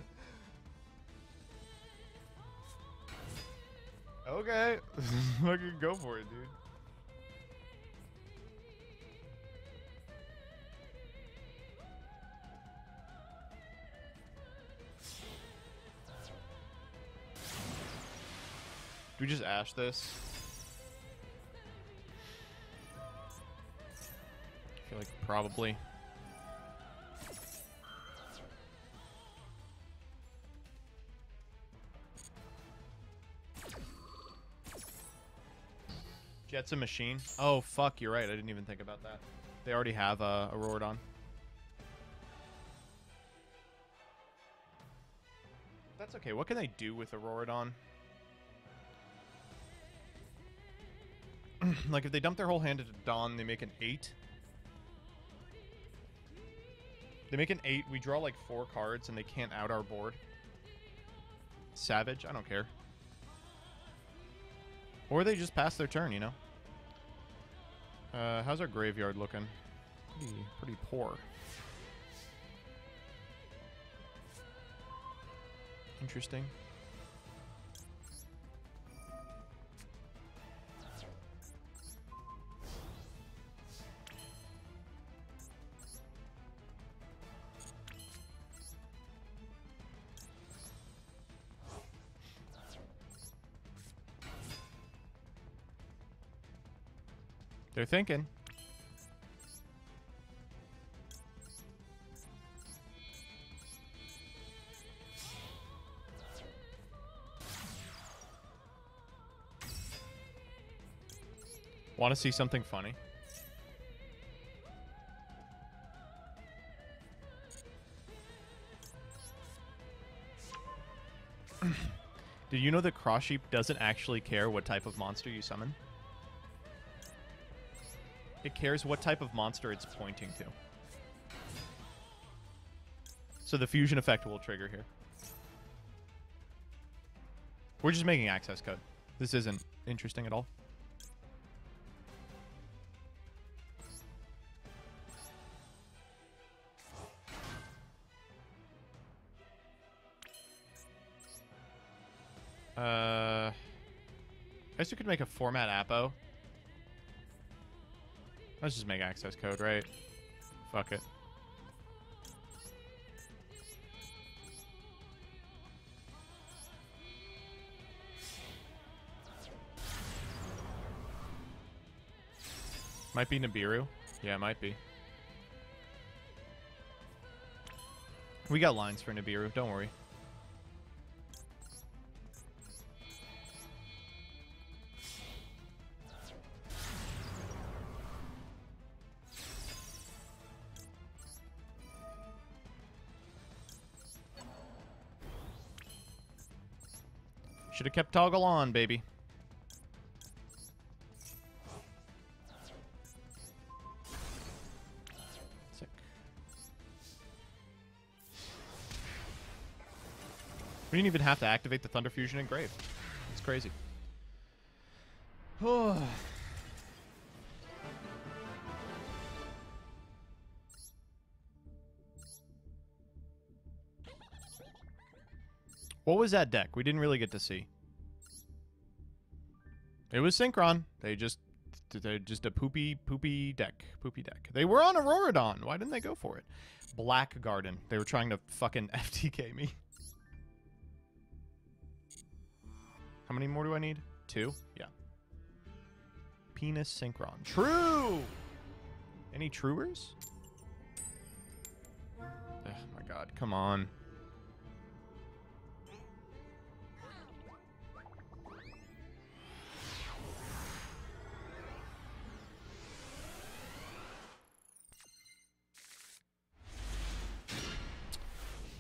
okay. Fucking go for it, dude. We just ash this? I feel like probably. Jet's a machine. Oh, fuck, you're right. I didn't even think about that. They already have uh, Auroradon. That's okay. What can they do with Auroradon? Like if they dump their whole hand into Dawn, they make an eight. They make an eight. We draw like four cards, and they can't out our board. Savage. I don't care. Or they just pass their turn, you know. Uh, how's our graveyard looking? Pretty, pretty poor. Interesting. They're thinking. Want to see something funny? Did you know that Cross Sheep doesn't actually care what type of monster you summon? It cares what type of monster it's pointing to. So the fusion effect will trigger here. We're just making access code. This isn't interesting at all. Uh, I guess we could make a format Apo. Let's just make access code, right? Fuck it. Might be Nibiru. Yeah, might be. We got lines for Nibiru, don't worry. Kept toggle on, baby. Sick. We didn't even have to activate the Thunder Fusion in Grave. It's crazy. What was that deck? We didn't really get to see. It was Synchron. They just they're just a poopy poopy deck. Poopy deck. They were on Auroradon. Why didn't they go for it? Black Garden. They were trying to fucking FTK me. How many more do I need? Two? Yeah. Penis Synchron. True! Any truers? Oh my god, come on.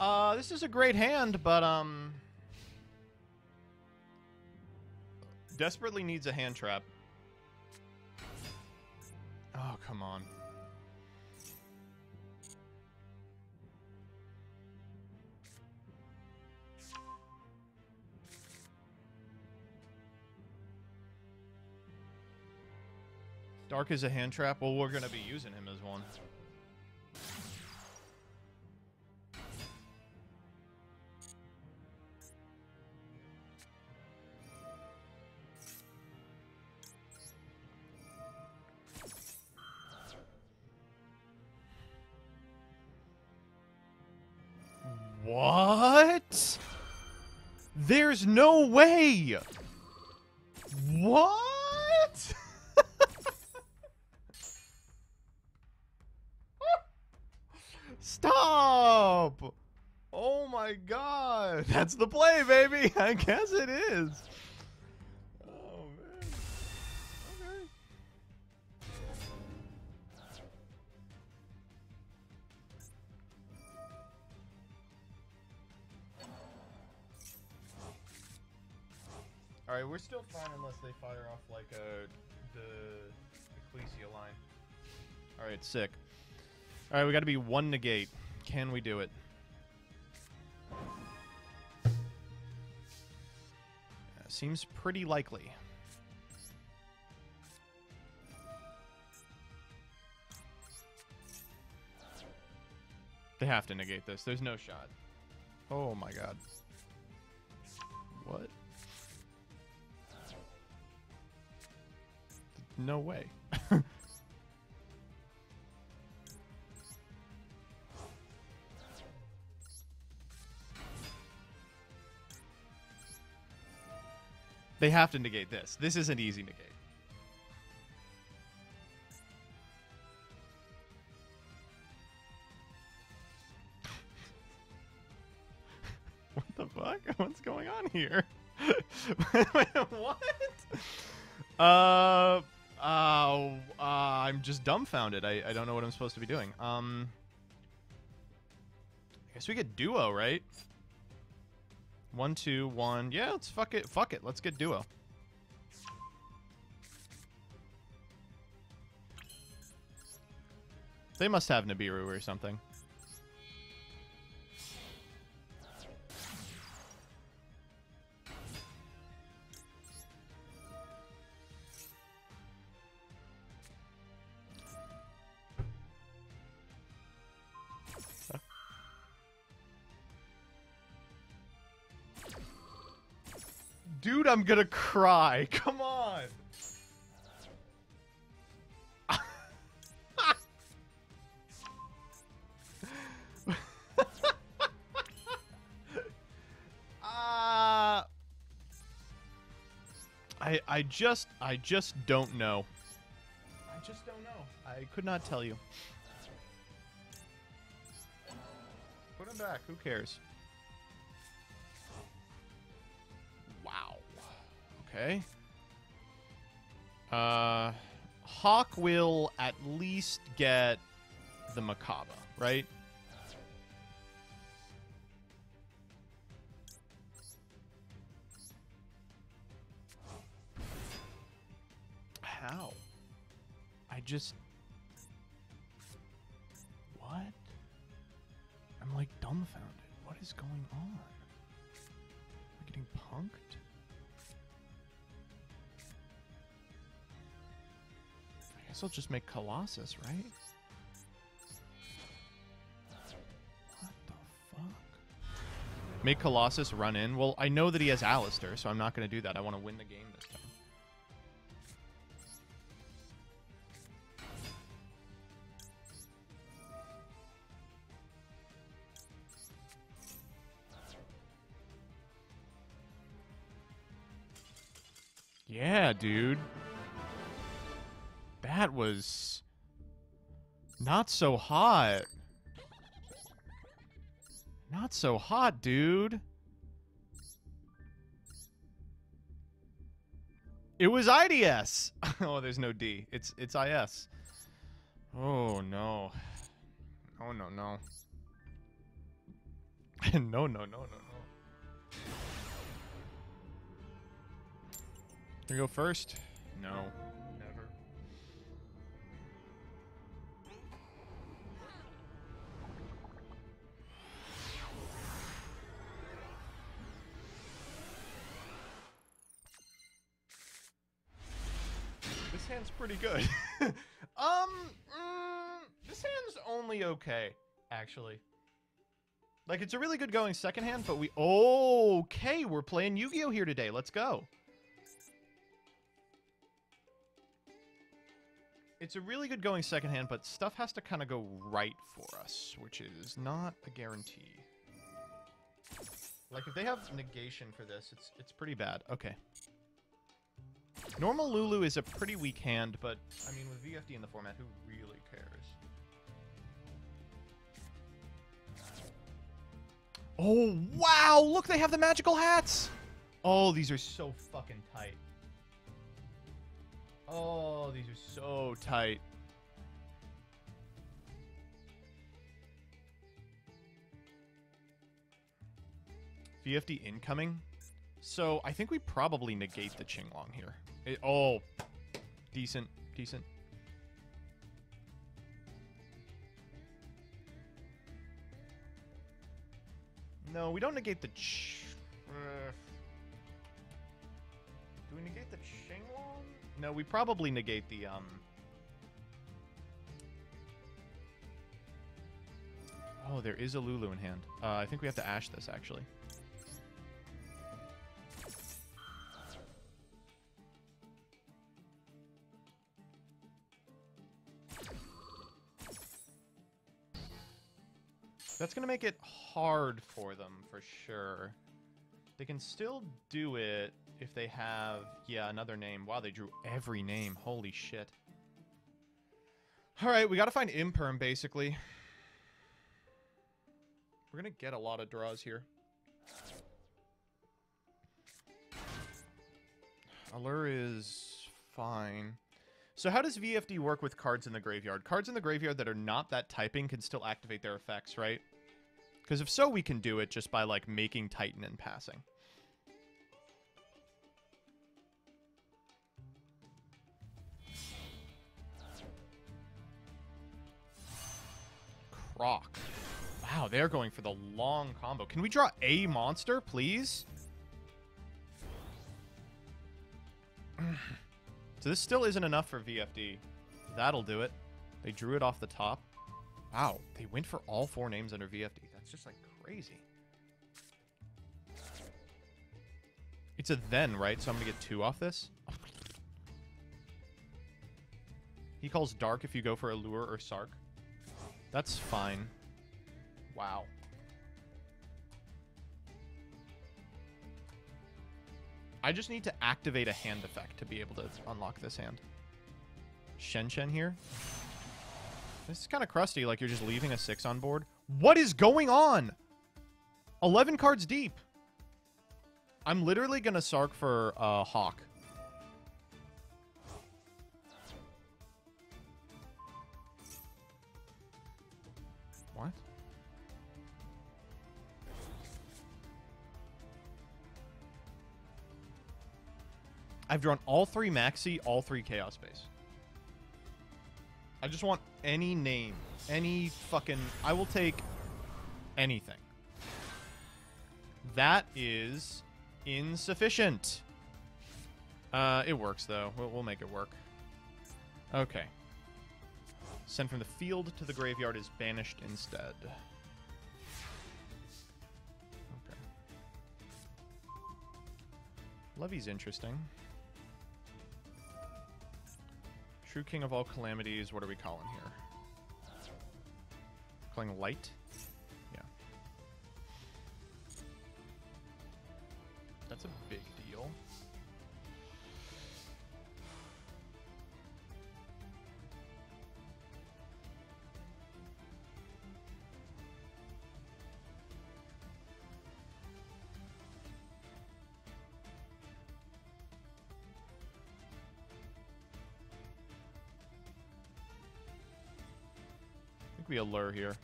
Uh, this is a great hand, but, um... Desperately needs a hand trap. Oh, come on. Dark is a hand trap? Well, we're going to be using him as one. There's no way. What? Stop. Oh my god. That's the play, baby. I guess it is. They fire off like a the Ecclesia line. All right, sick. All right, we got to be one negate. Can we do it? Yeah, seems pretty likely. They have to negate this. There's no shot. Oh my god. What? No way. they have to negate this. This isn't easy negate. what the fuck? What's going on here? what? Uh, uh, uh, I'm just dumbfounded. I, I don't know what I'm supposed to be doing. Um, I guess we get duo, right? One, two, one. Yeah, let's fuck it. Fuck it. Let's get duo. They must have Nibiru or something. I'm gonna cry. Come on. uh, I I just I just don't know. I just don't know. I could not tell you. Put him back. Who cares? Okay. Uh, Hawk will at least get the Macabre, right? How? I just... What? I'm like dumbfounded. What is going on? Am I getting punked? Guess I'll just make Colossus, right? What the fuck? Make Colossus run in? Well, I know that he has Alistair, so I'm not going to do that. I want to win the game this time. Yeah, dude. That was not so hot. Not so hot, dude. It was IDS. oh, there's no D. It's it's IS. Oh no. Oh no no. no no no no no. You go first? No. Hand's pretty good. um, mm, this hand's only okay, actually. Like, it's a really good going second hand, but we... Okay, we're playing Yu-Gi-Oh! here today. Let's go. It's a really good going second hand, but stuff has to kind of go right for us, which is not a guarantee. Like, if they have negation for this, it's it's pretty bad. Okay. Normal Lulu is a pretty weak hand, but, I mean, with VFD in the format, who really cares? Oh, wow! Look, they have the magical hats! Oh, these are so fucking tight. Oh, these are so tight. VFD incoming. So I think we probably negate the Qinglong here. It, oh, decent, decent. No, we don't negate the. Uh, do we negate the Qinglong? No, we probably negate the um. Oh, there is a Lulu in hand. Uh, I think we have to ash this actually. That's going to make it hard for them, for sure. They can still do it if they have, yeah, another name. Wow, they drew every name. Holy shit. All right, we got to find Imperm, basically. We're to get a lot of draws here. Allure is fine. So how does VFD work with cards in the graveyard? Cards in the graveyard that are not that typing can still activate their effects, right? Because if so, we can do it just by, like, making Titan and passing. Croc. Wow, they're going for the long combo. Can we draw a monster, please? so this still isn't enough for VFD. That'll do it. They drew it off the top. Wow, they went for all four names under VFD. That's just like crazy. It's a then, right? So I'm gonna get two off this. He calls dark if you go for Allure or Sark. That's fine. Wow. I just need to activate a hand effect to be able to unlock this hand. Shen Shen here. This is kind of crusty, like you're just leaving a 6 on board. What is going on? 11 cards deep. I'm literally going to Sark for uh, Hawk. What? I've drawn all three Maxx C, all three Chaos Space. I just want any name, any fucking. I will take anything. That is insufficient. Uh, it works though. We'll, we'll make it work. Okay. Sent from the field to the graveyard is banished instead. Okay. Levy's interesting. True King of all calamities. What are we calling here? Calling light? Yeah. That's a big we allure here.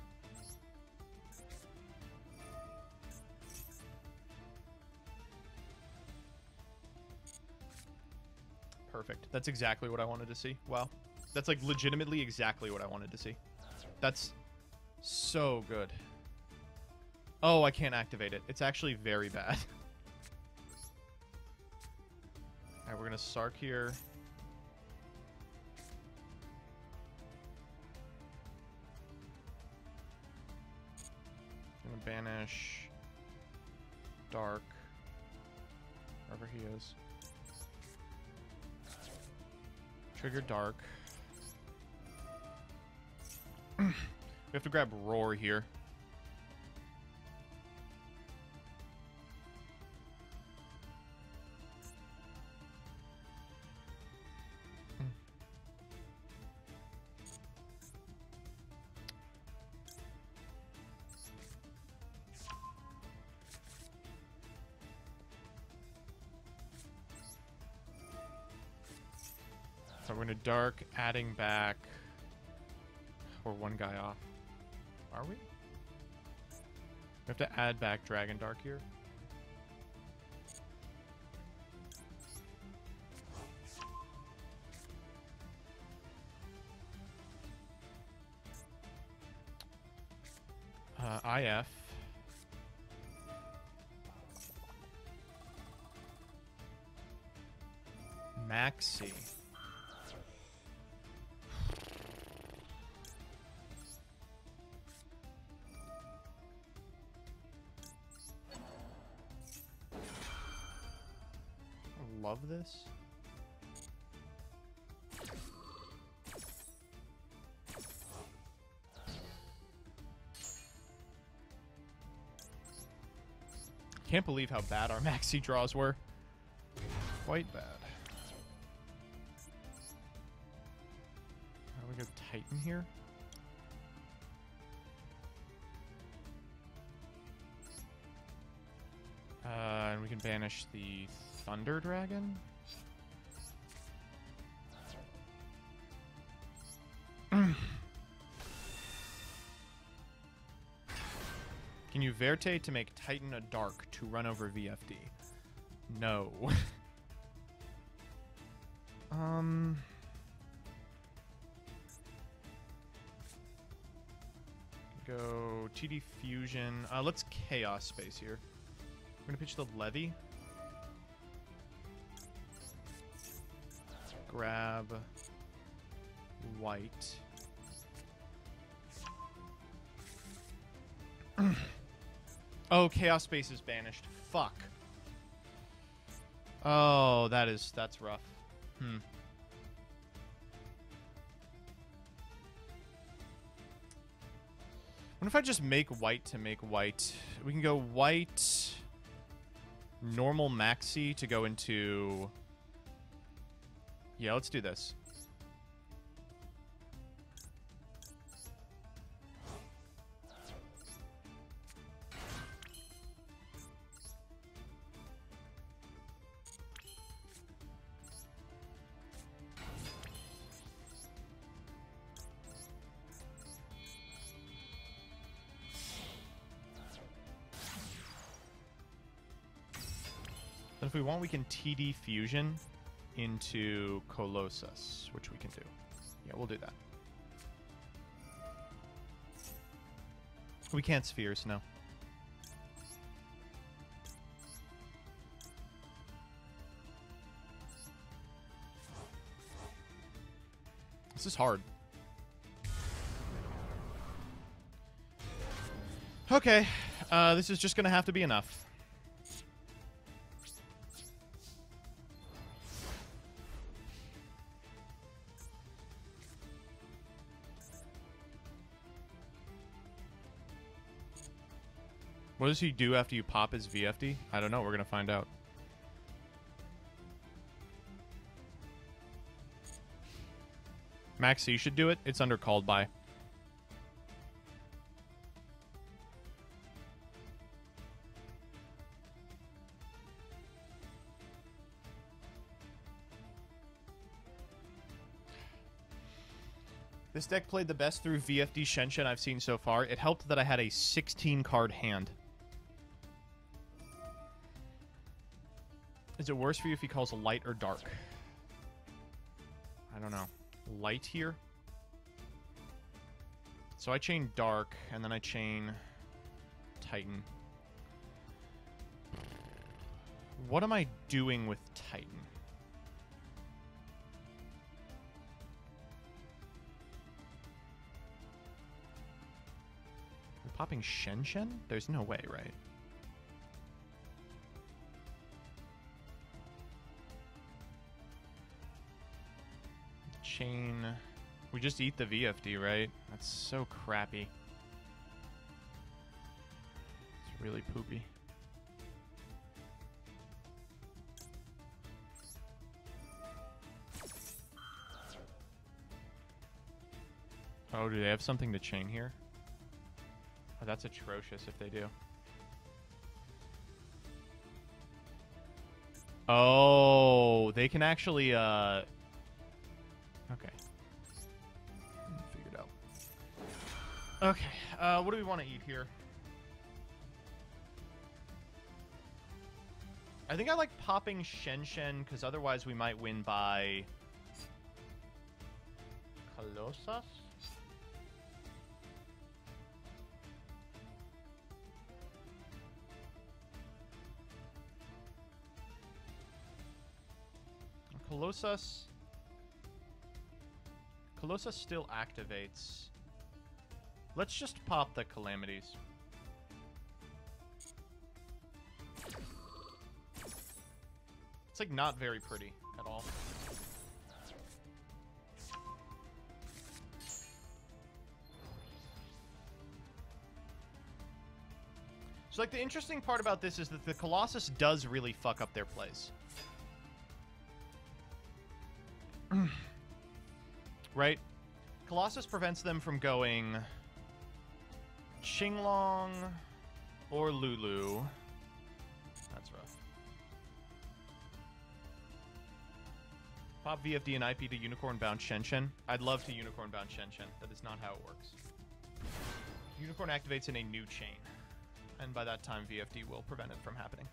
Perfect. That's exactly what I wanted to see. Wow. That's like legitimately exactly what I wanted to see. That's so good. Oh, I can't activate it. It's actually very bad. Alright, we're gonna Sark here. Banish Dark. Wherever he is. Trigger Dark. we have to grab Roar here. Dark, adding back, or one guy off. Are we? We have to add back Dragon Dark here. Uh, IF. Maxi. This. Can't believe how bad our Maxx C draws were. Quite bad. How do we go Titan here? Uh, and we can banish the Thunder Dragon. Verte to make Titan a Dark to run over VFD? No. um. Go TD Fusion. Uh, let's Chaos Space here. We're gonna pitch the Levy. Grab white. Oh, Chaos Space is banished. Fuck. Oh, that is that's rough. Hmm. What if I just make white to make white? We can go white, normal maxi to go into. Yeah, let's do this. Want, we can TD Fusion into Colossus, which we can do. Yeah, we'll do that. We can't spheres, no. This is hard. Okay, uh, this is just gonna have to be enough. What does he do after you pop his VFD? I don't know. We're gonna find out. Max, you should do it. It's under called by. This deck played the best through VFD Shenshen I've seen so far. It helped that I had a 16 card hand. Is it worse for you if he calls light or dark? I don't know. Light here? So I chain dark, and then I chain Titan. What am I doing with Titan? We're popping Shenshen? There's no way, right? Chain. We just eat the VFD, right? That's so crappy. It's really poopy. Oh, do they have something to chain here? Oh, that's atrocious if they do. Oh, they can actually, uh... Okay, uh, what do we want to eat here? I think I like popping Shenshen, because otherwise we might win by... Colossus? Colossus... Colossus still activates. Let's just pop the Calamities. It's like not very pretty at all. So like the interesting part about this is that the Colossus does really fuck up their plays. right? Colossus prevents them from going Qinglong or Lulu. That's rough. Pop VFD and IP to Unicorn Bound Shenshen. I'd love to Unicorn Bound Shenshen. That is not how it works. Unicorn activates in a new chain. And by that time, VFD will prevent it from happening.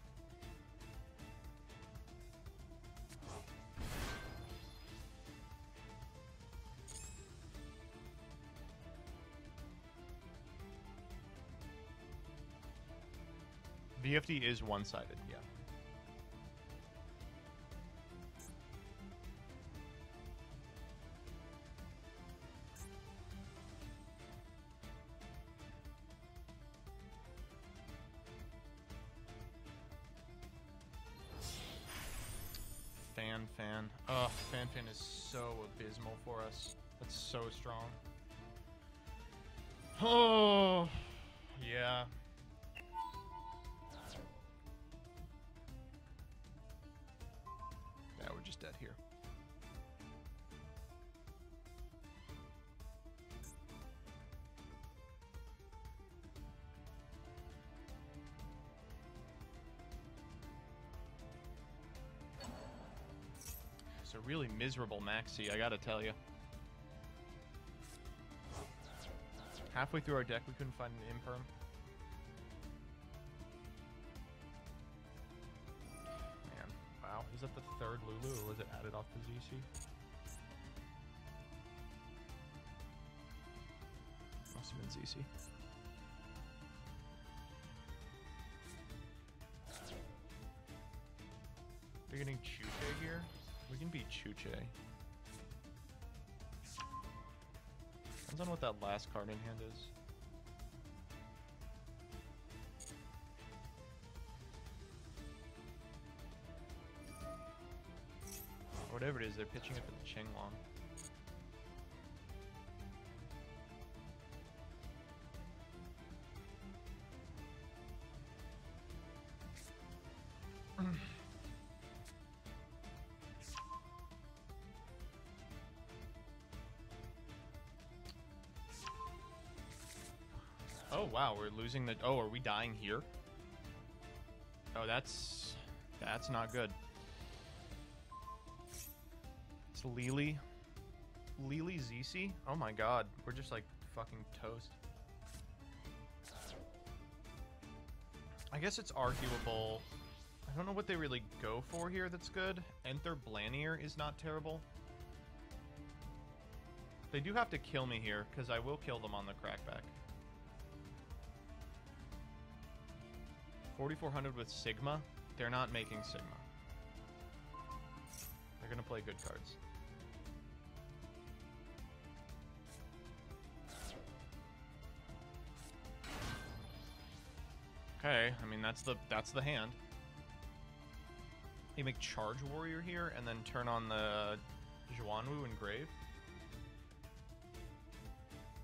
VFD is one-sided, yeah. Fan Fan. Ugh, Fanfan is so abysmal for us. That's so strong. Oh, yeah. Dead here. It's a really miserable maxi, I gotta tell you. Halfway through our deck, we couldn't find an imperm. Lulu, or was it added off the ZC? Must have been ZC. They're getting Chuche here? We can beat Chuche. Depends on what that last card in hand is. Whatever it is, they're pitching it for the Qinglong. Oh wow, we're losing the. Oh, are we dying here? Oh, that's that's not good. It's Lili. Lili ZC? Oh my god, we're just like fucking toast. I guess it's arguable. I don't know what they really go for here that's good. Enter Blanier is not terrible. They do have to kill me here, because I will kill them on the crackback. 4400 with Sigma. They're not making Sigma. They're going to play good cards. Okay, I mean that's the that's the hand. You make Charge Warrior here and then turn on the Xuanwu Engrave.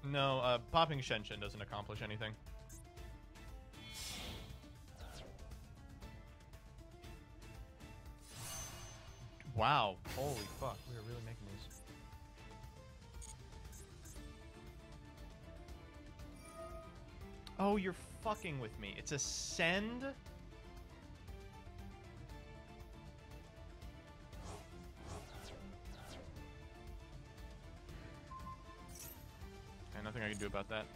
No, uh, popping Shenshen doesn't accomplish anything. Wow. Holy fuck. We are really making these. Oh, you're fucking with me. It's a send? And nothing I can do about that.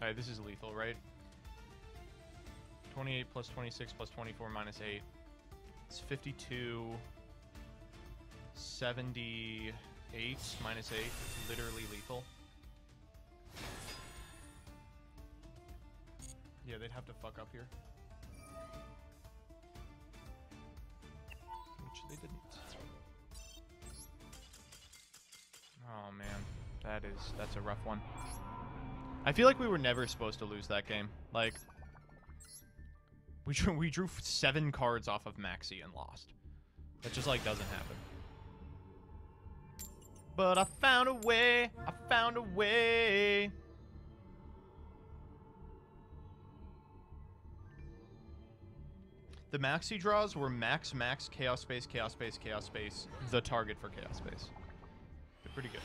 Alright, this is lethal, right? 28 plus 26 plus 24 minus 8. It's 52. 78 minus 8. It's literally lethal. Yeah, they'd have to fuck up here. Which they didn't. Oh man, that is that's a rough one. I feel like we were never supposed to lose that game. Like we drew we drew seven cards off of Maxi and lost. That just like doesn't happen. But I found a way. I found a way. The Maxi draws were Max, Max, Chaos Space, Chaos Space, Chaos Space, the target for Chaos Space. They're pretty good.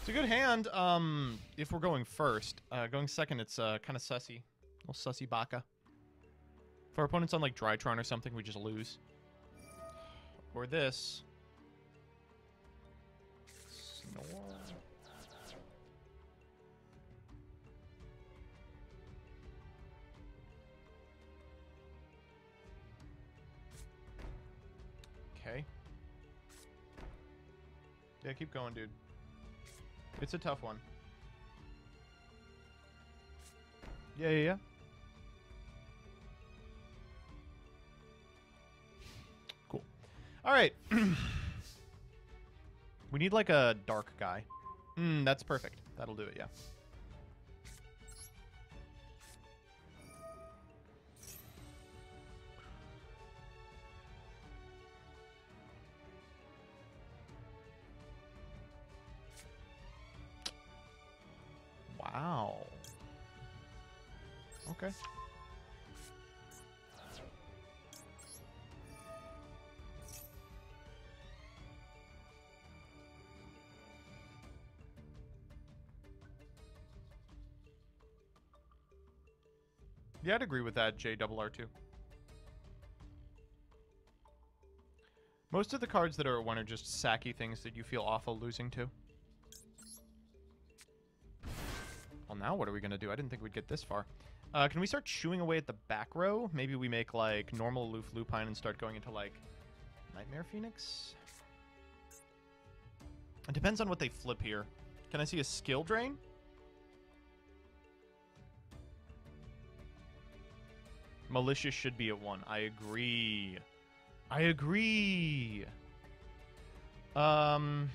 It's a good hand, um, if we're going first. Uh, going second, it's uh, kind of sussy. little sussy baka. If our opponent's on, like, Drytron or something, we just lose. Or this. Snore. Okay. Yeah, keep going, dude. It's a tough one. Yeah, yeah, yeah. All right. we need like a dark guy. Hmm, that's perfect. That'll do it, yeah. Wow. Okay. Yeah, I'd agree with that, J double R two. Most of the cards that are at one are just sacky things that you feel awful losing to. Well, now what are we going to do? I didn't think we'd get this far. Uh, can we start chewing away at the back row? Maybe we make, like, normal Aloof Lupine and start going into, like, Knightmare Phoenix? It depends on what they flip here. Can I see a skill drain? Malicious should be at one. I agree. I agree. Um,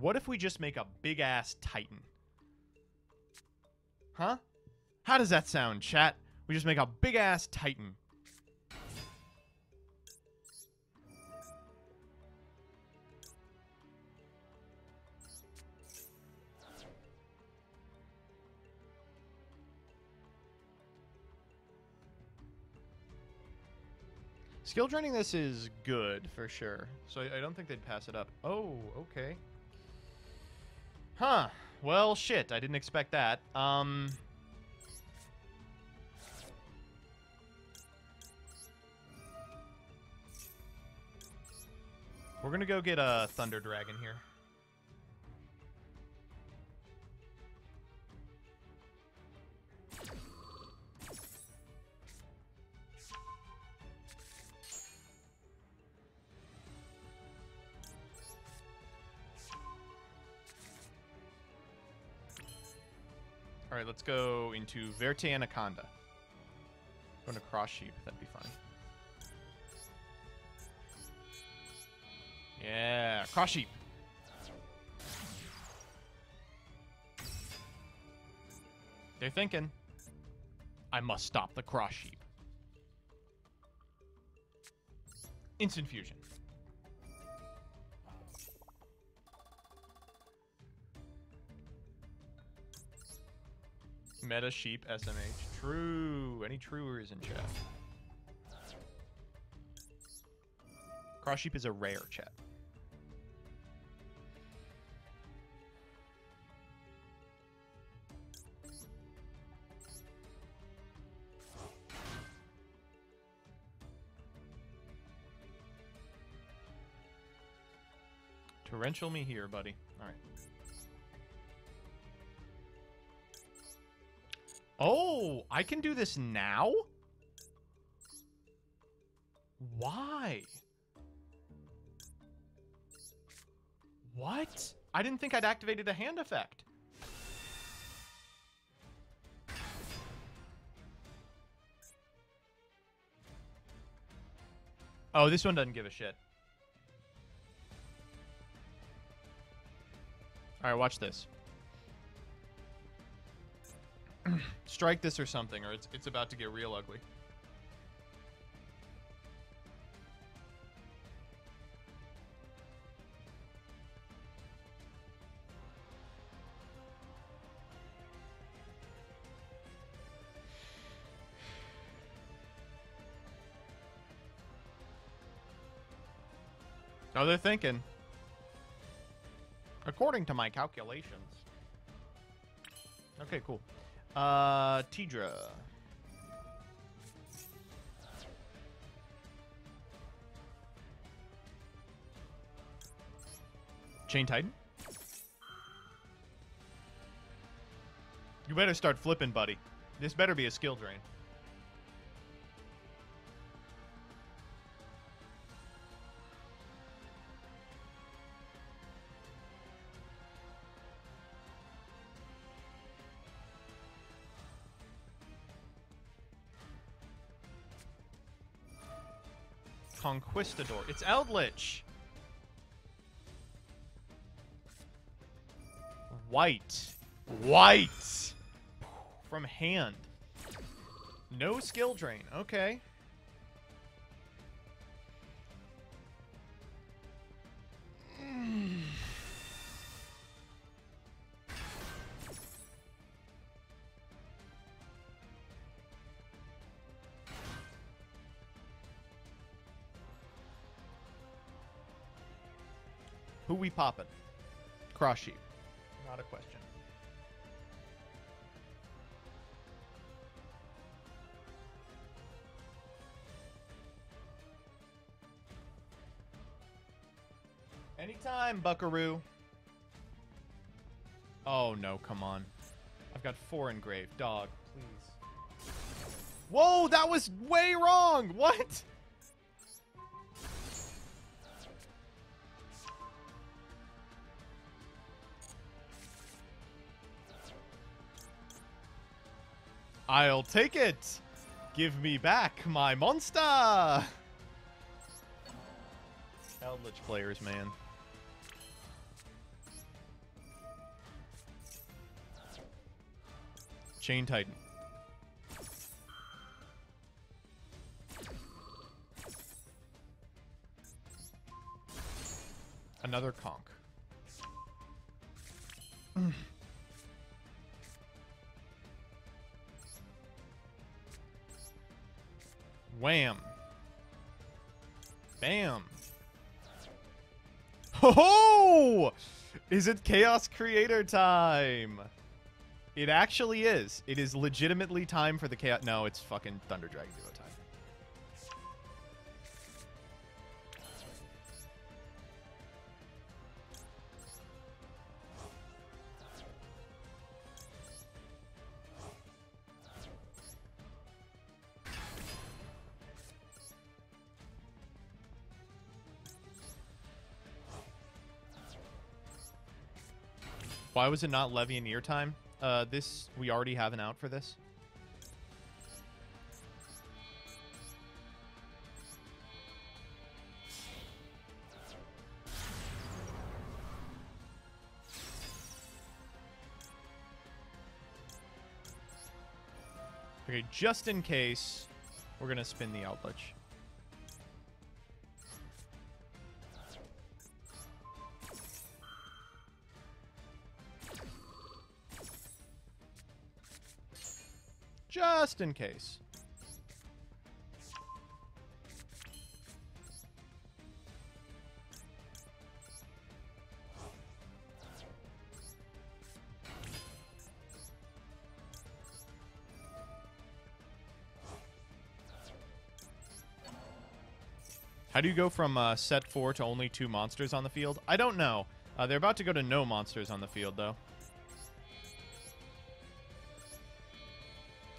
what if we just make a big ass Titan? Huh? How does that sound, chat? We just make a big ass Titan. Skill training this is good for sure. So I, I don't think they'd pass it up. Oh, okay. Huh. Well, shit. I didn't expect that. Um. We're gonna go get a Thunder Dragon here. All right, let's go into Verte Anaconda. Going to Cross Sheep, that'd be fun. Yeah, Cross Sheep. They're thinking, I must stop the Cross Sheep. Instant Fusion. Meta sheep SMH. True. Any truers in chat? Cross sheep is a rare chat. Torrential me here, buddy. Alright. Oh, I can do this now? Why? What? I didn't think I'd activated a hand effect. Oh, this one doesn't give a shit. Alright, watch this. Strike this or something, or it's, it's about to get real ugly. Oh, they're thinking. According to my calculations. Okay, cool. Uh, Tidra. Chain Titan? You better start flipping, buddy. This better be a skill drain. Conquistador. It's Eldlich. White. White. From hand. No skill drain. Okay. popping? Cross you. Not a question. Anytime, buckaroo. Oh, no, come on. I've got four engraved. Dog, please. Whoa, that was way wrong! What? I'll take it! Give me back my monster! Eldlich players, man. Chain Titan. Another conk. Wham. Bam. Ho ho! Is it Chaos Creator time? It actually is. It is legitimately time for the Chaos. No, it's fucking Thunder Dragon Duo time. Why was it not Levianeer time? Uh, this we already have an out for this. Okay, just in case, we're gonna spin the Outlich. Just in case. How do you go from uh, set 4 to only two monsters on the field? I don't know. Uh, they're about to go to no monsters on the field, though.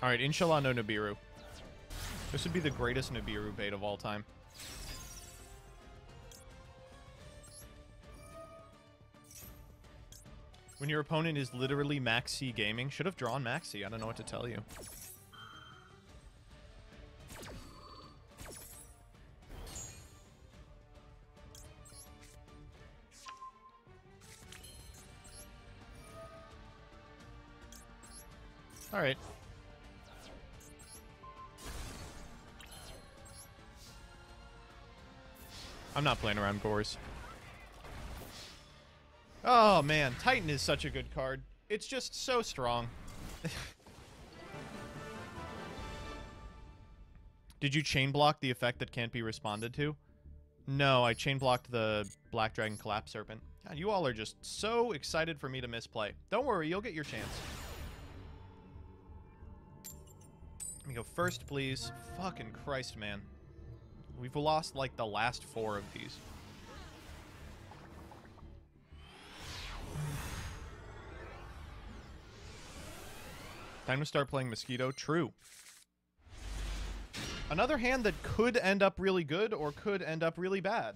Alright, inshallah no Nibiru. This would be the greatest Nibiru bait of all time. When your opponent is literally Maxx C Gaming, should have drawn Max I don't know what to tell you. Alright. I'm not playing around Gorz. Oh, man. Titan is such a good card. It's just so strong. Did you chain block the effect that can't be responded to? No, I chain blocked the Black Dragon Collapserpent. God, you all are just so excited for me to misplay. Don't worry, you'll get your chance. Let me go first, please. Fucking Christ, man. We've lost, like, the last four of these. Time to start playing Mosquito. True. Another hand that could end up really good or could end up really bad.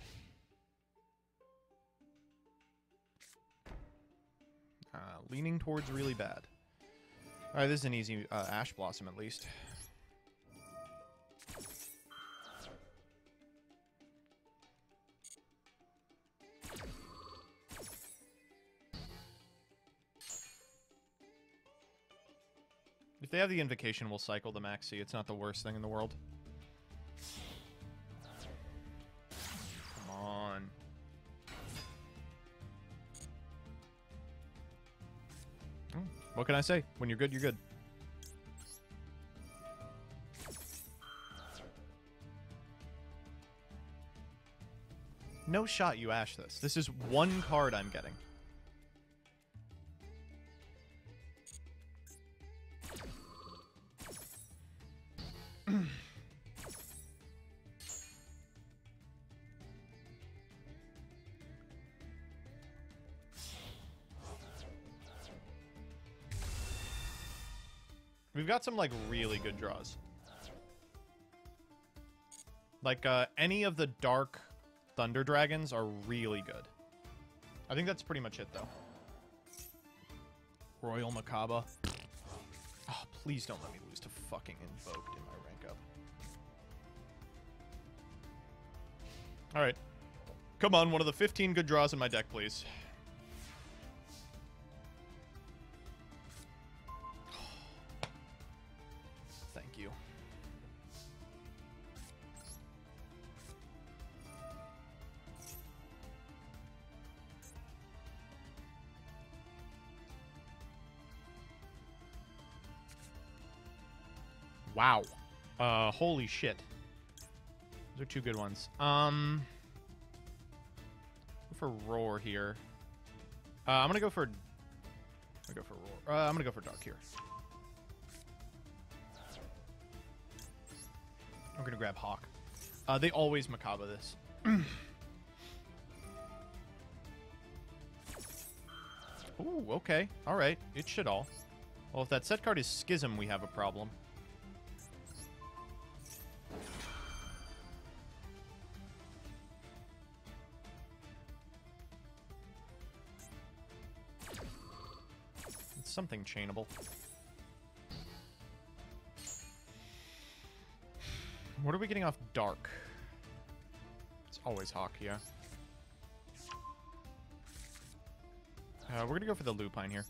Uh, leaning towards really bad. Alright, this is an easy uh, Ash Blossom at least. They have the invocation, we'll cycle the Maxi. It's not the worst thing in the world. Come on. Hmm, What can I say? When you're good, you're good. No shot you ash this. This is one card I'm getting. Got some like really good draws. Like uh, any of the dark thunder dragons are really good. I think that's pretty much it though. Royal Macabre. Oh, please don't let me lose to fucking invoked in my rank up. All right. Come on, one of the 15 good draws in my deck, please. Wow. Uh, holy shit. Those are two good ones. Um, for roar here. Uh, I'm gonna go for. I'm gonna go for roar. Uh, I'm gonna go for dark here. I'm gonna grab hawk. Uh, they always macabre this. Ooh, okay. All right. It should all. Well, if that set card is Schism, we have a problem. Something chainable. What are we getting off dark? It's always Hawk, yeah. Uh, we're gonna go for the lupine here.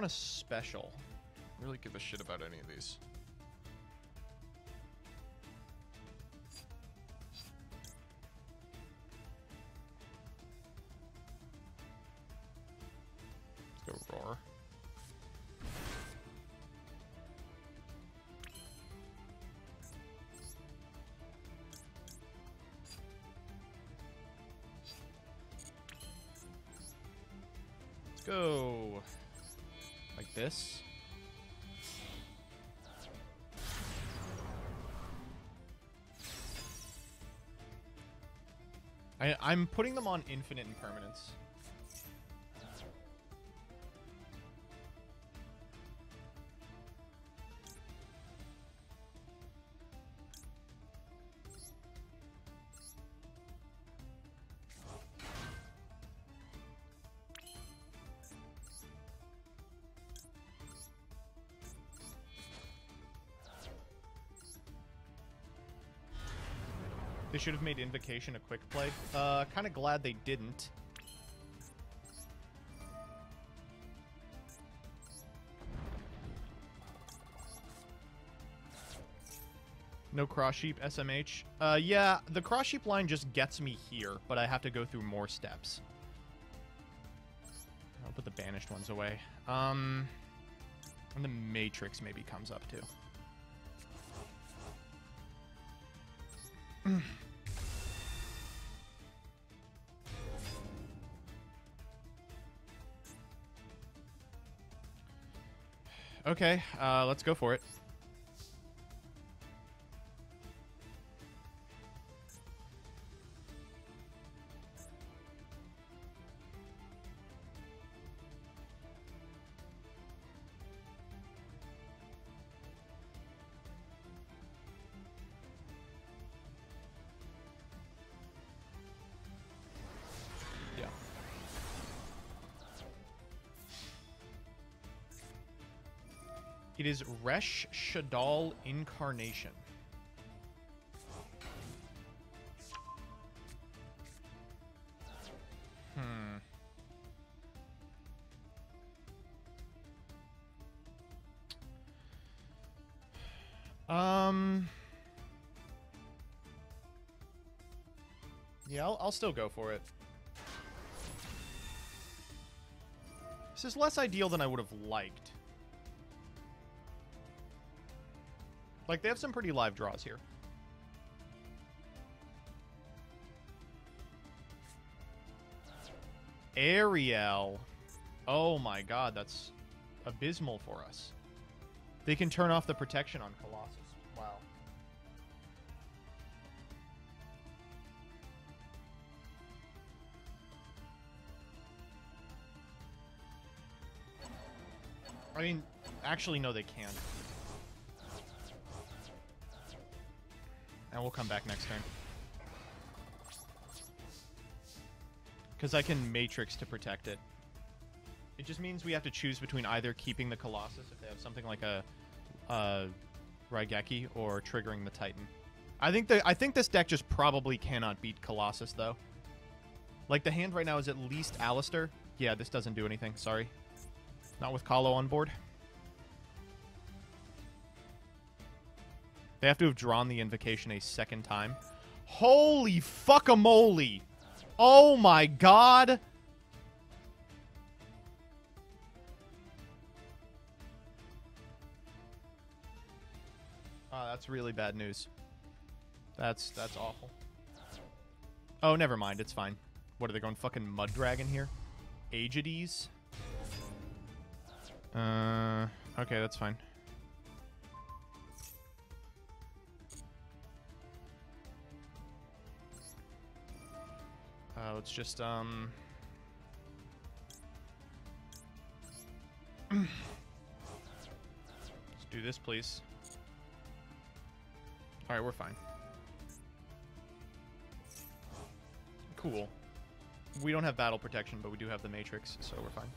Want to special? Really give a shit about any of these. Go roar. Let's go like this. I, I'm putting them on infinite impermanence. Should have made Invocation a quick play. Uh, kind of glad they didn't. No cross sheep SMH. Uh, yeah, the cross sheep line just gets me here, but I have to go through more steps. I'll put the banished ones away. Um, and the matrix maybe comes up too. Okay, uh, let's go for it. It is Resh Shaddoll Incarnation. Hmm. Um. Yeah, I'll, I'll still go for it. This is less ideal than I would have liked. Like, they have some pretty live draws here. Ariel. Oh my god, that's abysmal for us. They can turn off the protection on Colossus. Wow. I mean, actually, no, they can't. And we'll come back next turn. Because I can Matrix to protect it. It just means we have to choose between either keeping the Colossus if they have something like a uh, Raigeki or triggering the Titan. I think the I think this deck just probably cannot beat Colossus though. Like the hand right now is at least Aleister. Yeah, this doesn't do anything. Sorry, not with Kalo on board. They have to have drawn the invocation a second time. Holy fuck a fuckamole! Oh my god! Oh, that's really bad news. That's that's awful. Oh, never mind. It's fine. What are they going fucking mud dragon here? Augoeides? Uh, okay, that's fine. Uh, let's just um. let's do this, please. All right, we're fine. Cool. We don't have battle protection, but we do have the Matrix, so we're fine.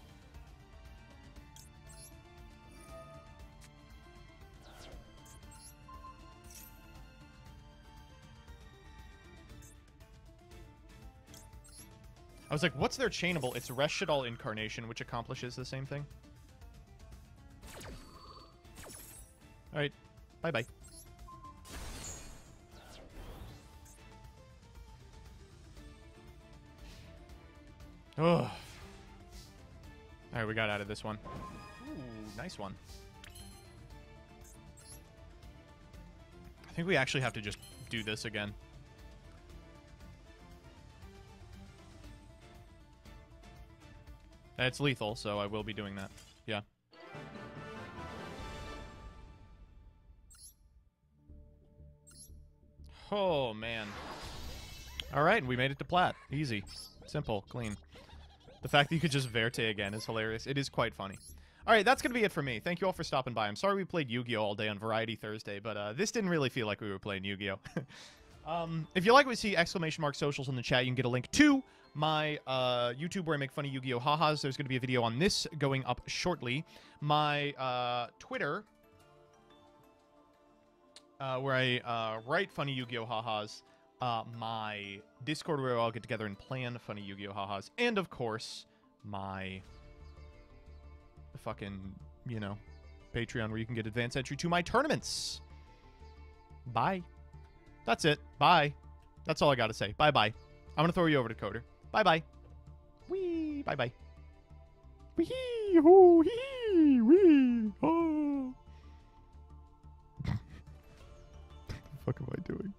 I was like, what's their chainable? It's Resh Shaddoll Incarnation, which accomplishes the same thing. Alright, bye-bye. Oh. Alright, we got out of this one. Ooh, nice one. I think we actually have to just do this again. It's lethal, so I will be doing that. Yeah. Oh, man. Alright, we made it to plat. Easy. Simple. Clean. The fact that you could just Verte again is hilarious. It is quite funny. Alright, that's going to be it for me. Thank you all for stopping by. I'm sorry we played Yu-Gi-Oh! all day on Variety Thursday, but uh, this didn't really feel like we were playing Yu-Gi-Oh! um, if you like what you see, exclamation mark socials in the chat, you can get a link to my uh, YouTube where I make funny Yu-Gi-Oh! Hahas. There's going to be a video on this going up shortly. My uh, Twitter, uh, where I uh, write funny Yu-Gi-Oh! Hahas. Uh, my Discord where we all get together and plan funny Yu-Gi-Oh! Hahas. And, of course, my fucking, you know, Patreon where you can get advance entry to my tournaments. Bye. That's it. Bye. That's all I got to say. Bye-bye. I'm going to throw you over to Coder. Bye bye. Wee. Bye bye. Wee. Hoo. Hee. Wee. Oh. what the fuck am I doing?